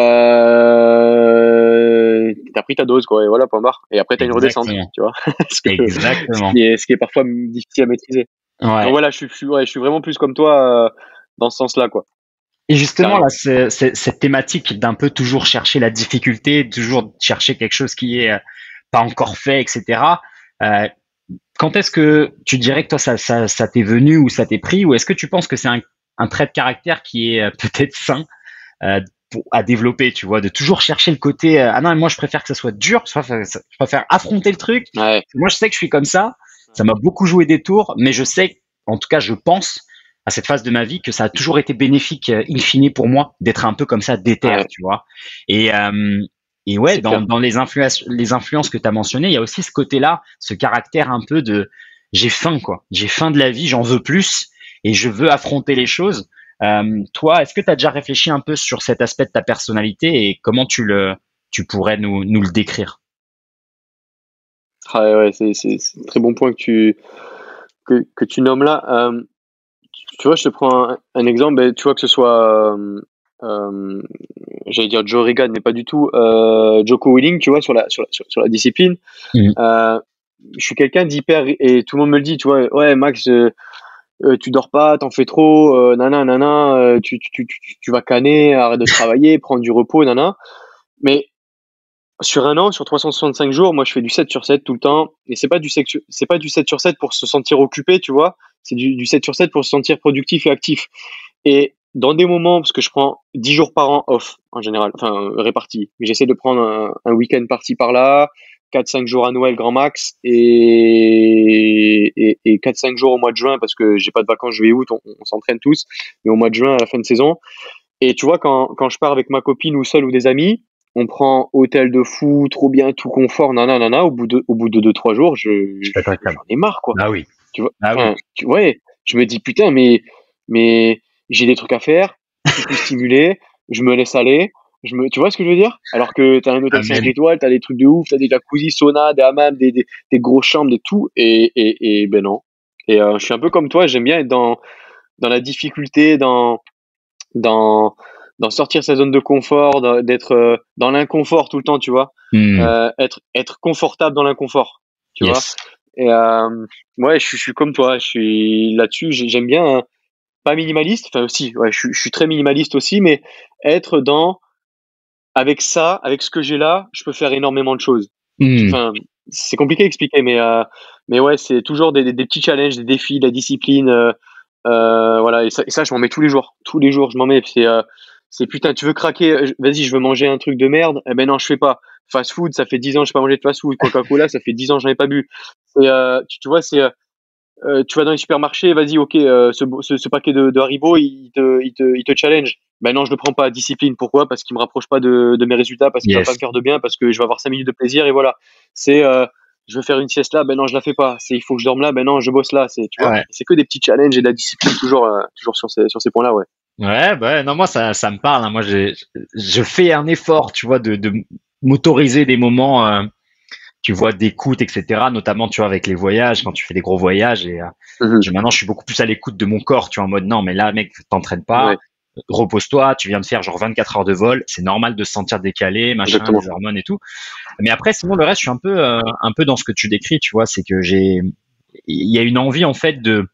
[SPEAKER 2] t'as pris ta dose quoi et voilà point barre. Et après t'as une redescente tu vois. Ce,
[SPEAKER 1] Exactement.
[SPEAKER 2] qui est, ce qui est parfois difficile à maîtriser. Ouais. donc voilà je suis, je, ouais, je suis vraiment plus comme toi euh, dans ce sens là quoi.
[SPEAKER 1] Et justement là cette thématique d'un peu toujours chercher la difficulté toujours chercher quelque chose qui est euh, pas encore fait etc euh, quand est-ce que tu dirais que toi ça, ça, ça t'est venu ou ça t'est pris ou est-ce que tu penses que c'est un, un trait de caractère qui est peut-être sain euh, à développer, tu vois, de toujours chercher le côté euh, ah non, moi je préfère que ça soit dur, je préfère affronter le truc. Moi je sais que je suis comme ça, ça m'a beaucoup joué des tours, mais je sais, en tout cas je pense à cette phase de ma vie que ça a toujours été bénéfique euh, in fine pour moi d'être un peu comme ça déter, tu vois. Et euh, et ouais, dans, dans, les influences les influences que tu as mentionnées, il y a aussi ce côté-là, ce caractère un peu de j'ai faim quoi, j'ai faim de la vie, j'en veux plus et je veux affronter les choses. Euh, toi, est-ce que tu as déjà réfléchi un peu sur cet aspect de ta personnalité et comment tu le, tu pourrais nous, nous le décrire?
[SPEAKER 2] Ah ouais, c'est, c'est, un très bon point que tu, que, que tu nommes là. Euh, tu vois, je te prends un, exemple, ben, tu vois que ce soit, euh, euh, j'allais dire Joe Regan, mais pas du tout, Joko Willing, tu vois, sur la, sur la, sur, la discipline. Mmh. je suis quelqu'un d'hyper, et tout le monde me le dit, tu vois, ouais, Max, euh, tu dors pas, t'en fais trop, euh, nana, nana, euh, tu, tu, tu, tu, vas canner, arrête de travailler, prendre du repos, nana. Mais sur un an, sur 365 jours, moi je fais du 7 sur 7 tout le temps. Et c'est pas du c'est pas du 7 sur 7 pour se sentir occupé, tu vois. C'est du, du 7 sur 7 pour se sentir productif et actif. Et dans des moments, parce que je prends 10 jours par an off en général, enfin répartis, mais j'essaie de prendre un, week-end par-ci par-là, 4-5 jours à Noël grand max et, et, et 4-5 jours au mois de juin parce que j'ai pas de vacances juillet août, on, on s'entraîne tous, mais au mois de juin à la fin de saison. Et tu vois, quand, quand je pars avec ma copine ou seul ou des amis, on prend hôtel de fou, trop bien, tout confort, nanana, nanana, au bout de, au bout de 2-3 jours, je, j'en ai marre, quoi.
[SPEAKER 1] Ah oui.
[SPEAKER 2] Tu vois, ah oui. tu, ouais, je me dis, putain, mais, mais j'ai des trucs à faire, je suis plus stimulé, je me laisse aller, je me, tu vois ce que je veux dire? Alors que tu as un hôtel 5 étoiles, tu as des trucs de ouf, tu as des jacuzzi, sauna, des hammams, des, des, des grosses chambres, des tout. Et, et, et ben non. Et euh, je suis un peu comme toi, j'aime bien être dans, dans la difficulté, dans, dans, dans sortir sa zone de confort, d'être euh, dans l'inconfort tout le temps, tu vois. Hmm. Euh, être, être confortable dans l'inconfort, tu vois. Et euh, ouais, je, je, suis comme toi, je suis là-dessus, j'aime bien, hein, pas minimaliste, enfin aussi, ouais, je, je, suis très minimaliste aussi, mais être dans avec ça, avec ce que j'ai là, je peux faire énormément de choses. Hmm. Enfin, c'est compliqué à expliquer, mais euh, mais ouais, c'est toujours des, des, petits challenges, des défis, de la discipline, euh, euh, voilà. Et ça, et ça, je m'en mets tous les jours, tous les jours, je m'en mets. C'est c'est putain, tu veux craquer, vas-y, je veux manger un truc de merde. Eh ben non, je fais pas. Fast food, ça fait 10 ans que je pas mangé de fast food. Coca-Cola, ça fait 10 ans que j'en ai pas bu. Et, tu, tu vois, c'est euh, tu vas dans les supermarchés, vas-y, ok, euh, ce, ce, ce, paquet de, de Haribo, il te, il, te, il te challenge. Ben non, je le prends pas. Discipline, pourquoi? Parce qu'il me rapproche pas de, de mes résultats, parce qu'il va pas me faire de bien, parce que je vais avoir 5 minutes de plaisir, et voilà. C'est, euh, je veux faire une sieste là, ben non, je la fais pas. C'est, il faut que je dorme là, ben non, je bosse là. C'est, tu vois, c'est que des petits challenges et de la discipline toujours, toujours sur ces, sur ces points-là, ouais.
[SPEAKER 1] Ouais, bah, non, moi, ça, ça me parle. Hein. Moi, j'ai, je fais un effort, tu vois, de, de m'autoriser des moments tu vois d'écoute, etc. Notamment, tu vois, avec les voyages, quand tu fais des gros voyages. Et euh, mhm. maintenant, je suis beaucoup plus à l'écoute de mon corps, tu vois, en mode non, mais là, mec, t'entraînes pas. Repose-toi, tu viens de faire genre 24 heures de vol, c'est normal de se sentir décalé, machin, les hormones et tout. Mais après, sinon le reste, je suis un peu, euh, un peu dans ce que tu décris, tu vois, c'est que j'ai, il y a une envie en fait de,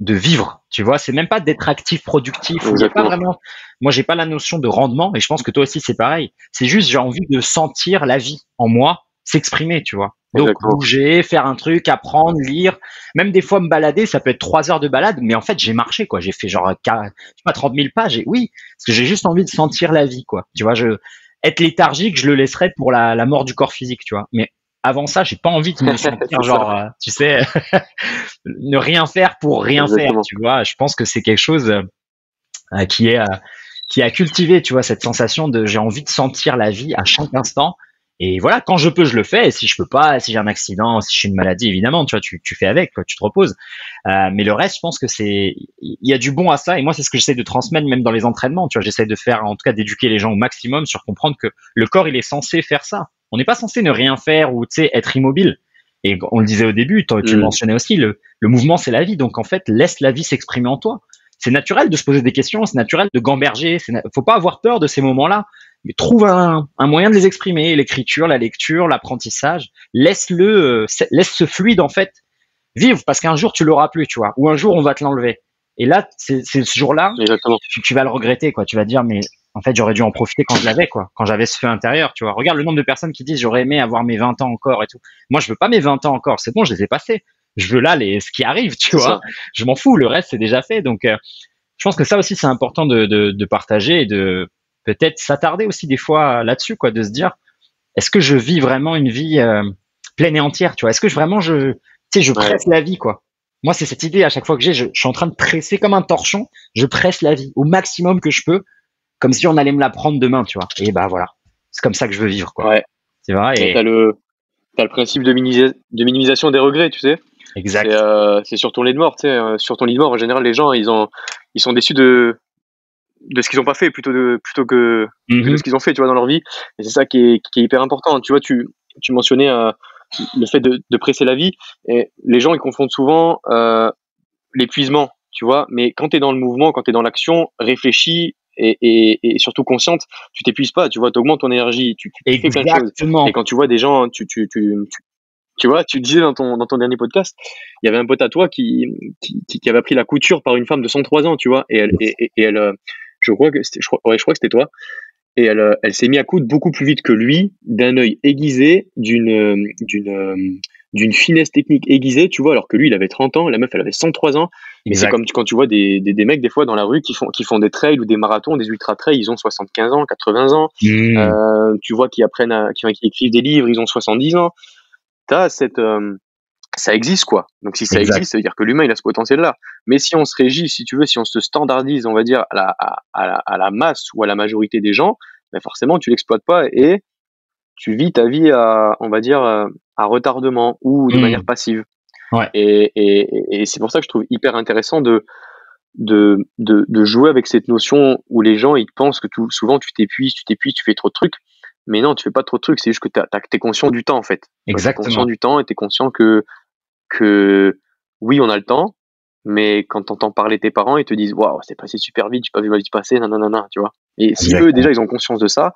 [SPEAKER 1] de vivre, tu vois. C'est même pas d'être actif, productif. Pas vraiment. Moi, j'ai pas la notion de rendement, et je pense que toi aussi c'est pareil. C'est juste j'ai envie de sentir la vie en moi s'exprimer, tu vois. Donc bouger, faire un truc, apprendre, lire, même des fois me balader, ça peut être trois heures de balade, mais en fait j'ai marché quoi, j'ai fait genre je sais pas 30 000 pages et oui, parce que j'ai juste envie de sentir la vie quoi. Tu vois, je être léthargique, je le laisserai pour la, la mort du corps physique, tu vois. Mais avant ça, j'ai pas envie de me sentir genre, euh, tu sais, ne rien faire pour rien faire, tu vois. Je pense que c'est quelque chose euh, qui est euh, qui a cultivé, tu vois, cette sensation de j'ai envie de sentir la vie à chaque instant Et voilà, quand je peux, je le fais. Et si je peux pas, si j'ai un accident, si j'ai une maladie, évidemment, tu vois, tu, tu fais avec, tu te reposes. Euh, mais le reste, je pense que c'est, il y a du bon à ça. Et moi, c'est ce que j'essaie de transmettre même dans les entraînements. Tu vois, j'essaie de faire, en tout cas, d'éduquer les gens au maximum sur comprendre que le corps, il est censé faire ça. On n'est pas censé ne rien faire ou, tu sais, être immobile. Et on le disait au début, tu mm. mentionnais aussi, le, le mouvement, c'est la vie. Donc, en fait, laisse la vie s'exprimer en toi. C'est naturel de se poser des questions, c'est naturel de gamberger. Faut pas avoir peur de ces moments-là mais trouve un, un, moyen de les exprimer, l'écriture, la lecture, l'apprentissage. Laisse-le, euh, laisse ce fluide en fait vivre parce qu'un jour tu l'auras plus, tu vois, ou un jour on va te l'enlever. Et là, c'est ce jour-là, tu, tu, vas le regretter, quoi. Tu vas dire, mais en fait, j'aurais dû en profiter quand je l'avais, quoi. Quand j'avais ce feu intérieur, tu vois. Regarde le nombre de personnes qui disent, j'aurais aimé avoir mes 20 ans encore et tout. Moi, je veux pas mes 20 ans encore. C'est bon, je les ai passés. Je veux là les, ce qui arrive, tu vois. Je m'en fous. Le reste, c'est déjà fait. Donc, euh, je pense que ça aussi, c'est important de, de, de partager et de, peut-être s'attarder aussi des fois là-dessus, quoi, de se dire, est-ce que je vis vraiment une vie euh, pleine et entière, tu vois? Est-ce que je, vraiment je, tu sais, je presse la vie, quoi? Moi, c'est cette idée à chaque fois que j'ai, je, suis en train de presser comme un torchon, je presse la vie au maximum que je peux, comme si on allait me la prendre demain, tu vois? Et bah voilà, c'est comme ça que je veux vivre, quoi.
[SPEAKER 2] Ouais. C'est vrai. Et t'as le, as le principe de, de minimisation des regrets, tu sais?
[SPEAKER 1] Exact.
[SPEAKER 2] Euh, c'est sur ton lit de mort, tu sais. Euh, sur ton lit de mort, en général, les gens, ils ont, ils sont déçus de, de ce qu'ils ont pas fait plutôt de plutôt que, de mhm. ce qu'ils ont fait tu vois dans leur vie. Et c'est ça qui est, qui est hyper important. Tu vois tu tu mentionnais euh, le fait de, de, presser la vie. Et les gens ils confondent souvent euh, l'épuisement tu vois. Mais quand tu es dans le mouvement quand tu es dans l'action réfléchis et, et, et, surtout consciente tu t'épuises pas tu vois. Tu augmentes ton énergie tu, tu fais plein de choses. Et quand tu vois des gens tu tu, tu, tu vois, tu disais dans ton, dans ton dernier podcast, il y avait un pote à toi qui, qui, qui avait appris la couture par une femme de 103 ans, tu vois, et elle, et, et elle, euh, je crois que c'était, je crois, je crois que c'était toi. Et elle, euh, elle s'est mise à coudre beaucoup plus vite que lui, d'un œil aiguisé, d'une, euh, d'une, euh, d'une finesse technique aiguisée, tu vois, alors que lui, il avait 30 ans, la meuf, elle avait 103 ans. Mais c'est comme quand tu vois des, des, des, mecs, des fois, dans la rue, qui font, qui font des trails ou des marathons, des ultra-trails, ils ont 75 ans, 80 ans. Mmh. Euh, tu vois, qui apprennent à, qui, qui, écrivent des livres, ils ont 70 ans. T'as cette, ça existe quoi. Donc si ça existe, ça veut dire que l'humain il a ce potentiel là. Mais si on se régit, si tu veux, si on se standardise, on va dire à la, à, la, à la masse ou à la majorité des gens, ben forcément tu l'exploites pas et tu vis ta vie à, on va dire, à retardement ou de mmh. manière passive.
[SPEAKER 1] Ouais.
[SPEAKER 2] Et, et, et c'est pour ça que je trouve hyper intéressant de, de, de, de, jouer avec cette notion où les gens ils pensent que tout, souvent tu t'épuises, tu t'épuises, tu fais trop de trucs. Mais non, tu fais pas trop de trucs, c'est juste que tu es conscient du temps en fait.
[SPEAKER 1] Exactement.
[SPEAKER 2] Tu es conscient du temps et tu es conscient que que oui, on a le temps, mais quand t'entends parler tes parents, ils te disent waouh, c'est passé super vite, j'ai pas vu ma vie passer, non, non, non, non, tu vois. Et si eux déjà ils ont conscience de ça,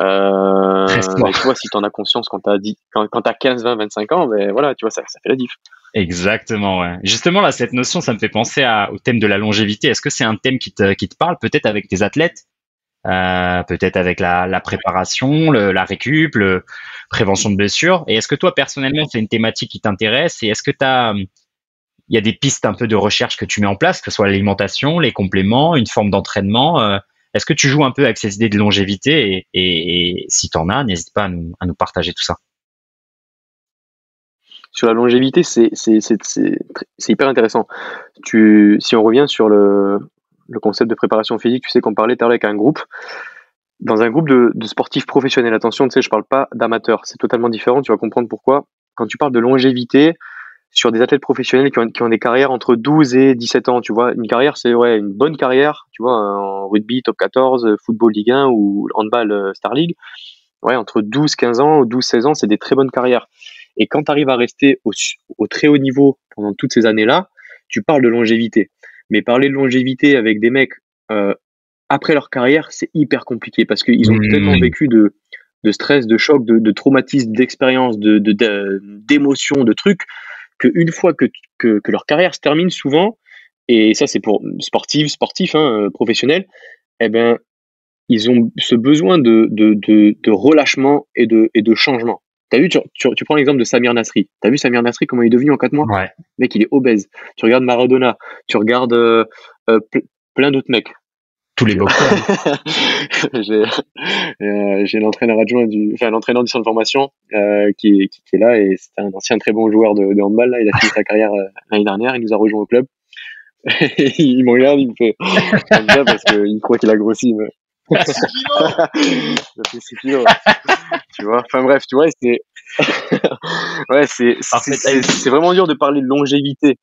[SPEAKER 2] euh, mais tu vois, si t'en as conscience quand t'as dit, quand, quand t'as 15, 20, 25 ans, ben voilà, tu vois, ça, ça fait la diff.
[SPEAKER 1] Exactement, ouais. Justement, là, cette notion, ça me fait penser à, au thème de la longévité. Est-ce que c'est un thème qui te, qui te parle peut-être avec tes athlètes? Euh, peut-être avec la, la préparation, la récup, le prévention de blessures. Et est-ce que toi, personnellement, c'est une thématique qui t'intéresse? Et est-ce que tu as, il y a des pistes un peu de recherche que tu mets en place, que ce soit l'alimentation, les compléments, une forme d'entraînement euh, Est-ce que tu joues un peu avec ces idées de longévité? Et, si tu en as, n'hésite pas à nous, à nous partager tout ça.
[SPEAKER 2] Sur la longévité, c'est hyper intéressant. Si on revient sur le, le concept de préparation physique, tu sais qu'on parlait tout à avec un groupe. Dans un groupe de, sportifs professionnels, attention, tu sais, je parle pas d'amateurs, c'est totalement différent, tu vas comprendre pourquoi. Quand tu parles de longévité, sur des athlètes professionnels qui ont, des carrières entre 12 et 17 ans, tu vois, une carrière, c'est ouais, une bonne carrière, tu vois, en rugby, top 14, football Ligue 1 ou handball euh, Star League, ouais, entre 12, 15 ans ou 12, 16 ans, c'est des très bonnes carrières. Et quand tu arrives à rester au, très haut niveau pendant toutes ces années-là, tu parles de longévité. Mais parler de longévité avec des mecs euh, après leur carrière, c'est hyper compliqué parce qu'ils ont tellement vécu de, de stress, de choc, de, de traumatisme, d'expérience, de, d'émotions, de, de, trucs, qu'une fois que, que, que, leur carrière se termine souvent, et ça c'est pour sportifs, sportifs, hein, professionnels, eh ben, ils ont ce besoin de, de, de, de relâchement et de, et de changement. T'as vu, tu, tu, prends l'exemple de Samir Nasri. T'as vu Samir Nasri comment il est devenu en 4 mois?
[SPEAKER 1] Ouais.
[SPEAKER 2] Mec, il est obèse. Tu regardes Maradona, tu regardes euh, euh, plein d'autres mecs.
[SPEAKER 1] Tous les boxeurs.
[SPEAKER 2] j'ai euh, l'entraîneur adjoint du, enfin l'entraîneur du centre de formation qui, qui, qui, est là et c'est un ancien très bon joueur de, de handball. Là. Il a fini sa carrière l'année dernière. Il nous a rejoint au club. il me regarde, il me fait comme ça parce qu'il croit qu'il a grossi. Mais je fais 6 kilos. tu vois. Enfin bref, tu vois, c'est ouais, c'est c'est vraiment dur de parler de longévité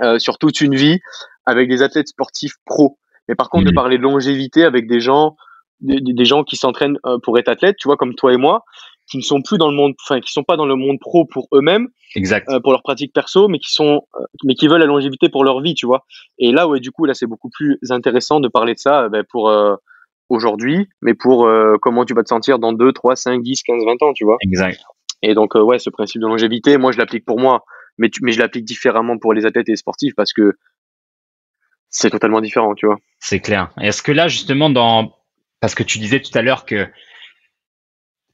[SPEAKER 2] euh, sur toute une vie avec des athlètes sportifs pros. Mais par contre, de mmh. parler de longévité avec des gens, des, des gens qui s'entraînent euh, pour être athlètes, tu vois, comme toi et moi, qui ne sont plus dans le monde, enfin, qui sont pas dans le monde pro pour eux-mêmes,
[SPEAKER 1] exact,
[SPEAKER 2] euh, pour leur pratique perso, mais qui sont, euh, mais qui veulent la longévité pour leur vie, tu vois. Et là, ouais, du coup, là, c'est beaucoup plus intéressant de parler de ça, ben, pour aujourd'hui, mais pour comment tu vas te sentir dans 2, 3, 5, 10, 15, 20 ans, tu vois.
[SPEAKER 1] Exact.
[SPEAKER 2] Et donc, ouais, ce principe de longévité, moi, je l'applique pour moi, mais, mais je l'applique différemment pour les athlètes et les sportifs parce que c'est totalement différent, tu vois.
[SPEAKER 1] C'est clair. Est-ce que là, justement, dans, parce que tu disais tout à l'heure que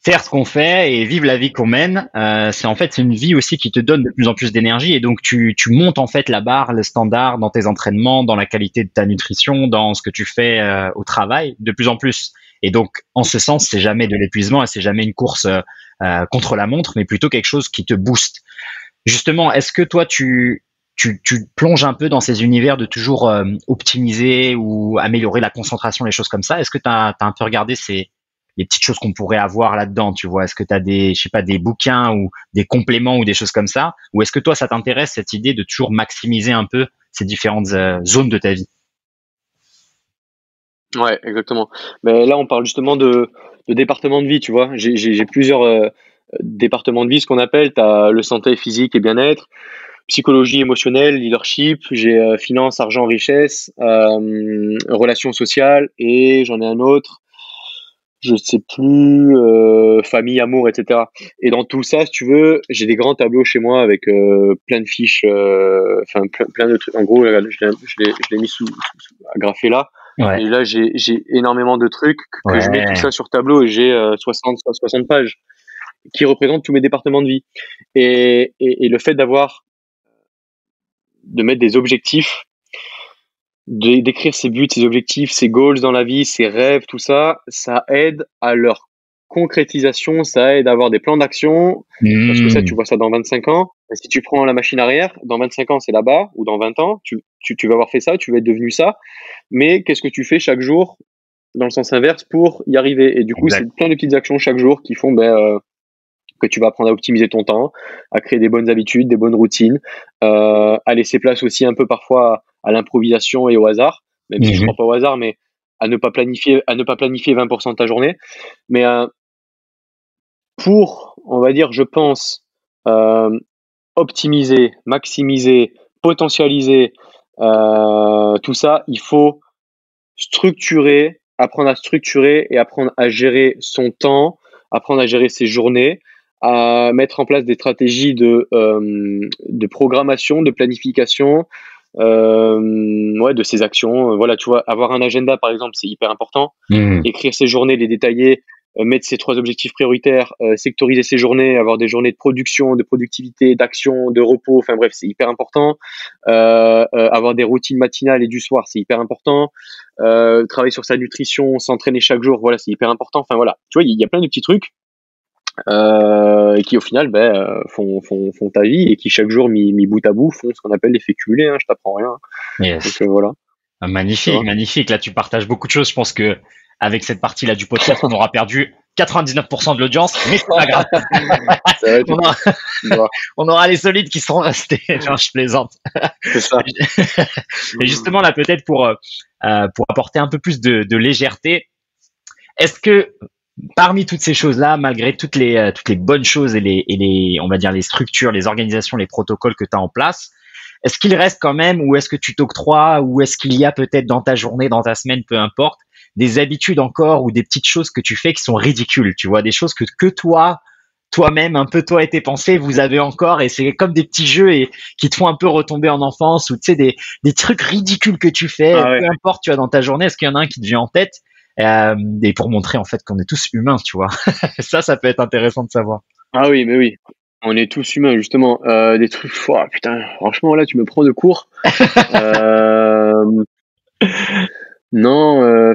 [SPEAKER 1] faire ce qu'on fait et vivre la vie qu'on mène, euh, c'est en fait une vie aussi qui te donne de plus en plus d'énergie et donc tu, tu montes en fait la barre, le standard dans tes entraînements, dans la qualité de ta nutrition, dans ce que tu fais euh, au travail, de plus en plus. Et donc en ce sens, c'est jamais de l'épuisement et c'est jamais une course euh, contre la montre, mais plutôt quelque chose qui te booste. Justement, est-ce que toi tu tu, tu plonges un peu dans ces univers de toujours euh, optimiser ou améliorer la concentration, les choses comme ça? Est-ce que tu as, un peu regardé ces les petites choses qu'on pourrait avoir là-dedans, tu vois. Est-ce que tu as des je sais pas des bouquins ou des compléments ou des choses comme ça? Ou est-ce que toi ça t'intéresse cette idée de toujours maximiser un peu ces différentes euh, zones de ta vie?
[SPEAKER 2] Ouais, exactement. Mais là on parle justement de, de département de vie, tu vois. J'ai plusieurs euh, départements de vie, ce qu'on appelle, tu as le santé physique et bien-être, psychologie émotionnelle, leadership, j'ai euh, finance, argent, richesse, relations sociales et j'en ai un autre, je sais plus, euh, famille, amour, etc. Et dans tout ça, si tu veux, j'ai des grands tableaux chez moi avec euh, plein de fiches, euh, enfin plein, de trucs. En gros, je l'ai mis sous, sous, agrafé là. Ouais. Et là, j'ai énormément de trucs que, je mets tout ça sur tableau et j'ai 60, 60 pages qui représentent tous mes départements de vie. Et, et, et le fait d'avoir de mettre des objectifs, d'écrire ses buts, ses objectifs, ses goals dans la vie, ses rêves, tout ça, ça aide à leur concrétisation, ça aide à avoir des plans d'action. Parce que ça, tu mmh. vois ça dans 25 ans. Et si tu prends la machine arrière, dans 25 ans, c'est là-bas, ou dans 20 ans, tu, tu, tu, vas avoir fait ça, tu vas être devenu ça. Mais qu'est-ce que tu fais chaque jour dans le sens inverse pour y arriver? Et du coup, c'est plein de petites actions chaque jour qui font ben, euh, que tu vas apprendre à optimiser ton temps, à créer des bonnes habitudes, des bonnes routines, euh, à laisser place aussi un peu parfois à l'improvisation et au hasard, même si je ne mhm. crois pas au hasard, mais à ne pas planifier, à ne pas planifier 20% de ta journée. Mais euh, pour, on va dire, je pense, euh, optimiser, maximiser, potentialiser tout ça, il faut structurer, apprendre à structurer et apprendre à gérer son temps, apprendre à gérer ses journées, à mettre en place des stratégies de, euh, de programmation, de planification, euh, ouais, de ses actions. Euh, voilà, tu vois, avoir un agenda, par exemple, c'est hyper important. Mmh. Écrire ses journées, les détailler, mettre ses trois objectifs prioritaires, sectoriser ses journées, avoir des journées de production, de productivité, d'action, de repos. Enfin bref, c'est hyper important. avoir des routines matinales et du soir, c'est hyper important. travailler sur sa nutrition, s'entraîner chaque jour, voilà, c'est hyper important. Enfin voilà, tu vois, il y a plein de petits trucs euh, et qui au final ben, euh, font, font, font, ta vie et qui chaque jour mis, mis bout à bout font ce qu'on appelle l'effet cumulé. Hein, je t'apprends rien.
[SPEAKER 1] Donc euh, voilà. Ah, magnifique, magnifique. Là, tu partages beaucoup de choses. Je pense que avec cette partie-là du podcast, on aura perdu 99% de l'audience, mais c'est pas grave. on, aura, on, aura, les solides qui seront restés. Non, je plaisante. C'est ça. Et justement, là, peut-être pour, euh, pour apporter un peu plus de, de légèreté, est-ce que parmi toutes ces choses-là, malgré toutes les, euh, toutes les bonnes choses et les, et les, on va dire, les structures, les organisations, les protocoles que tu as en place, est-ce qu'il reste quand même, ou est-ce que tu t'octroies, ou est-ce qu'il y a peut-être dans ta journée, dans ta semaine, peu importe, des habitudes encore ou des petites choses que tu fais qui sont ridicules, tu vois, des choses que, que toi, toi-même, un peu toi et tes pensées, vous avez encore, et c'est comme des petits jeux et qui te font un peu retomber en enfance, ou tu sais, des, des trucs ridicules que tu fais, ah peu importe, tu vois, dans ta journée, est-ce qu'il y en a un qui te vient en tête euh, et pour montrer en fait qu'on est tous humains, tu vois. ça, ça peut être intéressant de savoir.
[SPEAKER 2] Ah oui, mais oui. On est tous humains, justement. Euh, des trucs, oh, putain, franchement, là, tu me prends de court. euh, non,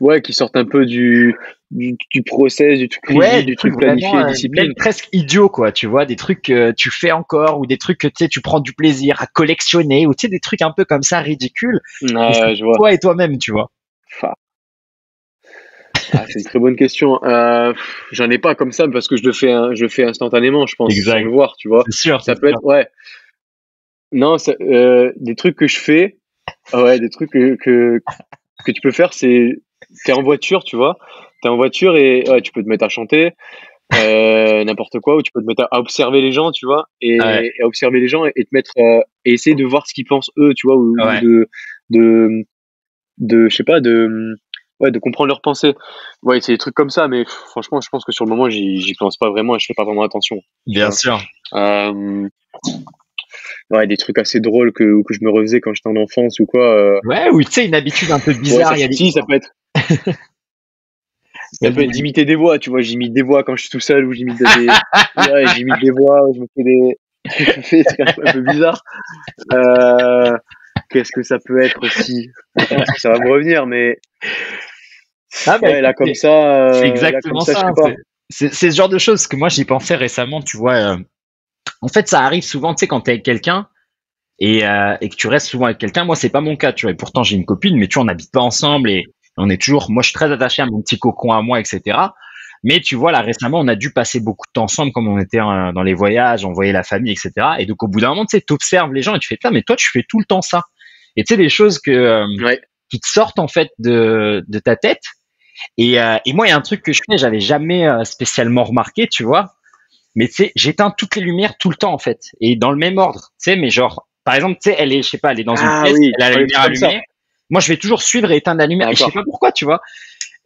[SPEAKER 2] ouais, qui sortent un peu du, du, du process, du truc,
[SPEAKER 1] ouais,
[SPEAKER 2] du
[SPEAKER 1] truc planifié, euh, discipline. presque idiot, quoi, tu vois, des trucs que tu fais encore ou des trucs que tu sais, tu prends du plaisir à collectionner ou tu sais, des trucs un peu comme ça ridicules.
[SPEAKER 2] Ouais, je vois.
[SPEAKER 1] Toi et toi-même, tu vois.
[SPEAKER 2] Ah, C'est une très bonne question. Euh, J'en ai pas comme ça parce que je le fais, je le fais instantanément, je pense, exact. sans le voir, tu vois.
[SPEAKER 1] C'est sûr.
[SPEAKER 2] Ça peut être, ouais. Non, euh, des trucs que je fais, ouais, des trucs que, que, que tu peux faire, c'est, t'es en voiture, tu vois, t'es en voiture et ouais, tu peux te mettre à chanter, euh, n'importe quoi, ou tu peux te mettre à, observer les gens, tu vois, et, à observer les gens et, te mettre euh, et essayer de voir ce qu'ils pensent eux, tu vois, ou, de, de, de, je sais pas, de, ouais, de comprendre leurs pensées. Ouais, c'est des trucs comme ça, mais franchement, je pense que sur le moment, j'y pense pas vraiment et je fais pas vraiment attention.
[SPEAKER 1] Bien sûr.
[SPEAKER 2] Euh, ouais, des trucs assez drôles que, que je me refaisais quand j'étais en enfance ou quoi. Euh.
[SPEAKER 1] Ouais, ou tu sais, une habitude un peu bizarre.
[SPEAKER 2] il y a des... ça peut être. ça peut être d'imiter des voix, tu vois. J'imite des voix quand je suis tout seul ou j'imite des. ouais, j'imite des voix, je me fais des. des trucs un peu bizarres. Euh, Qu'est-ce que ça peut être aussi? Ça va me revenir, mais. Ah, bah, là, comme ça.
[SPEAKER 1] c'est exactement ça. c'est ce genre de choses que moi, j'y pensais récemment, tu vois en fait, ça arrive souvent, tu sais, quand tu es avec quelqu'un et, euh, et, que tu restes souvent avec quelqu'un. Moi, c'est pas mon cas, tu vois. Et pourtant, j'ai une copine, mais tu vois, on n'habite pas ensemble et on est toujours. Moi, je suis très attaché à mon petit cocon à moi, etc. Mais tu vois, là, récemment, on a dû passer beaucoup de temps ensemble, comme on était dans les voyages, on voyait la famille, etc. Et donc, au bout d'un moment, tu sais, t'observes les gens et tu fais, ça, mais toi, tu fais tout le temps ça. Et tu sais, des choses que euh, qui te sortent en fait de, de ta tête. Et, euh, et moi, il y a un truc que je fais, j'avais jamais euh, spécialement remarqué, tu vois mais tu sais, j'éteins toutes les lumières tout le temps en fait, et dans le même ordre, tu sais, mais genre, par exemple, tu sais, elle est, je sais pas, elle est dans une ah pièce, elle a la lumière allumée. Moi, je vais toujours suivre et éteindre la lumière, et je sais pas pourquoi, tu vois.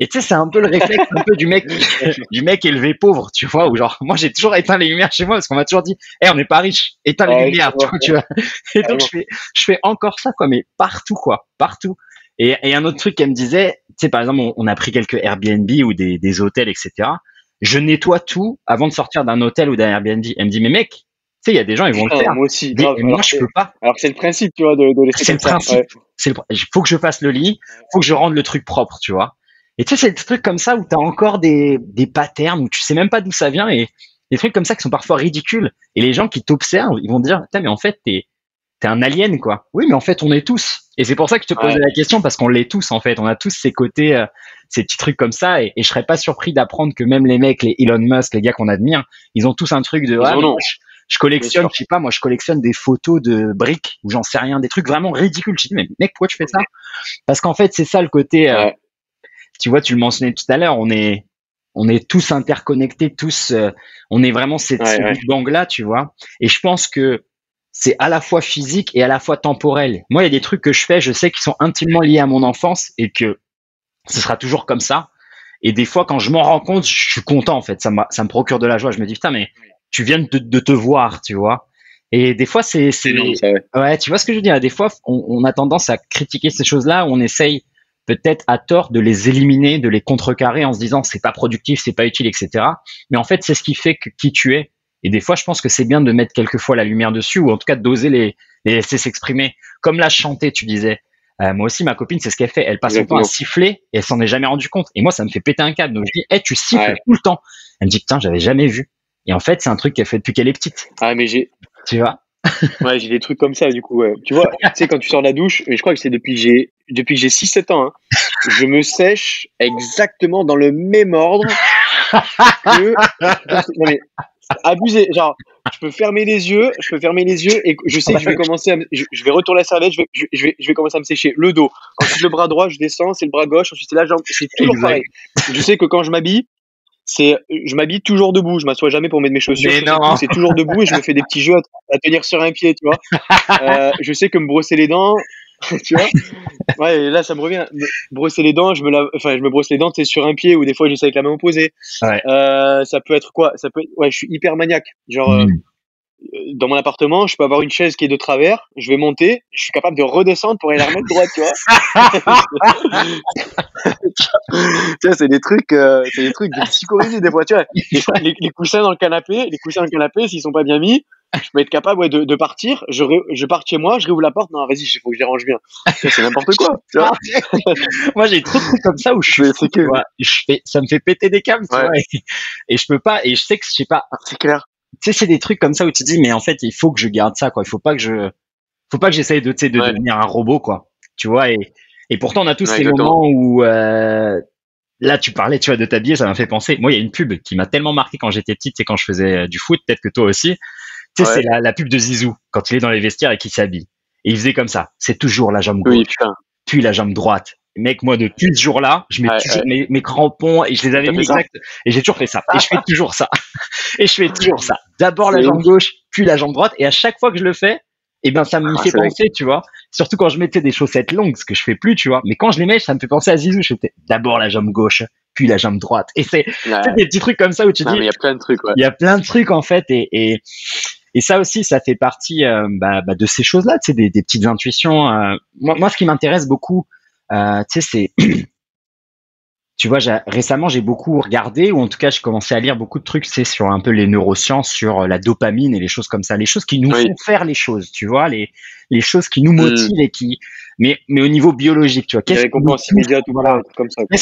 [SPEAKER 1] Et tu sais, c'est un peu le réflexe un peu du mec, du mec élevé pauvre, tu vois, ou genre, moi j'ai toujours éteint les lumières chez moi parce qu'on m'a toujours dit, eh, on n'est pas riche, éteins les lumières, tu vois, tu vois. Et donc je fais, je fais encore ça, quoi, mais partout, quoi, partout. Et, et un autre truc qu'elle me disait, tu sais, par exemple, on, on, a pris quelques Airbnb ou des, des hôtels, etc je nettoie tout avant de sortir d'un hôtel ou d'un Airbnb. Elle me dit, mais mec, tu sais, il y a des gens, ils vont le faire.
[SPEAKER 2] Moi aussi.
[SPEAKER 1] moi, je peux pas.
[SPEAKER 2] Alors, c'est le principe, tu vois, de, de laisser
[SPEAKER 1] C'est le principe. C'est il faut que je fasse le lit, faut que je rende le truc propre, tu vois. Et tu sais, c'est des trucs comme ça où tu as encore des, des patterns où tu sais même pas d'où ça vient et des trucs comme ça qui sont parfois ridicules. Et les gens qui t'observent, ils vont dire, mais en fait, t'es, t'es un alien, quoi. Oui, mais en fait, on est tous. Et c'est pour ça que je te posais la question parce qu'on l'est tous, en fait. On a tous ces côtés, euh, ces petits trucs comme ça. Et, et je serais pas surpris d'apprendre que même les mecs, les Elon Musk, les gars qu'on admire, ils ont tous un truc de, ah, je, collectionne, je sais pas, moi, je collectionne des photos de briques ou j'en sais rien, des trucs vraiment ridicules. Je dis, mais mec, pourquoi tu fais ça? Parce qu'en fait, c'est ça le côté, euh, tu vois, tu le mentionnais tout à l'heure, on est, on est tous interconnectés, tous, euh, on est vraiment cette, ouais, bang là, tu vois. Et je pense que c'est à la fois physique et à la fois temporel. Moi, il y a des trucs que je fais, je sais qu'ils sont intimement liés à mon enfance et que ce sera toujours comme ça. Et des fois, quand je m'en rends compte, je suis content en fait. Ça, ça me procure de la joie. Je me dis putain, mais tu viens de, de te voir, tu vois. Et des fois, c'est, c'est, ouais. tu vois ce que je veux dire. Des fois, on, on a tendance à critiquer ces choses-là. On essaye peut-être à tort de les éliminer, de les contrecarrer en se disant c'est pas productif, c'est pas utile, etc. Mais en fait, c'est ce qui fait que qui tu es. Et des fois, je pense que c'est bien de mettre quelquefois la lumière dessus, ou en tout cas d'oser les, les laisser s'exprimer. Comme la chanter, tu disais. Euh, moi aussi, ma copine, c'est ce qu'elle fait. Elle passe son temps à siffler et elle s'en est jamais rendue compte. Et moi, ça me fait péter un câble. Donc je dis, hey, tu siffles tout le temps. Elle me dit, putain, j'avais jamais vu. Et en fait, c'est un truc qu'elle fait depuis qu'elle est petite.
[SPEAKER 2] Ah, mais j'ai.
[SPEAKER 1] Tu vois?
[SPEAKER 2] Ouais, j'ai des trucs comme ça, du coup. Ouais. Tu vois, tu sais, quand tu sors de la douche, et je crois que c'est depuis que j'ai depuis que j'ai 6-7 ans, hein, je me sèche exactement dans le même ordre que. Non, mais abusé. Genre, je peux fermer les yeux, je peux fermer les yeux et je sais que je vais commencer à, je, vais retourner la serviette, je vais, je, vais, je vais commencer à me sécher le dos. Ensuite le bras droit, je descends, c'est le bras gauche, ensuite c'est la jambe, c'est toujours pareil. Je sais que quand je m'habille, c'est, je m'habille toujours debout, je m'assois jamais pour mettre mes chaussures. C'est toujours debout et je me fais des petits jeux à, tenir sur un pied, tu vois. Euh, je sais que me brosser les dents, tu vois ouais là ça me revient brosser les dents je me lave enfin je me brosse les dents c'est sur un pied ou des fois j'essaie avec la main opposée ouais. euh, ça peut être quoi? Ça peut ouais je suis hyper maniaque genre euh, mm. euh, dans mon appartement je peux avoir une chaise qui est de travers je vais monter je suis capable de redescendre pour aller la remettre droite tu vois tu vois c'est des trucs euh, c'est des trucs de psychologie des fois tu vois les, les, coussins dans le canapé les coussins dans le canapé s'ils sont pas bien mis je peux être capable ouais, de, de, partir, je, je pars chez moi, je réouvre la porte, non, vas-y, il faut que je les range bien. C'est n'importe quoi. Tu vois
[SPEAKER 1] moi, j'ai trop de trucs comme ça où je, fais, que... je fais, ça me fait péter des câbles, tu vois, et, je peux pas, et je sais que je sais pas.
[SPEAKER 2] C'est clair.
[SPEAKER 1] Tu sais, c'est des trucs comme ça où tu dis, mais en fait, il faut que je garde ça, quoi. Il faut pas que je, faut pas que j'essaye de, de devenir un robot, quoi. Tu vois, et, et pourtant, on a tous ces moments où, euh, là, tu parlais, tu vois, de t'habiller, ça m'a fait penser. Moi, il y a une pub qui m'a tellement marqué quand j'étais petite, c'est quand je faisais euh, du foot, peut-être que toi aussi. Tu sais, c'est la, pub de Zizou, quand il est dans les vestiaires et qu'il s'habille. Et il faisait comme ça. C'est toujours la jambe gauche, puis la jambe droite. Mec, moi, depuis ce jour-là, je mets toujours Mes, crampons et je les avais mis exact. Et j'ai toujours fait ça. Et je fais toujours ça. et je fais toujours ça. D'abord la jambe gauche, puis la jambe droite. Et à chaque fois que je le fais, eh ben ça me ah, fait penser, tu vois. Surtout quand je mettais des chaussettes longues, ce que je fais plus, tu vois. Mais quand je les mets, ça me fait penser à Zizou. Je fais d'abord la jambe gauche, puis la jambe droite. Et c'est des petits trucs comme ça où tu dis.
[SPEAKER 2] Il y a plein de trucs.
[SPEAKER 1] Il y a plein de trucs en fait, et, et et ça aussi, ça fait partie euh, bah, bah, de ces choses-là, tu sais, des, des, petites intuitions. Euh. Moi, moi, ce qui m'intéresse beaucoup, tu sais, c'est tu vois, récemment, j'ai beaucoup regardé, ou en tout cas, j'ai commencé à lire beaucoup de trucs, c'est sur un peu les neurosciences, sur euh, la dopamine et les choses comme ça, les choses qui nous font faire les choses, tu vois, les, les choses qui nous mm. motivent et qui, mais, mais au niveau biologique, tu vois,
[SPEAKER 2] qu'est-ce qui, nous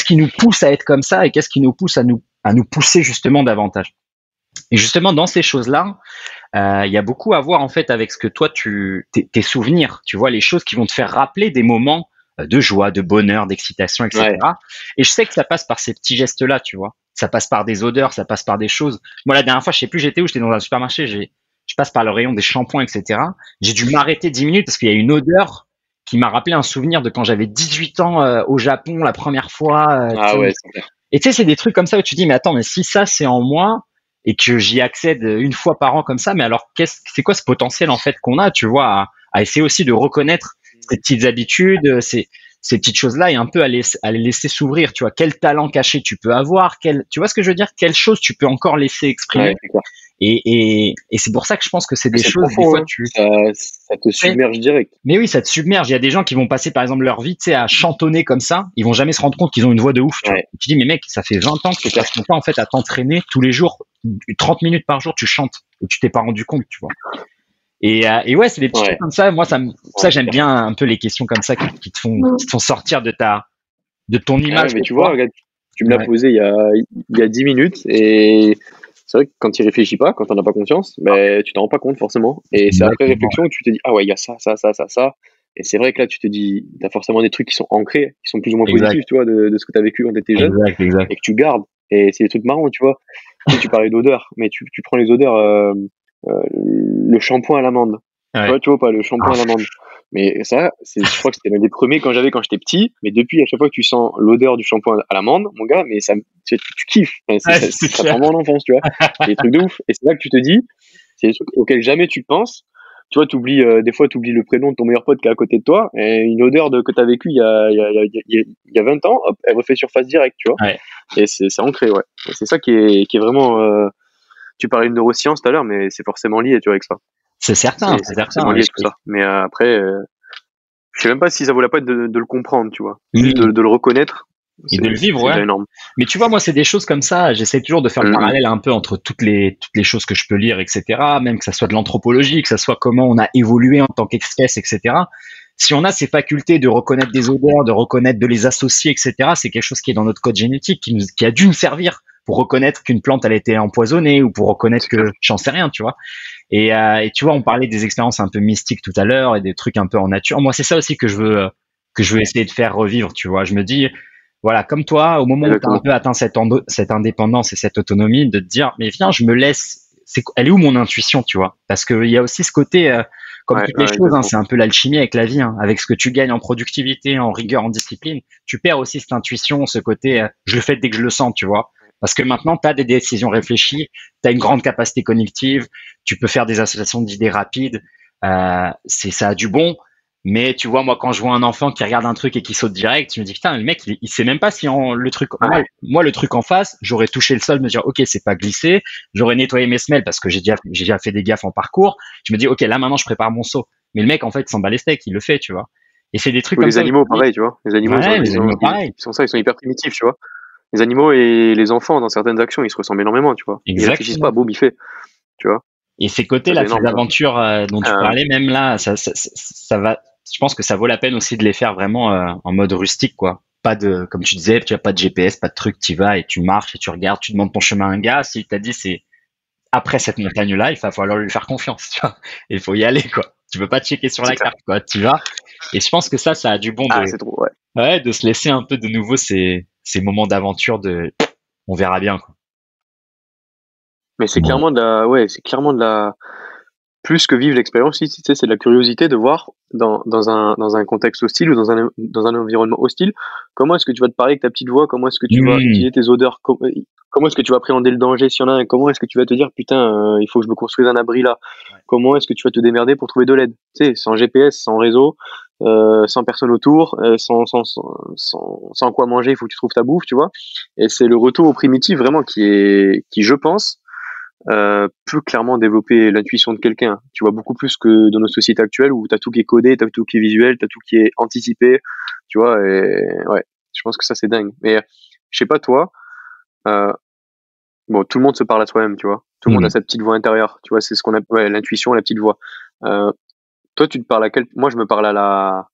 [SPEAKER 1] qui nous pousse à être comme ça et qu'est-ce qui nous pousse à nous, à nous pousser justement davantage. Et justement, dans ces choses-là, euh, il y a beaucoup à voir en fait avec ce que toi, tu, tes souvenirs, tu vois, les choses qui vont te faire rappeler des moments euh, de joie, de bonheur, d'excitation, etc. Et je sais que ça passe par ces petits gestes-là, tu vois. Ça passe par des odeurs, ça passe par des choses. Moi, la dernière fois, je sais plus j'étais où, j'étais dans un supermarché, j'ai, je passe par le rayon des shampoings, etc. J'ai dû m'arrêter 10 minutes parce qu'il y a une odeur qui m'a rappelé un souvenir de quand j'avais 18 ans euh, au Japon la première fois.
[SPEAKER 2] Euh, ah ouais.
[SPEAKER 1] Et tu sais, c'est des trucs comme ça où tu dis, mais attends, mais si ça c'est en moi et que j'y accède une fois par an comme ça, mais alors qu'est-ce, c'est quoi ce potentiel en fait qu'on a, tu vois, à, à essayer aussi de reconnaître ces petites habitudes, ces, ces petites choses-là et un peu à, les, à les laisser s'ouvrir. Tu vois, quel talent caché tu peux avoir, quel, tu vois ce que je veux dire, quelle chose tu peux encore laisser exprimer. et, et, et c'est pour ça que je pense que c'est des choses, des fois, hein. tu...
[SPEAKER 2] Ça, ça, te submerge direct.
[SPEAKER 1] Mais oui, ça te submerge. Il y a des gens qui vont passer, par exemple, leur vie, tu sais, à chantonner comme ça. Ils vont jamais se rendre compte qu'ils ont une voix de ouf. Tu, tu dis, mais mec, ça fait 20 ans que tu passes ton temps, en fait, à t'entraîner tous les jours. 30 minutes par jour, tu chantes. Et tu t'es pas rendu compte, tu vois. Et, euh, et ouais, c'est des petits trucs comme ça. Moi, ça, ça j'aime bien un peu les questions comme ça qui, te font, qui te font sortir de ta, de ton image.
[SPEAKER 2] mais tu vois, regarde, tu me l'as posé il y a, il y a 10 minutes et c'est vrai que quand tu réfléchis pas, quand tu n'en as pas confiance, ben, tu t'en rends pas compte forcément. Et c'est après réflexion que tu te dis, ah ouais, il y a ça, ça, ça, ça, ça. Et c'est vrai que là, tu te dis, tu as forcément des trucs qui sont ancrés, qui sont plus ou moins positifs, tu vois, de, de ce que tu as vécu quand tu étais jeune. Et que tu gardes. Et c'est des trucs marrants, tu vois. tu, tu parlais d'odeur, mais tu, tu prends les odeurs, euh, le shampoing à l'amande. Tu, vois, pas le shampoing à l'amande. Mais ça, c'est, je crois que c'était l'un des premiers quand j'avais quand j'étais petit. Mais depuis, à chaque fois que tu sens l'odeur du shampoing à l'amande, mon gars, mais ça, tu, tu kiffes. c'est, ça, ça prend en enfance, tu vois. c'est des trucs de ouf. Et c'est là que tu te dis, c'est des trucs auxquels jamais tu penses. Tu vois, t'oublies, euh, des fois, tu oublies le prénom de ton meilleur pote qui est à côté de toi. Et une odeur de, que tu as vécu il y a, il y, a, il y a 20 ans, hop, elle refait surface direct, tu vois. Et c'est, c'est ancré, ouais. c'est ça qui est, qui est vraiment, euh, tu parlais de neurosciences tout à l'heure, mais c'est forcément lié, tu vois, avec ça.
[SPEAKER 1] C'est certain, c'est certain.
[SPEAKER 2] lié tout ça. Mais euh, après, euh, je sais même pas si ça vaut la peine de, le comprendre, tu vois. de, le reconnaître.
[SPEAKER 1] Et de le vivre, ouais. Énorme. Mais tu vois, moi, c'est des choses comme ça. J'essaie toujours de faire le mm-hmm. parallèle un peu entre toutes les toutes les choses que je peux lire, etc. Même que ça soit de l'anthropologie, que ça soit comment on a évolué en tant qu'espèce, etc. Si on a ces facultés de reconnaître des odeurs, de reconnaître, de les associer, etc. C'est quelque chose qui est dans notre code génétique, qui, nous, qui a dû nous servir pour reconnaître qu'une plante elle été empoisonnée ou pour reconnaître que j'en sais rien, tu vois. Et, euh, et, tu vois, on parlait des expériences un peu mystiques tout à l'heure et des trucs un peu en nature. Moi, c'est ça aussi que je veux que je veux essayer de faire revivre, tu vois. Je me dis, voilà, comme toi, au moment où tu as un peu atteint cette, cette indépendance et cette autonomie, de te dire, mais viens, je me laisse. Elle est où mon intuition, tu vois? Parce qu'il y a aussi ce côté, euh, comme toutes les choses, hein, c'est un peu l'alchimie avec la vie. Hein. Avec ce que tu gagnes en productivité, en rigueur, en discipline, tu perds aussi cette intuition, ce côté, euh, je le fais dès que je le sens, tu vois. Parce que maintenant, tu as des décisions réfléchies, tu as une grande capacité cognitive, tu peux faire des associations d'idées rapides. Euh, c'est ça a du bon. Mais tu vois, moi, quand je vois un enfant qui regarde un truc et qui saute direct, je me dis putain, le mec, il, il sait même pas si le truc. Moi, le truc en face, j'aurais touché le sol, me dire ok, c'est pas glissé. J'aurais nettoyé mes semelles parce que j'ai déjà, j'ai déjà fait des gaffes en parcours. Je me dis ok, là maintenant, je prépare mon saut. Mais le mec, en fait, il s'en bat les steaks, il le fait, tu vois. Et c'est des trucs comme
[SPEAKER 2] les animaux, pareil, tu vois. Les animaux,
[SPEAKER 1] les animaux,
[SPEAKER 2] ils, ils, sont ça, ils sont hyper primitifs, tu vois les animaux et les enfants dans certaines actions, ils se ressemblent énormément, tu vois. Ils réfléchissent pas, boum, il fait, tu vois.
[SPEAKER 1] Et ces côtés-là, ces aventures euh, dont tu ah parlais, même là, ça, ça, ça, va. Je pense que ça vaut la peine aussi de les faire vraiment euh, en mode rustique, quoi. Pas de, comme tu disais, tu as pas de GPS, pas de truc, tu vas et tu marches et tu regardes, tu demandes ton chemin à un gars. S'il t'a dit c'est après cette montagne-là, il va falloir lui faire confiance, tu vois. Il faut y aller, quoi. Tu peux pas checker sur la carte, quoi. Tu vas. Et je pense que ça, ça a du bon
[SPEAKER 2] ah, de, trop, ouais.
[SPEAKER 1] ouais. de se laisser un peu de nouveau ces, ces moments d'aventure de, on verra bien. Quoi.
[SPEAKER 2] Mais c'est clairement de la, ouais, c'est clairement de la, plus que vivre l'expérience, tu sais, c'est de la curiosité de voir dans, dans, un, dans un contexte hostile ou dans un, dans un environnement hostile, comment est-ce que tu vas te parler avec ta petite voix, comment est-ce que tu vas mmh. utiliser tes odeurs, euh, comment est-ce que tu vas appréhender le danger s'il y en a un, comment est-ce que tu vas te dire, putain, euh, il faut que je me construise un abri là, comment est-ce que tu vas te démerder pour trouver de l'aide, tu sais, sans GPS, sans réseau, euh, sans personne autour, euh, sans, sans, sans, sans, quoi manger, il faut que tu trouves ta bouffe, tu vois. Et c'est le retour au primitif vraiment qui est, qui je pense, euh, peut clairement développer l'intuition de quelqu'un. Tu vois beaucoup plus que dans nos sociétés actuelles où t'as tout qui est codé, t'as tout qui est visuel, t'as tout qui est anticipé. Tu vois, et ouais, je pense que ça c'est dingue. Mais je sais pas toi. Euh, bon, tout le monde se parle à soi-même, tu vois. Tout le monde a sa petite voix intérieure. Tu vois, c'est ce qu'on appelle ouais, l'intuition, la petite voix. Euh, toi, tu te parles à quel Moi, je me parle à la.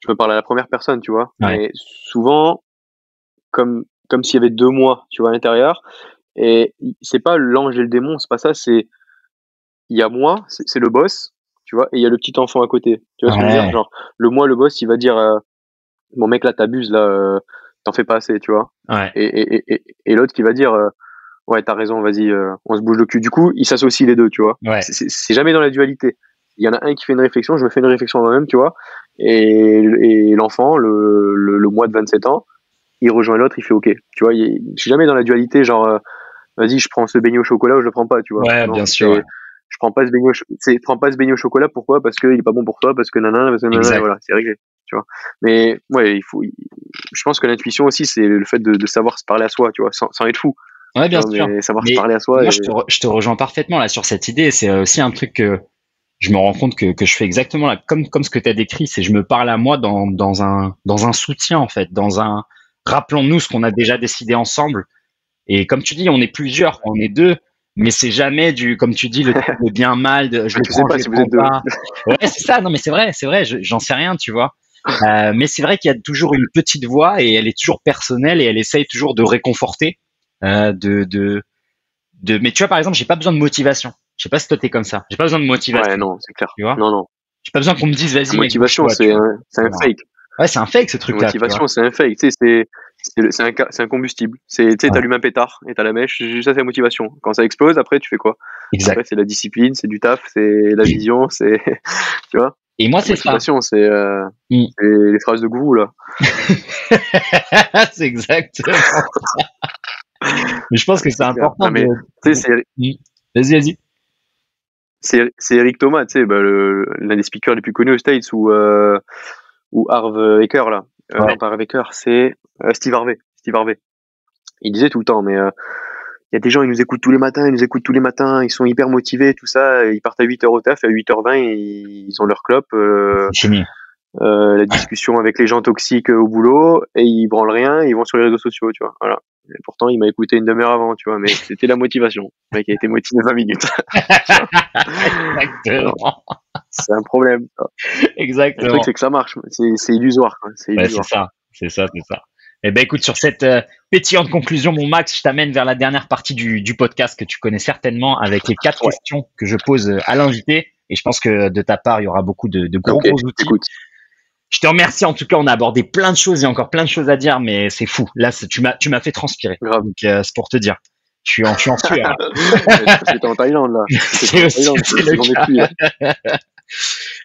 [SPEAKER 2] Je me parle à la première personne, tu vois. Mais souvent, comme comme s'il y avait deux mois, tu vois, à l'intérieur. Et c'est pas l'ange et le démon, c'est pas ça, c'est il y a moi, c'est le boss, tu vois, et il y a le petit enfant à côté. Tu vois ce que je veux dire? Genre, le moi, le boss, il va dire euh, Bon, mec, là, t'abuses, là, euh, t'en fais pas assez, tu vois?
[SPEAKER 1] Ouais.
[SPEAKER 2] Et, et, et, et l'autre qui va dire euh, Ouais, t'as raison, vas-y, on se bouge le cul. Du coup, ils s'associent les deux, tu vois?
[SPEAKER 1] Ouais.
[SPEAKER 2] C'est jamais dans la dualité. Il y en a un qui fait une réflexion, je me fais une réflexion moi-même, tu vois? Et, et l'enfant, le, le, le, mois de 27 ans, il rejoint l'autre, il fait OK. Tu vois, il, je suis jamais dans la dualité, genre vas-y, je prends ce beignet au chocolat ou je le prends pas, tu vois.
[SPEAKER 1] Ouais, bien sûr.
[SPEAKER 2] Je prends pas ce beignet, au prends pas ce beignet au chocolat, pourquoi? Parce qu'il est pas bon pour toi, parce que nanana, parce que nanana, voilà, c'est réglé, tu vois. Mais ouais, il faut. Je pense que l'intuition aussi, c'est le fait de, de, savoir se parler à soi, tu vois, sans, sans être fou.
[SPEAKER 1] Ouais, bien sûr.
[SPEAKER 2] Mais savoir se parler à soi.
[SPEAKER 1] Moi, je, te je, te rejoins parfaitement là sur cette idée. C'est aussi un truc que je me rends compte que, que je fais exactement là, comme comme ce que tu as décrit. C'est je me parle à moi dans dans un dans un soutien en fait, dans un rappelons-nous ce qu'on a déjà décidé ensemble et comme tu dis, on est plusieurs, on est deux, mais c'est jamais du, comme tu dis, le, bien mal. De, je
[SPEAKER 2] ne sais pas si vous êtes deux.
[SPEAKER 1] Ouais, c'est ça. Non, mais c'est vrai, c'est vrai. J'en sais rien, tu vois. Euh, mais c'est vrai qu'il y a toujours une petite voix et elle est toujours personnelle et elle essaye toujours de réconforter, euh, de, de, de. Mais tu vois, par exemple, j'ai pas besoin de motivation. Je sais pas si toi t'es comme ça. J'ai pas besoin de motivation.
[SPEAKER 2] Ouais, non, c'est clair.
[SPEAKER 1] Tu vois?
[SPEAKER 2] Non, non.
[SPEAKER 1] J'ai pas besoin qu'on me dise, vas-y.
[SPEAKER 2] Motivation, c'est un, un fake.
[SPEAKER 1] Ouais, c'est un fake ce truc-là.
[SPEAKER 2] Motivation, c'est un fake. Tu sais, c'est c'est un, un, combustible. C'est, tu sais, t'allumes un pétard et t'as la mèche. Ça, c'est la motivation. Quand ça explose, après, tu fais quoi?
[SPEAKER 1] Exact.
[SPEAKER 2] Après, c'est la discipline, c'est du taf, c'est la vision, c'est, tu vois?
[SPEAKER 1] Et moi, c'est ça.
[SPEAKER 2] C'est euh, mm. les phrases de gourou là.
[SPEAKER 1] c'est exactement. mais je pense que c'est important.
[SPEAKER 2] mais, c'est.
[SPEAKER 1] Mm. Vas-y, vas-y.
[SPEAKER 2] C'est Eric Thomas, tu sais, bah, l'un des speakers les plus connus aux States ou euh, ou Harv Eker là. Euh, ouais. Harv Eker, c'est euh, Steve Harvey. Steve Harvey. Il disait tout le temps, mais euh, il y a des gens, ils nous écoutent tous les matins, ils nous écoutent tous les matins, ils sont hyper motivés, tout ça, ils partent à 8h au taf, à 8h20, ils ont leur clope. Euh, euh, la discussion avec les gens toxiques au boulot, et ils branlent rien, ils vont sur les réseaux sociaux, tu vois. Voilà. Et pourtant, il m'a écouté une demi-heure avant, tu vois, mais c'était la motivation. Le mec a été motivé 20 minutes.
[SPEAKER 1] Exactement.
[SPEAKER 2] C'est un problème.
[SPEAKER 1] Exactement. Le
[SPEAKER 2] truc, c'est que ça marche. C'est illusoire. C'est
[SPEAKER 1] ouais, ça. C'est ça, c'est ça. Eh ben écoute, sur cette euh, pétillante conclusion, mon Max, je t'amène vers la dernière partie du, du, podcast que tu connais certainement avec les quatre questions que je pose euh, à l'invité. Et je pense que de ta part, il y aura beaucoup de, de gros,
[SPEAKER 2] okay,
[SPEAKER 1] gros outils. Je te remercie. En tout cas, on a abordé plein de choses. Il y a encore plein de choses à dire, mais c'est fou. Là, tu m'as, tu m'as fait transpirer.
[SPEAKER 2] Grave.
[SPEAKER 1] Donc, euh, c'est pour te dire. Je suis en, je suis en sueur.
[SPEAKER 2] C'était en Thaïlande, là.
[SPEAKER 1] C'est aussi le cas.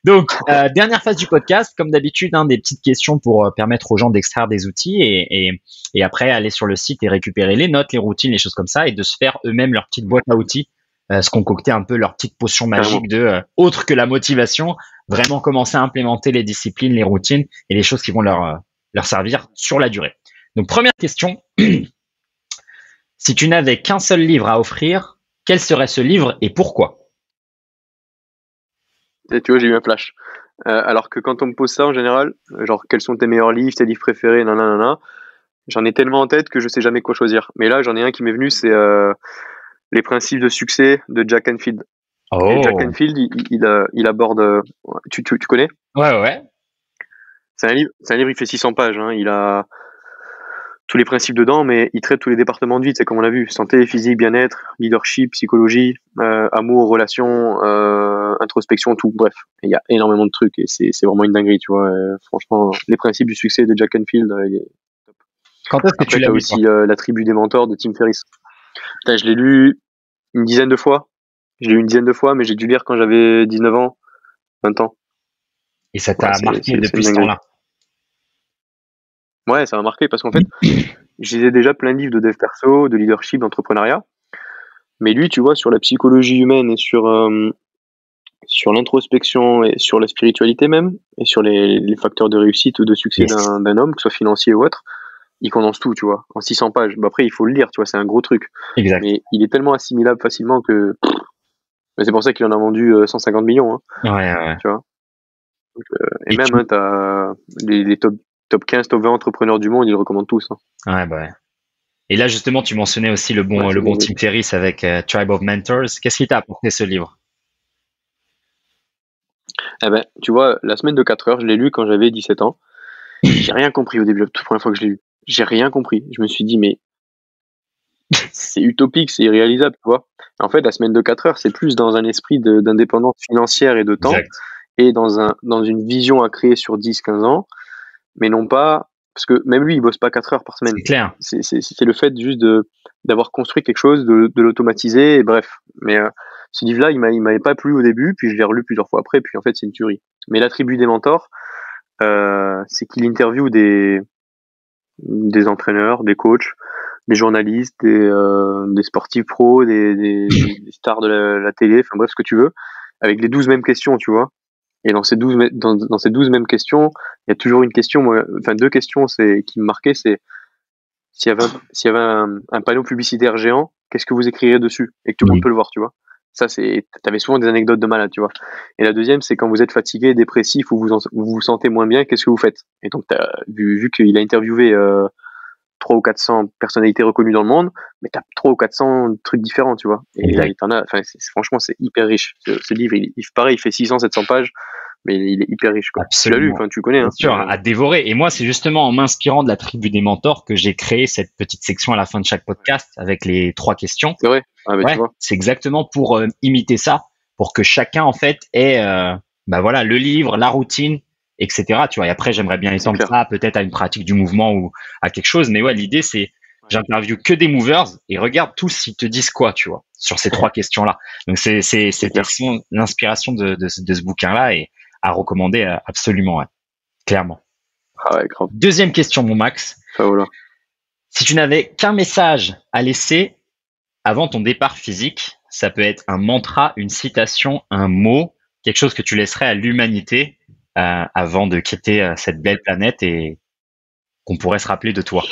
[SPEAKER 1] Donc, euh, dernière phase du podcast, comme d'habitude, hein, des petites questions pour euh, permettre aux gens d'extraire des outils et, et, et, après aller sur le site et récupérer les notes, les routines, les choses comme ça et de se faire eux-mêmes leur petite boîte à outils, euh, se concocter un peu leur petite potion magique de euh, autre que la motivation, vraiment commencer à implémenter les disciplines, les routines et les choses qui vont leur, euh, servir sur la durée. Donc, première question. si tu n'avais qu'un seul livre à offrir, quel serait ce livre et pourquoi?
[SPEAKER 2] Tu vois, j'ai eu un flash. Euh, alors que quand on me pose ça en général, genre quels sont tes meilleurs livres, tes livres préférés, nanana, j'en ai tellement en tête que je sais jamais quoi choisir. Mais là, j'en ai un qui m'est venu, c'est euh, Les principes de succès de Jack Enfield.
[SPEAKER 1] Oh.
[SPEAKER 2] Et Jack Enfield, il, il, il, aborde. Tu, tu, tu, connais?
[SPEAKER 1] Ouais, ouais.
[SPEAKER 2] C'est un livre. C'est un livre. Il fait 600 pages. Hein. Il a tous les principes dedans, mais il traite tous les départements de vie, c'est comme on l'a vu, santé, physique, bien-être, leadership, psychologie, euh, amour, relations, euh, introspection, tout, bref, il y a énormément de trucs et c'est vraiment une dinguerie, tu vois. Euh, franchement, les principes du succès de Jack Enfield, il est top.
[SPEAKER 1] Quand est-ce que tu l'as
[SPEAKER 2] aussi La tribu des mentors de Tim Ferriss. je l'ai lu une dizaine de fois. Je l'ai lu une dizaine de fois, mais j'ai dû lire quand j'avais 19 ans, 20 ans.
[SPEAKER 1] Et ça t'a marqué depuis ce temps-là?
[SPEAKER 2] Ouais, ça m'a marqué parce qu'en fait, j'ai déjà plein de livres de dev perso, de leadership, d'entrepreneuriat. Mais lui, tu vois, sur la psychologie humaine et sur, euh, sur l'introspection et sur la spiritualité même, et sur les, les facteurs de réussite ou de succès d'un homme, que ce soit financier ou autre, il condense tout, tu vois, en 600 pages. Bah, après, il faut le lire, tu vois, c'est un gros truc.
[SPEAKER 1] Exact.
[SPEAKER 2] Mais il est tellement assimilable facilement que. C'est pour ça qu'il en a vendu 150 euh, millions. Hein,
[SPEAKER 1] ouais, ouais.
[SPEAKER 2] Tu vois. Euh, et, même, hein, t'as les, les top, top 15, top 20 entrepreneurs du monde, ils le recommandent tous. Hein.
[SPEAKER 1] Ouais, bah ouais. Et là, justement, tu mentionnais aussi le bon, le bon Tim Ferriss avec euh, Tribe of Mentors. Qu'est-ce qui t'a apporté ce livre?
[SPEAKER 2] Eh ben, tu vois, la semaine de 4 heures, je l'ai lu quand j'avais 17 ans. J'ai rien compris au début, la toute première fois que je l'ai lu. J'ai rien compris. Je me suis dit, mais c'est utopique, c'est irréalisable, tu vois. En fait, la semaine de 4 heures, c'est plus dans un esprit d'indépendance financière et de temps, et dans, un, dans une vision à créer sur 10-15 ans, mais non pas parce que même lui, il bosse pas 4 heures par semaine.
[SPEAKER 1] C'est clair.
[SPEAKER 2] C'est le fait juste d'avoir construit quelque chose, de, de l'automatiser, et bref. Mais euh, ce livre-là, il m'avait pas plu au début, puis je l'ai relu plusieurs fois après, puis en fait, c'est une tuerie. Mais l'attribut des mentors, euh, c'est qu'il interviewe des des entraîneurs, des coachs, des journalistes, des, euh, des sportifs pros, des, des, des stars de la, la télé, enfin bref, ce que tu veux, avec les 12 mêmes questions, tu vois. Et dans ces 12, dans, dans ces 12 mêmes questions, il y a toujours une question, enfin deux questions c'est, qui me marquaient, c'est s'il y avait, un, s'il y avait un, panneau publicitaire géant, qu'est-ce que vous écririez dessus Et que tout le monde peut le voir, tu vois. Ça, c'est, t'avais souvent des anecdotes de malade, tu vois. Et la deuxième, c'est quand vous êtes fatigué, dépressif ou vous vous, vous sentez moins bien, qu'est-ce que vous faites? Et donc, t'as vu, vu qu'il a interviewé euh, 3 ou 400 personnalités reconnues dans le monde, mais t'as 3 ou 400 trucs différents, tu vois. Et là, t'en as, enfin, franchement, c'est hyper riche. Ce, livre, il, il, pareil, il fait 600, 700 pages mais il est hyper riche. Quoi. Tu l'as lu, enfin, tu connais. Hein.
[SPEAKER 1] Sûr, à dévorer. Et moi, c'est justement en m'inspirant de la tribu des mentors que j'ai créé cette petite section à la fin de chaque podcast avec les trois questions.
[SPEAKER 2] C'est vrai. Ah,
[SPEAKER 1] ouais, c'est exactement pour euh, imiter ça, pour que chacun en fait ait, euh, bah voilà, le livre, la routine, etc. Tu vois. Et après, j'aimerais bien étendre ça peut-être à une pratique du mouvement ou à quelque chose. Mais ouais, l'idée c'est j'interviewe que des movers et regarde tous ils te disent quoi, tu vois, sur ces trois questions-là. Donc c'est c'est c'est l'inspiration de, de, de, ce bouquin-là et à recommander euh, absolument, clairement.
[SPEAKER 2] Ah
[SPEAKER 1] Deuxième question, mon Max. Si tu n'avais qu'un message à laisser avant ton départ physique, ça peut être un mantra, une citation, un mot, quelque chose que tu laisserais à l'humanité avant de quitter euh, cette belle planète et qu'on pourrait se rappeler de toi.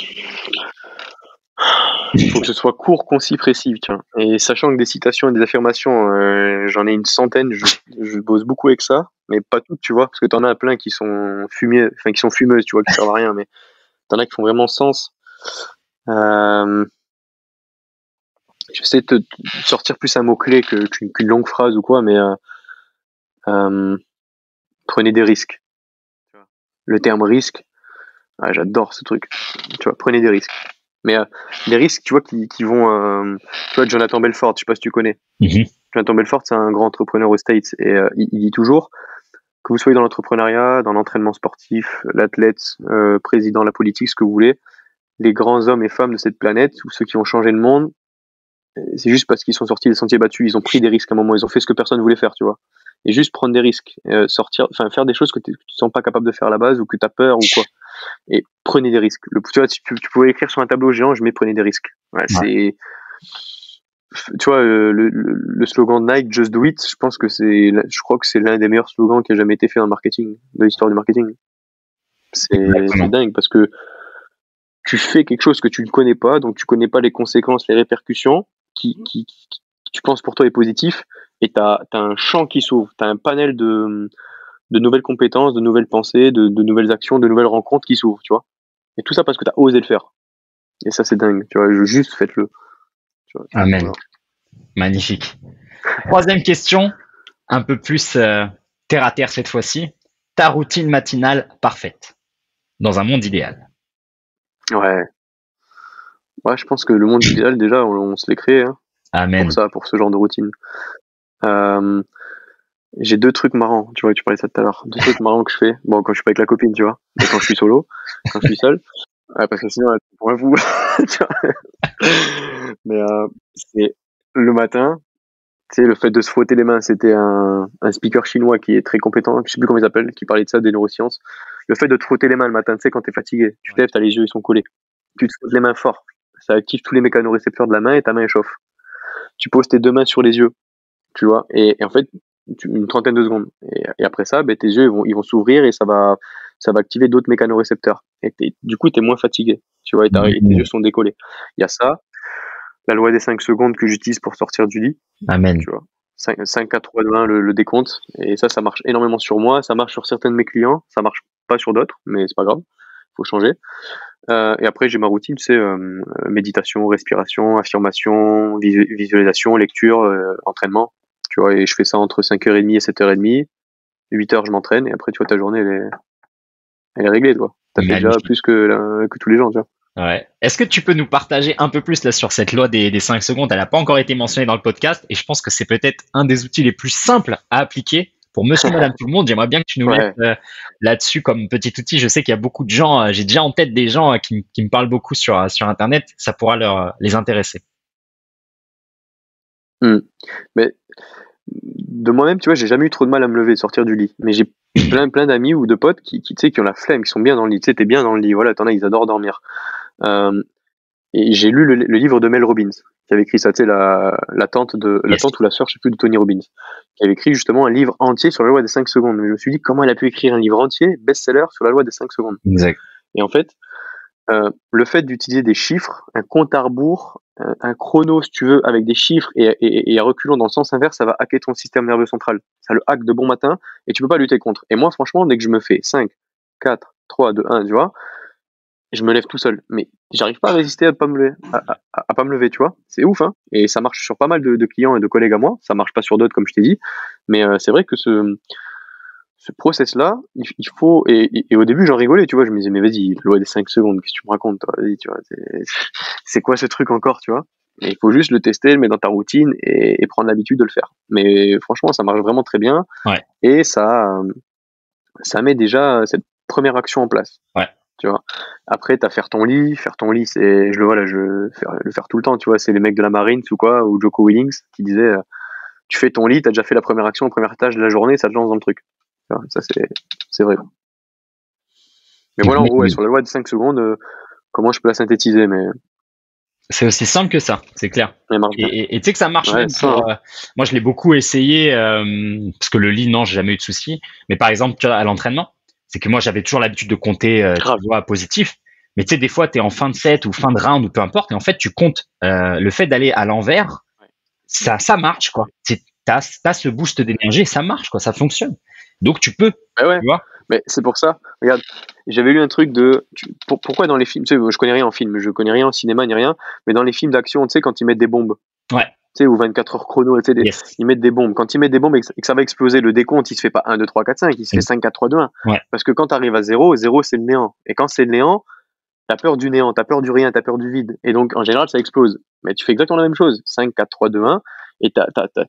[SPEAKER 2] Il faut que ce soit court, concis, précis. Tiens. Et sachant que des citations et des affirmations, euh, j'en ai une centaine, je, je, bosse beaucoup avec ça, mais pas toutes, tu vois, parce que t'en as plein qui sont fumées, enfin qui sont fumeuses, tu vois, qui servent à rien, mais t'en as qui font vraiment sens. Euh, J'essaie de sortir plus un mot-clé qu'une longue phrase ou quoi, mais euh, euh, prenez des risques. Le terme risque, ah, j'adore ce truc. Tu vois, prenez des risques. Mais euh, les risques, tu vois, qui, qui vont. Euh, tu vois, Jonathan Belfort, je sais pas si tu connais.
[SPEAKER 1] Mhm.
[SPEAKER 2] Jonathan Belfort, c'est un grand entrepreneur aux States et euh, il, dit toujours que vous soyez dans l'entrepreneuriat, dans l'entraînement sportif, l'athlète, euh, président, la politique, ce que vous voulez, les grands hommes et femmes de cette planète ou ceux qui ont changé le monde, c'est juste parce qu'ils sont sortis des sentiers battus, ils ont pris des risques à un moment, ils ont fait ce que personne voulait faire, tu vois. Et juste prendre des risques, sortir, enfin faire des choses que tu ne sens pas capable de faire à la base ou que tu as peur ou quoi et prenez des risques. Le, tu vois, tu, pouvais écrire sur un tableau géant, je mets prenez des risques. C'est, tu vois, le, le, slogan de Nike, Just Do It, je pense que c'est, je crois que c'est l'un des meilleurs slogans qui a jamais été fait dans le marketing, de l'histoire du marketing. C'est dingue parce que tu fais quelque chose que tu ne connais pas, donc tu connais pas les conséquences, les répercussions, qui, qui, qui tu penses pour toi est positif, et tu as, as, un champ qui s'ouvre, tu as un panel de, de nouvelles compétences, de nouvelles pensées, de, nouvelles actions, de nouvelles rencontres qui s'ouvrent, tu vois. Et tout ça parce que tu as osé le faire. Et ça, c'est dingue, tu vois. Juste faites-le.
[SPEAKER 1] Amen. Magnifique. Troisième question, un peu plus euh, terre à terre cette fois-ci. Ta routine matinale parfaite dans un monde idéal.
[SPEAKER 2] Ouais. Ouais, je pense que le monde idéal, déjà, on, se l'est créé. Hein,
[SPEAKER 1] Amen.
[SPEAKER 2] Pour ça, pour ce genre de routine. Euh, j'ai deux trucs marrants, tu vois, tu parlais ça tout à l'heure. Deux trucs marrants que je fais. Bon, quand je suis pas avec la copine, tu vois. Et quand je suis solo, quand je suis seul. parce que sinon, c'est pour un fou. Mais euh, c'est le matin, tu sais, le fait de se frotter les mains, c'était un, un speaker chinois qui est très compétent, je sais plus comment il s'appelle, qui parlait de ça, des neurosciences. Le fait de te frotter les mains le matin, tu sais, quand t'es fatigué, tu te lèves, t'as les yeux, ils sont collés. Tu te frottes les mains fort. Ça active tous les mécanorécepteurs de la main et ta main chauffe. Tu poses tes deux mains sur les yeux, tu vois, et, en fait, une trentaine de secondes. Et, après ça, ben, tes yeux, ils vont, ils vont s'ouvrir et ça va, ça va activer d'autres mécanorécepteurs. Et du coup, tu es moins fatigué, tu vois, et, tes yeux sont décollés. Il y a ça, la loi des 5 secondes que j'utilise pour sortir du lit.
[SPEAKER 1] Amen.
[SPEAKER 2] Tu vois. 5, 5 4, 3, 2, 1, le, le, décompte. Et ça, ça marche énormément sur moi. Ça marche sur certains de mes clients. Ça marche pas sur d'autres, mais c'est pas grave. Faut changer. Euh, et après, j'ai ma routine, c'est euh, méditation, respiration, affirmation, visualisation, lecture, euh, entraînement. Tu vois, et je fais ça entre 5h30 et 7h30. 8h, je m'entraîne. Et après, tu vois, ta journée, elle est, elle est réglée, toi. T'as fait déjà plus que, que tous les gens, tu vois.
[SPEAKER 1] Ouais. Est-ce que tu peux nous partager un peu plus là sur cette loi des, des 5 secondes? Elle n'a pas encore été mentionnée dans le podcast et je pense que c'est peut-être un des outils les plus simples à appliquer pour monsieur, madame, tout le monde. J'aimerais bien que tu nous mettes euh, là-dessus comme petit outil. Je sais qu'il y a beaucoup de gens, euh, j'ai déjà en tête des gens euh, qui, qui, me parlent beaucoup sur, sur Internet. Ça pourra leur, les intéresser.
[SPEAKER 2] Hmm. Mais de moi-même, tu vois, j'ai jamais eu trop de mal à me lever, sortir du lit. Mais j'ai plein, plein d'amis ou de potes qui, qui, qui ont la flemme, qui sont bien dans le lit. Tu sais, t'es bien dans le lit. Voilà, t'en as, ils adorent dormir. Euh, et j'ai lu le, livre de Mel Robbins, qui avait écrit ça, tu sais, la, la tante de, la tante ou la sœur, je sais plus, de Tony Robbins, qui avait écrit justement un livre entier sur la loi des 5 secondes. Mais je me suis dit, comment elle a pu écrire un livre entier, best-seller, sur la loi des 5 secondes?
[SPEAKER 1] Exact.
[SPEAKER 2] Et en fait, euh, le fait d'utiliser des chiffres, un compte à rebours, un, chrono, si tu veux, avec des chiffres et, et, et à reculons dans le sens inverse, ça va hacker ton système nerveux central. Ça le hack de bon matin et tu peux pas lutter contre. Et moi, franchement, dès que je me fais 5, 4, 3, 2, 1, tu vois, je me lève tout seul. Mais j'arrive pas à résister à pas me lever, à, pas me lever, tu vois. C'est ouf, hein. Et ça marche sur pas mal de, clients et de collègues à moi. Ça marche pas sur d'autres, comme je t'ai dit. Mais euh, c'est vrai que ce, ce process-là, il, faut. Et, au début, j'en rigolais, tu vois. Je me disais, mais vas-y, loi des 5 secondes, qu'est-ce que tu me racontes, toi? Vas-y, tu vois. C'est quoi ce truc encore, tu vois? Et il faut juste le tester, le mettre dans ta routine et, prendre l'habitude de le faire. Mais franchement, ça marche vraiment très bien. Et ça, ça met déjà cette première action en place.
[SPEAKER 1] Ouais
[SPEAKER 2] tu vois? Après, t'as faire ton lit, faire ton lit, c'est, je le vois là, je le faire tout le temps, tu vois, c'est les mecs de la Marine ou quoi, ou Joko Willings qui disaient, euh, tu fais ton lit, t'as déjà fait la première action, la première tâche de la journée, ça te lance dans le truc. Ça, c'est, vrai. Mais voilà, en gros, sur la loi de 5 secondes, euh, comment je peux la synthétiser, mais.
[SPEAKER 1] C'est aussi simple que ça, c'est clair. Et tu sais que ça marche même
[SPEAKER 2] hein.
[SPEAKER 1] euh, moi, je l'ai beaucoup essayé, parce que le lit, non, j'ai jamais eu de soucis. Mais par exemple, tu vois, à l'entraînement, c'est que moi j'avais toujours l'habitude de compter euh, tu vois, positif. Mais tu sais, des fois, tu es en fin de set ou fin de round ou peu importe, et en fait, tu comptes euh, le fait d'aller à l'envers, ça, ça marche, quoi. Tu as, ce boost d'énergie ça marche, quoi, ça fonctionne. Donc, tu peux.
[SPEAKER 2] ouais. Tu vois mais c'est pour ça, regarde, j'avais lu un truc de. pourquoi dans les films, tu sais, je connais rien en film, je connais rien en cinéma ni rien, mais dans les films d'action, tu sais, quand ils mettent des bombes.
[SPEAKER 1] Ouais
[SPEAKER 2] sais, ou 24 heures chrono, tu sais, ils mettent des bombes. Quand ils mettent des bombes et que, ça va exploser, le décompte, il se fait pas 1, 2, 3, 4, 5, il se fait 5, 4, 3, 2, 1. Parce que quand tu arrives à 0, 0 c'est le néant. Et quand c'est le néant, t'as peur du néant, t'as peur du rien, t'as peur du vide. Et donc, en général, ça explose. Mais tu fais exactement la même chose. 5, 4, 3, 2, 1. Et t'as, t'as, t'as,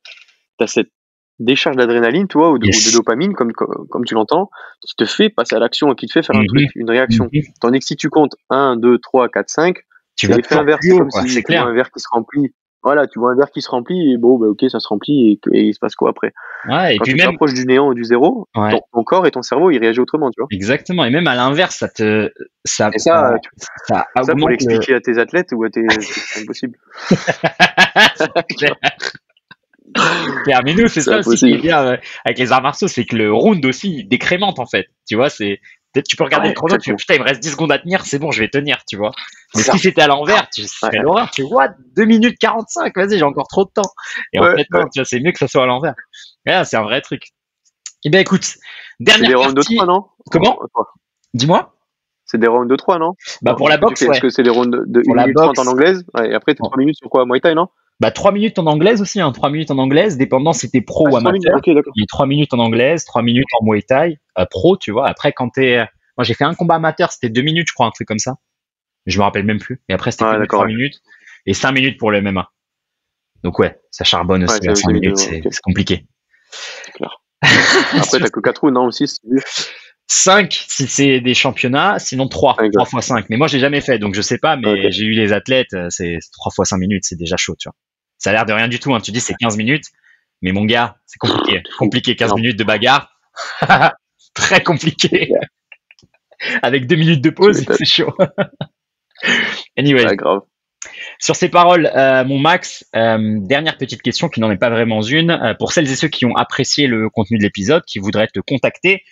[SPEAKER 2] t'as cette décharge d'adrénaline, toi, ou de, dopamine, comme, comme, tu l'entends, qui te fait passer à l'action et qui te fait faire un mm-hmm. truc, une réaction. Mm-hmm. Tandis que si tu comptes 1, 2, 3, 4, 5,
[SPEAKER 1] tu vas
[SPEAKER 2] l'effet inverse, comme si c'était un verre qui se remplit voilà, tu vois un verre qui se remplit et bon, bah, ok, ça se remplit et, il se passe quoi après?
[SPEAKER 1] Ouais, et
[SPEAKER 2] Quand
[SPEAKER 1] puis
[SPEAKER 2] tu
[SPEAKER 1] même
[SPEAKER 2] t'approches du néant ou du zéro, ton, corps et ton cerveau, ils réagissent autrement, tu vois.
[SPEAKER 1] Exactement. Et même à l'inverse, ça te, ça,
[SPEAKER 2] et ça, ça, ça pour l'expliquer à tes athlètes ou à tes, c'est impossible.
[SPEAKER 1] Nous, c'est ça aussi qui est bien euh, avec les arts martiaux, c'est que le round aussi décrémente en fait. Tu vois, c'est tu peux regarder le chrono, tu putain, il me reste 10 secondes à tenir, c'est bon, je vais tenir, tu vois. Mais si c'était à l'envers, tu serais l'horreur, tu vois, 2 minutes 45, vas-y, j'ai encore trop de temps. Et en fait, non, tu vois, c'est mieux que ça soit à l'envers. c'est un vrai truc. Eh bien, écoute, dernière
[SPEAKER 2] C'est des rounds de 3, non?
[SPEAKER 1] Comment? Dis-moi.
[SPEAKER 2] C'est des rounds de 3, non?
[SPEAKER 1] Bah, pour la boxe,
[SPEAKER 2] Est-ce que c'est des rounds de 1 minute 30 en anglaise? Ouais, Et après, 3 minutes sur quoi? Muay Thai, non?
[SPEAKER 1] Bah, 3 minutes en anglaise aussi, hein, 3 minutes en anglaise, dépendant si t'es pro ah, ou amateur.
[SPEAKER 2] Okay,
[SPEAKER 1] il y a 3 minutes en anglaise, 3 minutes en Muay Thai, euh, pro, tu vois. Après, quand t'es, moi, j'ai fait un combat amateur, c'était deux minutes, je crois, un truc comme ça. Je me rappelle même plus. Et après, c'était ah, trois minutes et cinq minutes pour le MMA. Donc ouais, ça charbonne aussi à cinq minutes, c'est compliqué.
[SPEAKER 2] Clair. après, t'as que quatre roues, non aussi.
[SPEAKER 1] 5 si c'est des championnats, sinon 3, 3 fois 5. Mais moi, j'ai jamais fait, donc je sais pas, mais j'ai eu les athlètes, euh, c'est 3 fois 5 minutes, c'est déjà chaud, tu vois. Ça a l'air de rien du tout, hein. tu dis c'est 15 minutes, mais mon gars, c'est compliqué. compliqué, 15 minutes de bagarre. Très compliqué. Avec 2 minutes de pause, c'est chaud. anyway. grave. Sur ces paroles, euh, mon Max, euh, dernière petite question qui n'en est pas vraiment une. pour celles et ceux qui ont apprécié le contenu de l'épisode, qui voudraient te contacter,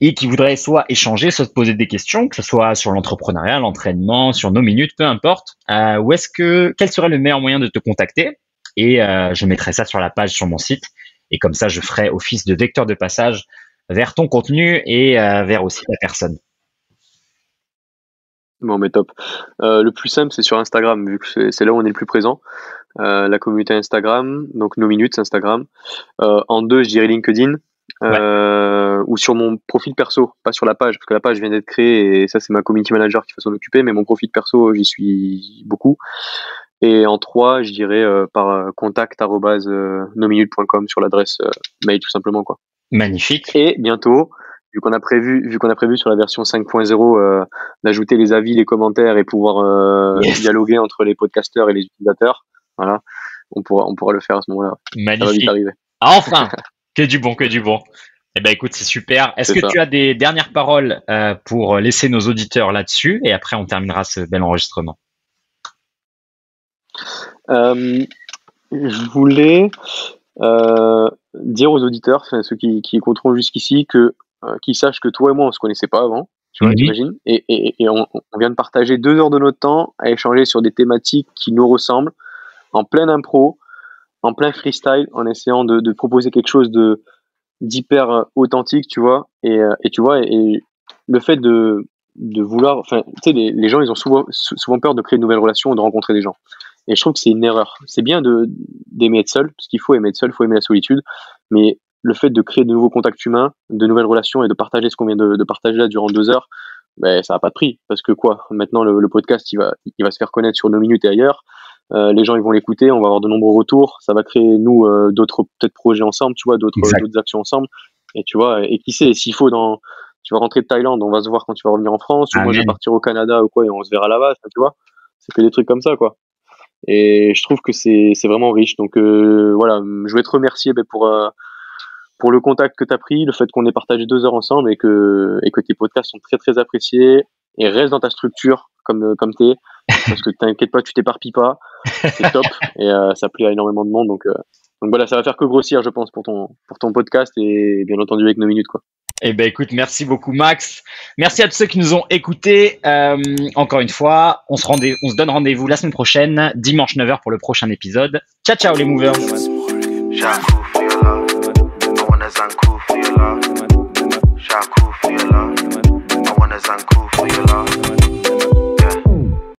[SPEAKER 1] et qui voudraient soit échanger, soit se poser des questions, que ce soit sur l'entrepreneuriat, l'entraînement, sur nos minutes, peu importe. Euh, où est-ce que quel serait le meilleur moyen de te contacter? Et euh, je mettrai ça sur la page sur mon site. Et comme ça, je ferai office de vecteur de passage vers ton contenu et euh, vers aussi la personne.
[SPEAKER 2] Bon, mais top. Le plus simple, c'est sur Instagram, vu que c'est là où on est le plus présent. La communauté Instagram, donc nos minutes Instagram. en deux, je dirais LinkedIn. Euh, ou sur mon profil perso, pas sur la page, parce que la page vient d'être créée et ça c'est ma community manager qui va s'en occuper, mais mon profil perso j'y suis beaucoup. Et en trois, je dirais euh, par euh, contact nominute.com sur l'adresse mail tout simplement quoi.
[SPEAKER 1] Magnifique.
[SPEAKER 2] Et bientôt, vu qu'on a prévu, vu qu'on a prévu sur la version 5.0 d'ajouter les avis, les commentaires et pouvoir dialoguer entre les podcasteurs et les utilisateurs, voilà, on pourra on pourra le faire à ce moment-là.
[SPEAKER 1] Magnifique. Enfin. Que du bon, que du bon. Eh ben écoute, c'est super. Est-ce que tu as des dernières paroles euh, pour laisser nos auditeurs là-dessus? Et après on terminera ce bel enregistrement.
[SPEAKER 2] Euh, je voulais euh, dire aux auditeurs, ceux qui, qui écouteront jusqu'ici, que qu'ils sachent que toi et moi on se connaissait pas avant. Tu vois, t'imagines Et, et, on, vient de partager deux heures de notre temps à échanger sur des thématiques qui nous ressemblent, en pleine impro, en plein freestyle en essayant de, proposer quelque chose de d'hyper euh, authentique, tu vois. Et, euh, et tu vois, et, le fait de, de vouloir, enfin, tu sais, les, gens, ils ont souvent, souvent peur de créer de nouvelles relations, de rencontrer des gens. Et je trouve que c'est une erreur. C'est bien de d'aimer être seul, parce qu'il faut aimer être seul, il faut aimer la solitude, mais le fait de créer de nouveaux contacts humains, de nouvelles relations et de partager ce qu'on vient de, partager là durant deux heures, ben, ça n'a pas de prix. Parce que quoi? Maintenant, le, le, podcast, il va, il va se faire connaître sur nos minutes et ailleurs. Euh, les gens ils vont l'écouter, on va avoir de nombreux retours, ça va créer nous euh, d'autres peut-être projets ensemble, tu vois, d'autres d'autres actions ensemble. Et tu vois, et qui sait, s'il faut dans tu vas rentrer de Thaïlande, on va se voir quand tu vas revenir en France, ou moi je vais partir au Canada ou quoi et on se verra là-bas, tu vois. C'est que des trucs comme ça quoi. Et je trouve que c'est c'est vraiment riche. Donc euh, voilà, je vais te remercier ben, pour pour le contact que tu as pris, le fait qu'on ait partagé deux heures ensemble et que et que tes podcasts sont très très appréciés et reste dans ta structure comme comme t'es parce que t'inquiète pas, tu t'éparpilles pas, c'est top et euh, ça plaît à énormément de monde donc euh, donc voilà, ça va faire que grossir, je pense, pour ton pour ton podcast et bien entendu avec nos minutes quoi.
[SPEAKER 1] Eh ben écoute, merci beaucoup Max. Merci à tous ceux qui nous ont écoutés. Euh, encore une fois, on se, rendez, on se donne rendez-vous la semaine prochaine, dimanche 9h pour le prochain épisode. Ciao ciao les movers.